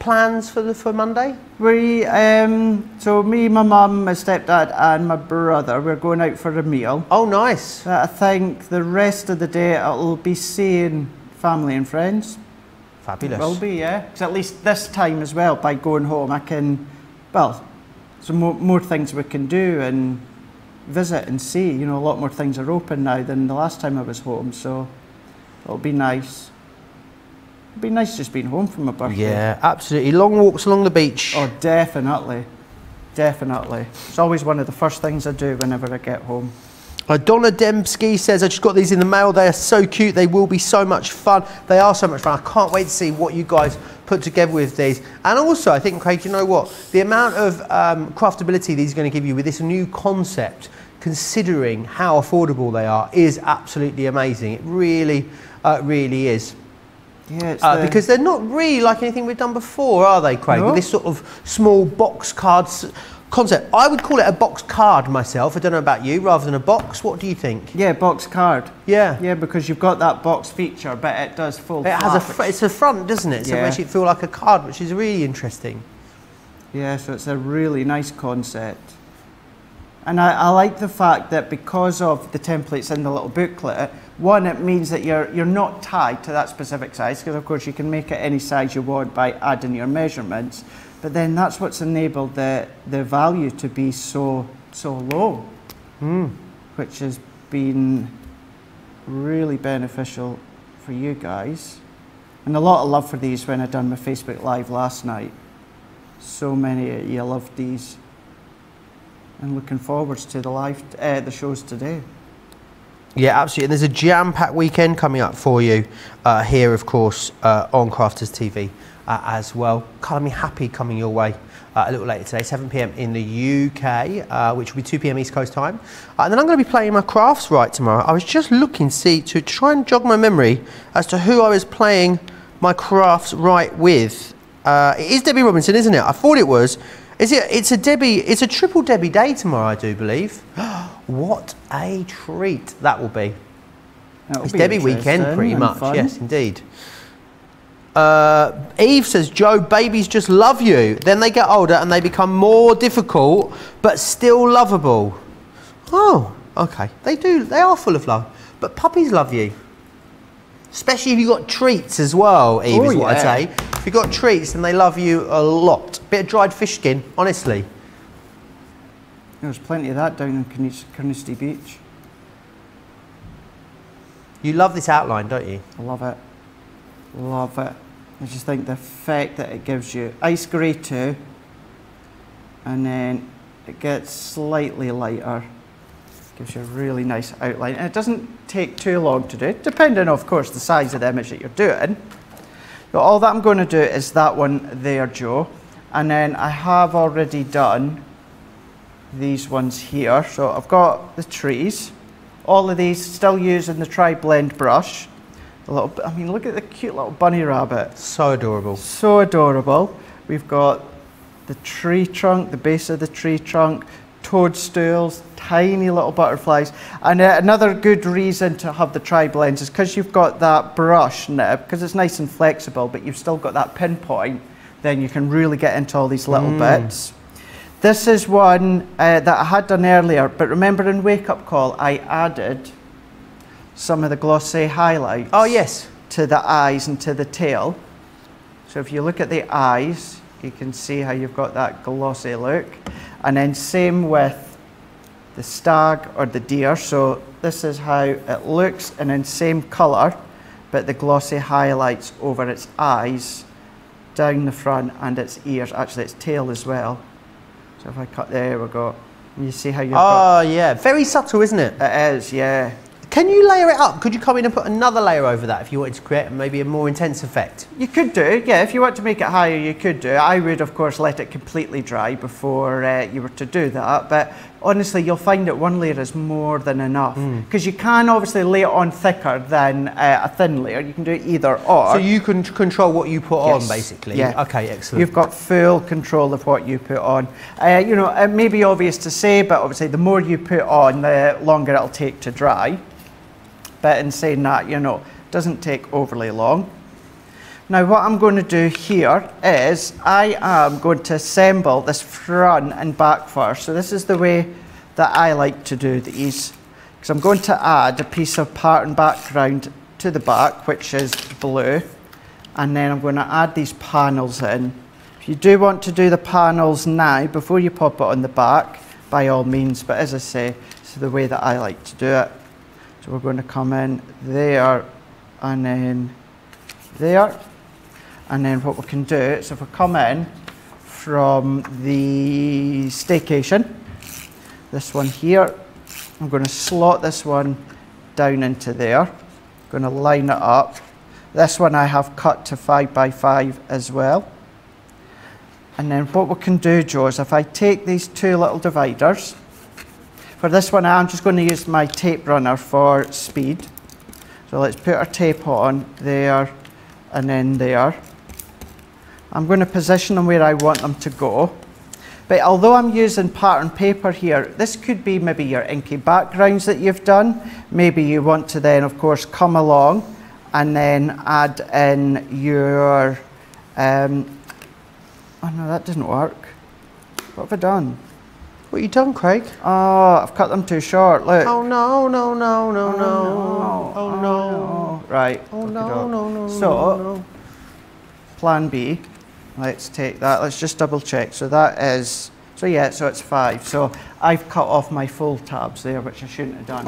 [SPEAKER 1] plans for the for Monday?
[SPEAKER 2] We, um, so me, my mum, my stepdad, and my brother, we're going out for a meal.
[SPEAKER 1] Oh, nice.
[SPEAKER 2] But I think the rest of the day it'll be seeing family and friends.
[SPEAKER 1] Fabulous.
[SPEAKER 2] Will be, yeah. 'Cause at least this time as well, by going home, I can, well, some more, more things we can do and visit and see. You know, a lot more things are open now than the last time I was home, so it'll be nice. It'll be nice just being home from my birthday.
[SPEAKER 1] Yeah, absolutely. Long walks along the beach.
[SPEAKER 2] Oh, definitely. Definitely. It's always one of the first things I do whenever I get home.
[SPEAKER 1] Uh, Donna Dembski says, I just got these in the mail. They are so cute. They will be so much fun. They are so much fun. I can't wait to see what you guys put together with these. And also, I think, Craig, you know what? The amount of um, craftability these are going to give you with this new concept, considering how affordable they are, is absolutely amazing. It really, uh, really is.
[SPEAKER 2] Yeah,
[SPEAKER 1] Uh, because they're not really like anything we've done before, are they, Craig?
[SPEAKER 2] No.
[SPEAKER 1] With this sort of small box cards concept. I would call it a box card myself. I don't know about you, rather than a box. What do you think?
[SPEAKER 2] yeah, box card.
[SPEAKER 1] Yeah.
[SPEAKER 2] Yeah, because you've got that box feature, but it does full.
[SPEAKER 1] It has a it's a front, doesn't it? So it makes it feel like a card, which is really interesting.
[SPEAKER 2] Yeah, so it's a really nice concept. And I, I like the fact that because of the templates in the little booklet, one, it means that you're, you're not tied to that specific size, because of course you can make it any size you want by adding your measurements. But then that's what's enabled the, the value to be so, so low, which has been really beneficial for you guys. And a lot of love for these when I done my Facebook Live last night. So many of you loved these. And looking forwards to the live, uh, the shows today.
[SPEAKER 1] Yeah, absolutely. And there's a jam-packed weekend coming up for you uh, here, of course, uh, on Crafters TV uh, as well. Colour Me Happy coming your way uh, a little later today, 7 p.m. in the UK, uh, which will be 2 p.m. East Coast time. Uh, and then I'm going to be playing my crafts right tomorrow. I was just looking see to try and jog my memory as to who I was playing my crafts right with. Uh, it is Debbie Robinson, isn't it? I thought it was. Is it? It's a Debbie. It's a triple Debbie day tomorrow, I do believe. what a treat that will be.
[SPEAKER 2] That'll
[SPEAKER 1] It's
[SPEAKER 2] be
[SPEAKER 1] Debbie weekend, pretty much.
[SPEAKER 2] fun.
[SPEAKER 1] Yes, indeed. Uh, Eve says, Joe, babies just love you. Then they get older and they become more difficult, but still lovable. Oh, okay. They do. They are full of love. But puppies love you. Especially if you've got treats as well, Eve,
[SPEAKER 2] Oh,
[SPEAKER 1] is what
[SPEAKER 2] yeah.
[SPEAKER 1] I'd say. If you've got treats, then they love you a lot. Bit of dried fish skin, honestly.
[SPEAKER 2] There's plenty of that down in Carnoustie Beach.
[SPEAKER 1] You love this outline, don't you?
[SPEAKER 2] I love it. Love it. I just think the effect that it gives you. Ice grey too. And then it gets slightly lighter. Gives you a really nice outline. And it doesn't take too long to do, depending, of course, the size of the image that you're doing. But all that I'm going to do is that one there, Joe. And then I have already done these ones here. So I've got the trees. All of these still using the tri-blend brush. The little, bit, I mean, look at the cute little bunny rabbit.
[SPEAKER 1] So adorable.
[SPEAKER 2] So adorable. We've got the tree trunk, the base of the tree trunk, toadstools, tiny little butterflies. And uh, another good reason to have the tri blends is because you've got that brush nib, because it's nice and flexible, but you've still got that pinpoint, then you can really get into all these little bits. This is one uh, that I had done earlier, but remember in Wake Up Call, I added some of the glossy highlights
[SPEAKER 1] Oh, yes.
[SPEAKER 2] to the eyes and to the tail. So if you look at the eyes, you can see how you've got that glossy look. And then same with the stag or the deer. So this is how it looks and then same colour, but the glossy highlights over its eyes, down the front and its ears, actually its tail as well. So if I cut, there we go. And you see how you've got,
[SPEAKER 1] Oh, yeah. Very subtle, isn't it?
[SPEAKER 2] it is, yeah.
[SPEAKER 1] Can you layer it up? Could you come in and put another layer over that if you wanted to create maybe a more intense effect?
[SPEAKER 2] You could do, yeah. If you want to make it higher, you could do. I would, of course, let it completely dry before uh, you were to do that. But honestly, you'll find that one layer is more than enough because you can obviously lay it on thicker than uh, a thin layer. You can do either or.
[SPEAKER 1] So you can control what you put
[SPEAKER 2] Yes.
[SPEAKER 1] on, basically.
[SPEAKER 2] Yeah.
[SPEAKER 1] Okay, excellent.
[SPEAKER 2] You've got full control of what you put on. Uh, you know, it may be obvious to say, but obviously, the more you put on, the longer it'll take to dry. But in saying that, you know, it doesn't take overly long. Now, what I'm going to do here is I am going to assemble this front and back first. So this is the way that I like to do these. Because I'm going to add a piece of pattern background to the back, which is blue. And then I'm going to add these panels in. If you do want to do the panels now, before you pop it on the back, by all means. But as I say, it's the way that I like to do it. So we're going to come in there and then there. And then what we can do is if we come in from the staycation, this one here, I'm going to slot this one down into there. going to line it up. This one I have cut to 5 by 5 as well. And then what we can do, Joe, is if I take these two little dividers, for this one I'm just going to use my tape runner for speed. So let's put our tape on there and then there. I'm going to position them where I want them to go. But although I'm using pattern paper here, this could be maybe your inky backgrounds that you've done. Maybe you want to then, of course, come along and then add in your. Um, oh no, that didn't work. What have I done?
[SPEAKER 1] what have you done, Craig?
[SPEAKER 2] Oh, I've cut them too short. Look.
[SPEAKER 1] Oh no, no, no, no, no.
[SPEAKER 2] no.
[SPEAKER 1] Oh no.
[SPEAKER 2] Right.
[SPEAKER 1] Oh no,
[SPEAKER 2] no,
[SPEAKER 1] no, no.
[SPEAKER 2] So,
[SPEAKER 1] no, no.
[SPEAKER 2] plan B. Let's take that. Let's just double check. So that is. So yeah, so it's five. So I've cut off my full tabs there, which I shouldn't have done.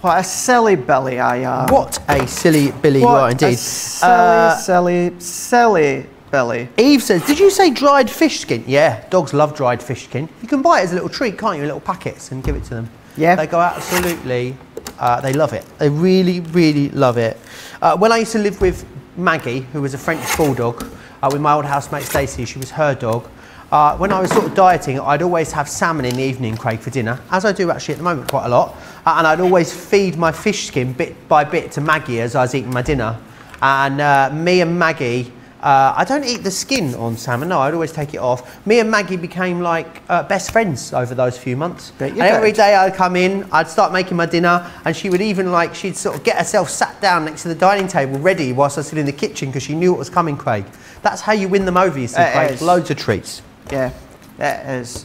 [SPEAKER 2] What a silly Billy I am.
[SPEAKER 1] What a silly Billy you
[SPEAKER 2] What
[SPEAKER 1] are
[SPEAKER 2] a
[SPEAKER 1] indeed.
[SPEAKER 2] silly,
[SPEAKER 1] Uh,
[SPEAKER 2] silly, silly Billy.
[SPEAKER 1] Eve says, did you say dried fish skin? Yeah, dogs love dried fish skin. You can buy it as a little treat, can't you, in little packets and give it to them.
[SPEAKER 2] Yeah.
[SPEAKER 1] They go absolutely, uh, they love it. They really, really love it. Uh, when I used to live with Maggie, who was a French bulldog, uh, with my old housemate Stacey, she was her dog. Uh, when I was sort of dieting, I'd always have salmon in the evening, Craig, for dinner, as I do actually at the moment quite a lot. Uh, and I'd always feed my fish skin bit by bit to Maggie as I was eating my dinner. And uh, me and Maggie, uh, I don't eat the skin on salmon, no, I'd always take it off. Me and Maggie became like uh, best friends over those few months. And every
[SPEAKER 2] did.
[SPEAKER 1] I'd come in, I'd start making my dinner, and she would even like, she'd sort of get herself sat down next to the dining table ready whilst I was still in the kitchen because she knew what was coming, Craig. That's how you win them over, you see,
[SPEAKER 2] It.
[SPEAKER 1] Loads of treats.
[SPEAKER 2] Yeah, that is.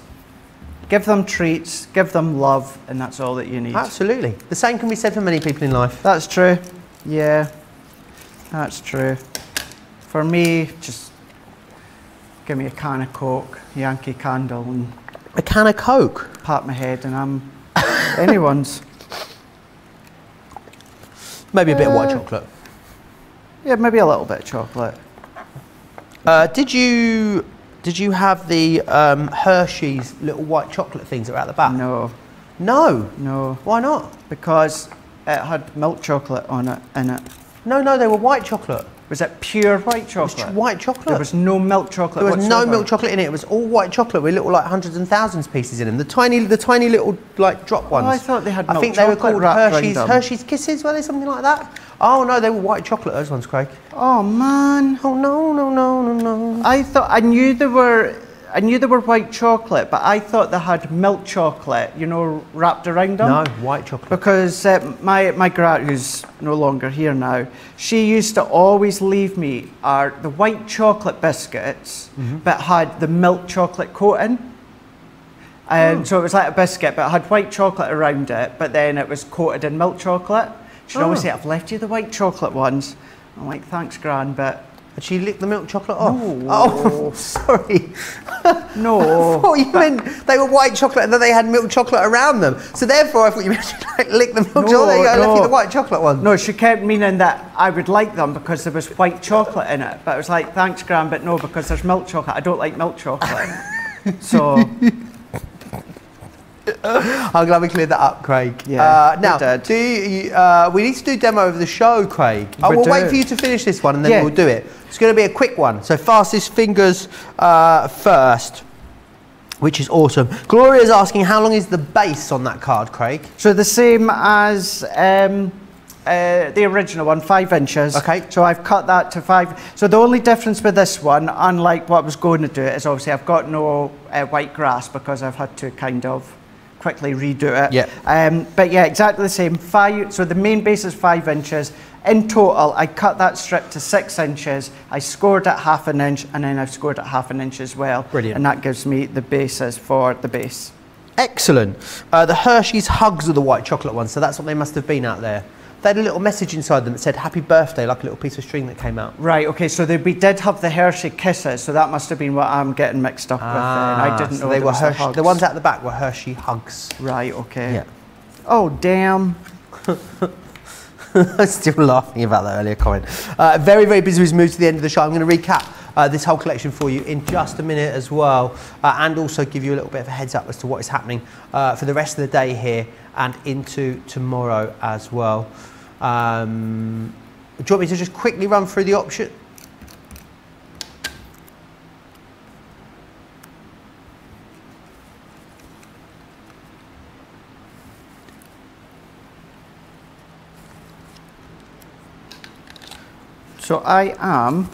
[SPEAKER 2] Give them treats, give them love, and that's all that you need.
[SPEAKER 1] Absolutely. The same can be said for many people in life.
[SPEAKER 2] That's true. Yeah, that's true. For me, just give me a can of Coke, Yankee Candle, and
[SPEAKER 1] A can of Coke.
[SPEAKER 2] pat my head, and I'm anyone's.
[SPEAKER 1] Maybe a bit of white
[SPEAKER 2] Uh,
[SPEAKER 1] chocolate.
[SPEAKER 2] Yeah, maybe a little bit of chocolate.
[SPEAKER 1] Uh, did you did you have the um, Hershey's little white chocolate things that are at the back?
[SPEAKER 2] No,
[SPEAKER 1] No.
[SPEAKER 2] no,
[SPEAKER 1] Why not?
[SPEAKER 2] because it had milk chocolate on it in it.
[SPEAKER 1] No, no, they were white chocolate.
[SPEAKER 2] Was it pure white chocolate?
[SPEAKER 1] white chocolate.
[SPEAKER 2] There was no milk chocolate.
[SPEAKER 1] There was no milk chocolate in it. It was all white chocolate with little like hundreds and thousands pieces in them. The tiny, the tiny little like drop ones.
[SPEAKER 2] Oh, I thought they had
[SPEAKER 1] I think they were called Hershey's. Hershey's Kisses. Were they something like that? Oh no, they were white chocolate. Those ones, Craig.
[SPEAKER 2] Oh man.
[SPEAKER 1] Oh no, no, no, no, no.
[SPEAKER 2] I thought I knew there were I knew they were white chocolate, but I thought they had milk chocolate, you know, wrapped around them.
[SPEAKER 1] No, white chocolate.
[SPEAKER 2] Because uh, my, my grat, who's no longer here now, she used to always leave me our, the white chocolate biscuits,
[SPEAKER 1] Mm-hmm.
[SPEAKER 2] but had the milk chocolate coating. And
[SPEAKER 1] Oh.
[SPEAKER 2] So it was like a biscuit, but it had white chocolate around it, but then it was coated in milk chocolate. She'd always
[SPEAKER 1] Oh.
[SPEAKER 2] say, I've left you the white chocolate ones. I'm like, thanks, Gran, but
[SPEAKER 1] And she licked the milk chocolate off.
[SPEAKER 2] No.
[SPEAKER 1] Oh, sorry.
[SPEAKER 2] no.
[SPEAKER 1] Oh, you meant they were white chocolate and then they had milk chocolate around them. So therefore, I thought you meant she like lick the milk
[SPEAKER 2] No,
[SPEAKER 1] chocolate. There you go, I left you
[SPEAKER 2] no.
[SPEAKER 1] the white chocolate one.
[SPEAKER 2] No, she kept meaning that I would like them because there was white chocolate in it. But I was like, thanks, Gran, but no, because there's milk chocolate. I don't like milk chocolate. so,
[SPEAKER 1] I'm glad we cleared that up, Craig.
[SPEAKER 2] Yeah,
[SPEAKER 1] Uh, now, do you, uh, we need to do demo of the show, Craig. I will wait for you to finish this one and then
[SPEAKER 2] Yeah.
[SPEAKER 1] we'll do it. It's going to be a quick one. So fastest fingers uh, first, which is awesome. Gloria is asking how long is the base on that card, Craig?
[SPEAKER 2] so the same as um, uh, the original one, five inches.
[SPEAKER 1] Okay.
[SPEAKER 2] So I've cut that to five. So the only difference with this one, unlike what I was going to do, is obviously I've got no uh, white grass because I've had to kind of quickly redo it.
[SPEAKER 1] Yeah.
[SPEAKER 2] Um, but yeah, exactly the same. Five. So the main base is five inches. In total, I cut that strip to six inches. I scored at half an inch, and then I've scored at half an inch as well.
[SPEAKER 1] Brilliant.
[SPEAKER 2] And that gives me the bases for the base.
[SPEAKER 1] Excellent. Uh, the Hershey's Hugs are the white chocolate ones, so that's what they must have been out there. They had a little message inside them that said happy birthday, like a little piece of string that came out.
[SPEAKER 2] Right. Okay. So they, we did have the Hershey Kisses, so that must have been what I'm getting mixed up with. Then I didn't
[SPEAKER 1] Ah, so
[SPEAKER 2] know
[SPEAKER 1] they were Hershey,
[SPEAKER 2] hugs.
[SPEAKER 1] the ones out the back were Hershey Hugs.
[SPEAKER 2] Right. Okay.
[SPEAKER 1] Yeah.
[SPEAKER 2] Oh damn.
[SPEAKER 1] Still laughing about that earlier comment. Uh, very, very busy as we move to the end of the show. I'm going to recap uh, this whole collection for you in just a minute as well, uh, and also give you a little bit of a heads up as to what is happening uh, for the rest of the day here and into tomorrow as well. Um, do you want me to just quickly run through the option?
[SPEAKER 2] So I am.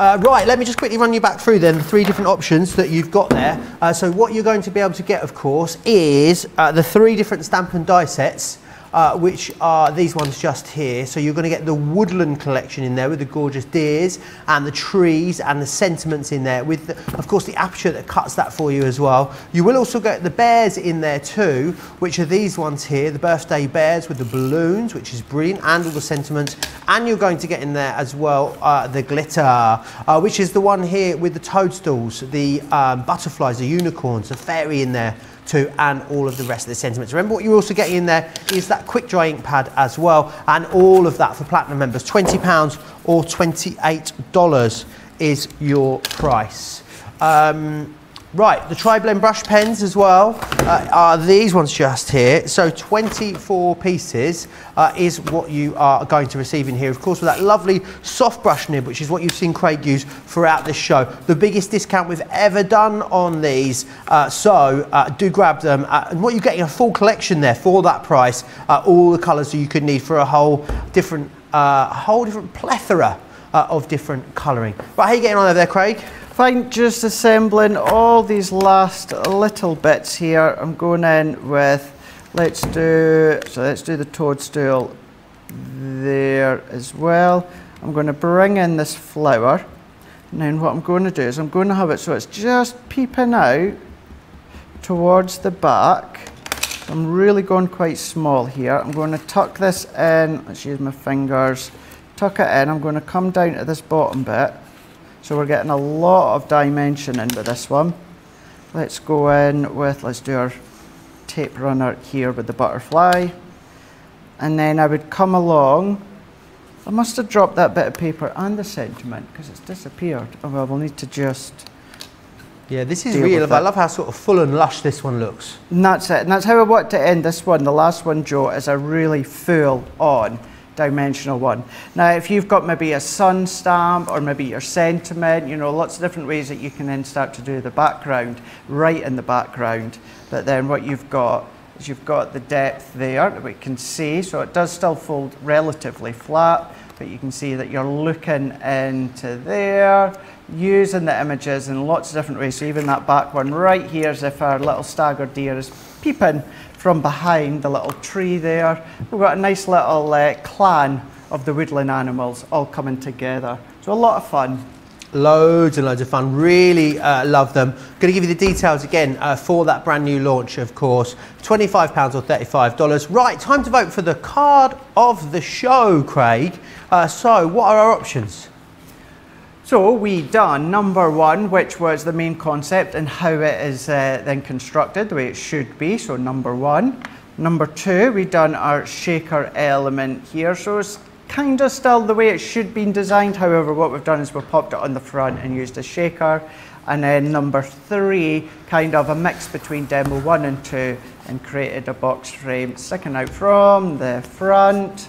[SPEAKER 1] Uh, right, let me just quickly run you back through then the three different options that you've got there. Uh, so what you're going to be able to get, of course, is uh, the three different stamp and die sets, uh, which are these ones just here. So you're going to get the woodland collection in there with the gorgeous deers and the trees and the sentiments in there with, the, of course, the aperture that cuts that for you as well. You will also get the bears in there too, which are these ones here, the birthday bears with the balloons, which is brilliant, and all the sentiments. And you're going to get in there as well uh, the glitter, uh, which is the one here with the toadstools, the um, butterflies, the unicorns, the fairy in there and all of the rest of the sentiments. Remember what you're also getting in there is that quick dry ink pad as well, and all of that for platinum members. £20 or $28 is your price. Um, Right, the tri-blend brush pens as well uh, are these ones just here. So 24 pieces uh, is what you are going to receive in here. Of course, with that lovely soft brush nib, which is what you've seen Craig use throughout this show. The biggest discount we've ever done on these. Uh, so uh, do grab them. Uh, and what you're getting a full collection there for that price. Uh, all the colours that you could need for a whole different, whole different plethora uh, of different colouring. Right, how are you getting on over there, Craig?
[SPEAKER 2] Fine, just assembling all these last little bits here. I'm going in with, let's do, so let's do the toadstool there as well. I'm going to bring in this flower. And then what I'm going to do is I'm going to have it so it's just peeping out towards the back. I'm really going quite small here. I'm going to tuck this in, let's use my fingers, tuck it in. I'm going to come down to this bottom bit. So we're getting a lot of dimension into this one. Let's go in with, let's do our tape runner here with the butterfly. And then I would come along. I must have dropped that bit of paper and the sentiment because it's disappeared. Oh well, we'll need to just
[SPEAKER 1] Yeah, this is real. I love how sort of full and lush this one looks.
[SPEAKER 2] And that's it. And that's how I want to end this one. The last one, Joe, is a really full on dimensional one. Now, if you've got maybe a sun stamp or maybe your sentiment, you know, lots of different ways that you can then start to do the background, right in the background. But then what you've got is you've got the depth there that we can see. So it does still fold relatively flat. but you can see that you're looking into there, using the images in lots of different ways. So even that back one right here, as if our little stag or deer is peeping from behind the little tree there. We've got a nice little uh, clan of the woodland animals all coming together. So a lot of fun.
[SPEAKER 1] Loads and loads of fun. Really uh, love them. Going to give you the details again uh, for that brand new launch, of course. £25 or $35. Right, time to vote for the card of the show, Craig. Uh, so, what are our options?
[SPEAKER 2] So we done number one, which was the main concept and how it is uh, then constructed, the way it should be. So number one. Number two, we done our shaker element here. So it's kind of still the way it should be designed. However, what we've done is we've popped it on the front and used a shaker. And then number three, kind of a mix between demo one and two and created a box frame sticking out from the front.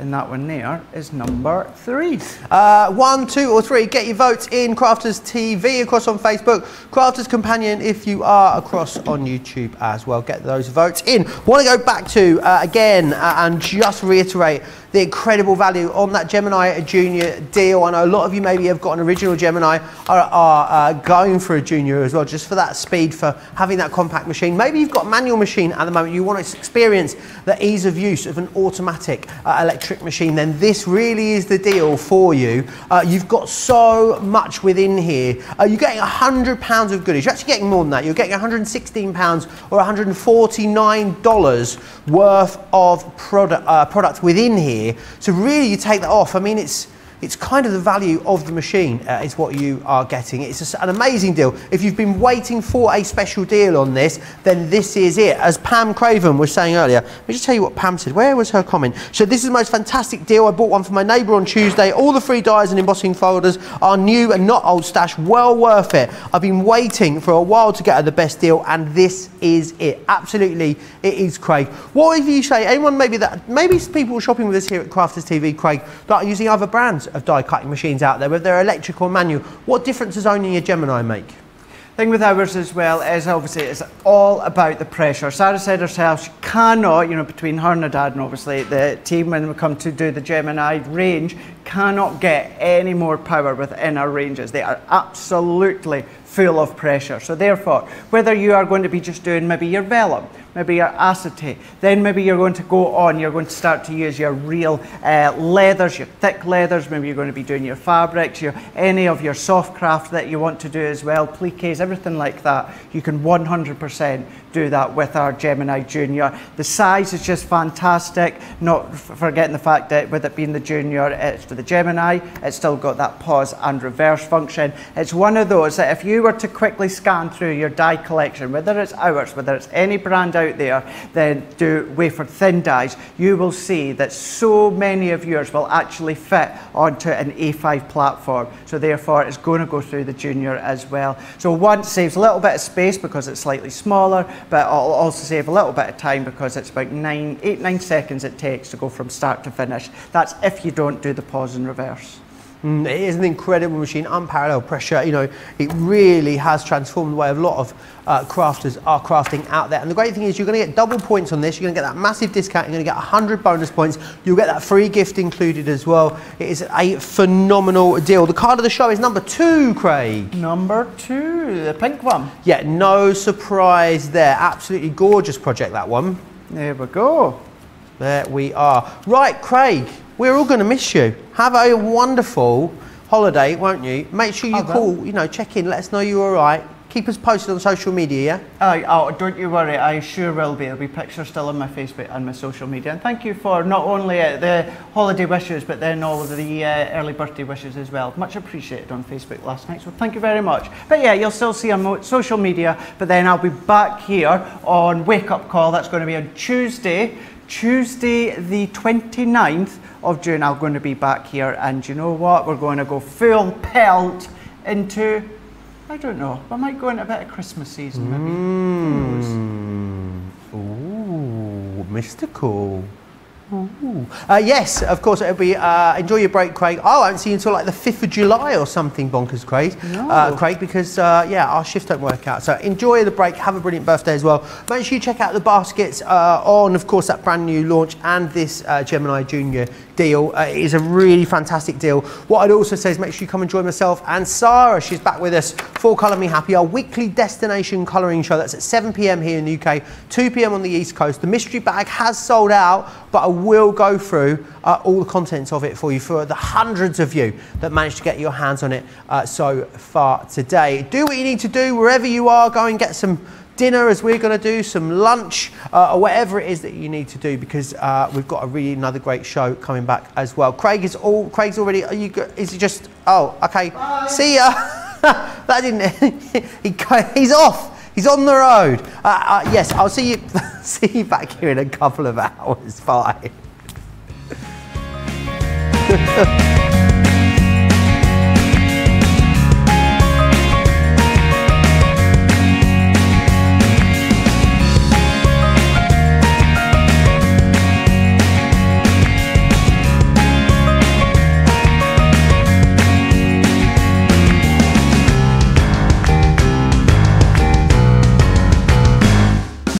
[SPEAKER 2] And that one there is number three.
[SPEAKER 1] Uh, one, two, or three. Get your votes in Crafter's TV across on Facebook. Crafter's Companion if you are across on YouTube as well. Get those votes in. Want to go back to uh, again uh, and just reiterate the incredible value on that Gemini Junior deal. I know a lot of you maybe have got an original Gemini, are, are uh, going for a Junior as well, just for that speed, for having that compact machine. Maybe you've got a manual machine at the moment, you want to experience the ease of use of an automatic uh, electric machine, then this really is the deal for you. Uh, you've got so much within here. Uh, you're getting £100 of goodies. You're actually getting more than that. You're getting £116 or $149 worth of product, uh, product within here. So really you take that off. I mean, it's, it's kind of the value of the machine uh, is what you are getting. It's an amazing deal. If you've been waiting for a special deal on this, then this is it. As Pam Craven was saying earlier, let me just tell you what Pam said. Where was her comment? So this is the most fantastic deal. I bought one for my neighbour on Tuesday. All the free dies and embossing folders are new and not old stash. Well worth it. I've been waiting for a while to get the best deal, and this is it. Absolutely, it is Craig. What if you say anyone maybe that maybe people shopping with us here at Crafter's TV, Craig, that are using other brands of die cutting machines out there, whether they're electric or manual. What difference does owning a Gemini make?
[SPEAKER 2] thing with ours as well is obviously it's all about the pressure. Sara said herself she cannot, you know, between her and her dad and obviously the team when we come to do the Gemini range, cannot get any more power within our ranges. They are absolutely full of pressure. So therefore, whether you are going to be just doing maybe your vellum, maybe your acetate, then maybe you're going to go on, you're going to start to use your real uh, leathers, your thick leathers, maybe you're going to be doing your fabrics, your, any of your soft craft that you want to do as well, pliques, everything like that. You can 100% do that with our Gemini Junior. The size is just fantastic, not forgetting the fact that with it being the Junior, it's for the Gemini, it's still got that pause and reverse function. It's one of those that if you were to quickly scan through your die collection, whether it's ours, whether it's any brand out there, then do wafer thin dies, you will see that so many of yours will actually fit onto an A5 platform. So therefore, it's going to go through the Junior as well. So one saves a little bit of space because it's slightly smaller, but it'll also save a little bit of time because it's about nine, eight, nine seconds it takes to go from start to finish. That's if you don't do the pause and reverse.
[SPEAKER 1] Mm, it is an incredible machine, unparalleled pressure. You know, it really has transformed the way a lot of uh, crafters are crafting out there. And the great thing is you're going to get double points on this. You're going to get that massive discount. You're going to get 100 bonus points. You'll get that free gift included as well. It is a phenomenal deal. The card of the show is number two, Craig.
[SPEAKER 2] Number two, the pink one.
[SPEAKER 1] Yeah, no surprise there. Absolutely gorgeous project, that one.
[SPEAKER 2] There we go.
[SPEAKER 1] There we are. Right, Craig, we're all going to miss you. Have a wonderful holiday, won't you? Make sure you call, you know, check in, let us know you're all right. Keep us posted on social media,
[SPEAKER 2] yeah? oh, don't you worry, I sure will be. There'll be pictures still on my Facebook and my social media. And thank you for not only uh, the holiday wishes, but then all of the uh, early birthday wishes as well. Much appreciated on Facebook last night, so thank you very much. But yeah, you'll still see on social media, but then I'll be back here on Wake Up Call. That's going to be on Tuesday, Tuesday the 29th of June. I'm going to be back here, and you know what? We're going to go full pelt into I don't know. I might go into a bit of Christmas season, maybe.
[SPEAKER 1] Mm. Ooh, mystical. Uh, yes, of course, it'll be uh, enjoy your break, Craig. I won't see you until like the 5th of July or something bonkers, Craig.
[SPEAKER 2] No.
[SPEAKER 1] Uh, Craig, because uh, yeah, our shifts don't work out. So enjoy the break, have a brilliant birthday as well. Make sure you check out the baskets uh, on, of course, that brand new launch and this uh, Gemini Junior deal. Uh, it is a really fantastic deal. What I'd also say is make sure you come and join myself and Sara. She's back with us for Colour Me Happy, our weekly destination colouring show. That's at 7 p.m. here in the UK, 2 p.m. on the East Coast. The mystery bag has sold out, but I will go through uh, all the contents of it for you for the hundreds of you that managed to get your hands on it uh, so far today. Do what you need to do wherever you are. Go and get some dinner as we're going to do, some lunch, uh, or whatever it is that you need to do because uh, we've got a really another great show coming back as well. Craig is all. Craig's already. Are you? Is he just? Oh, okay. See ya. that didn't. he, he's off. He's on the road. Uh, uh, yes, I'll see you. see you back here in a couple of hours. Bye.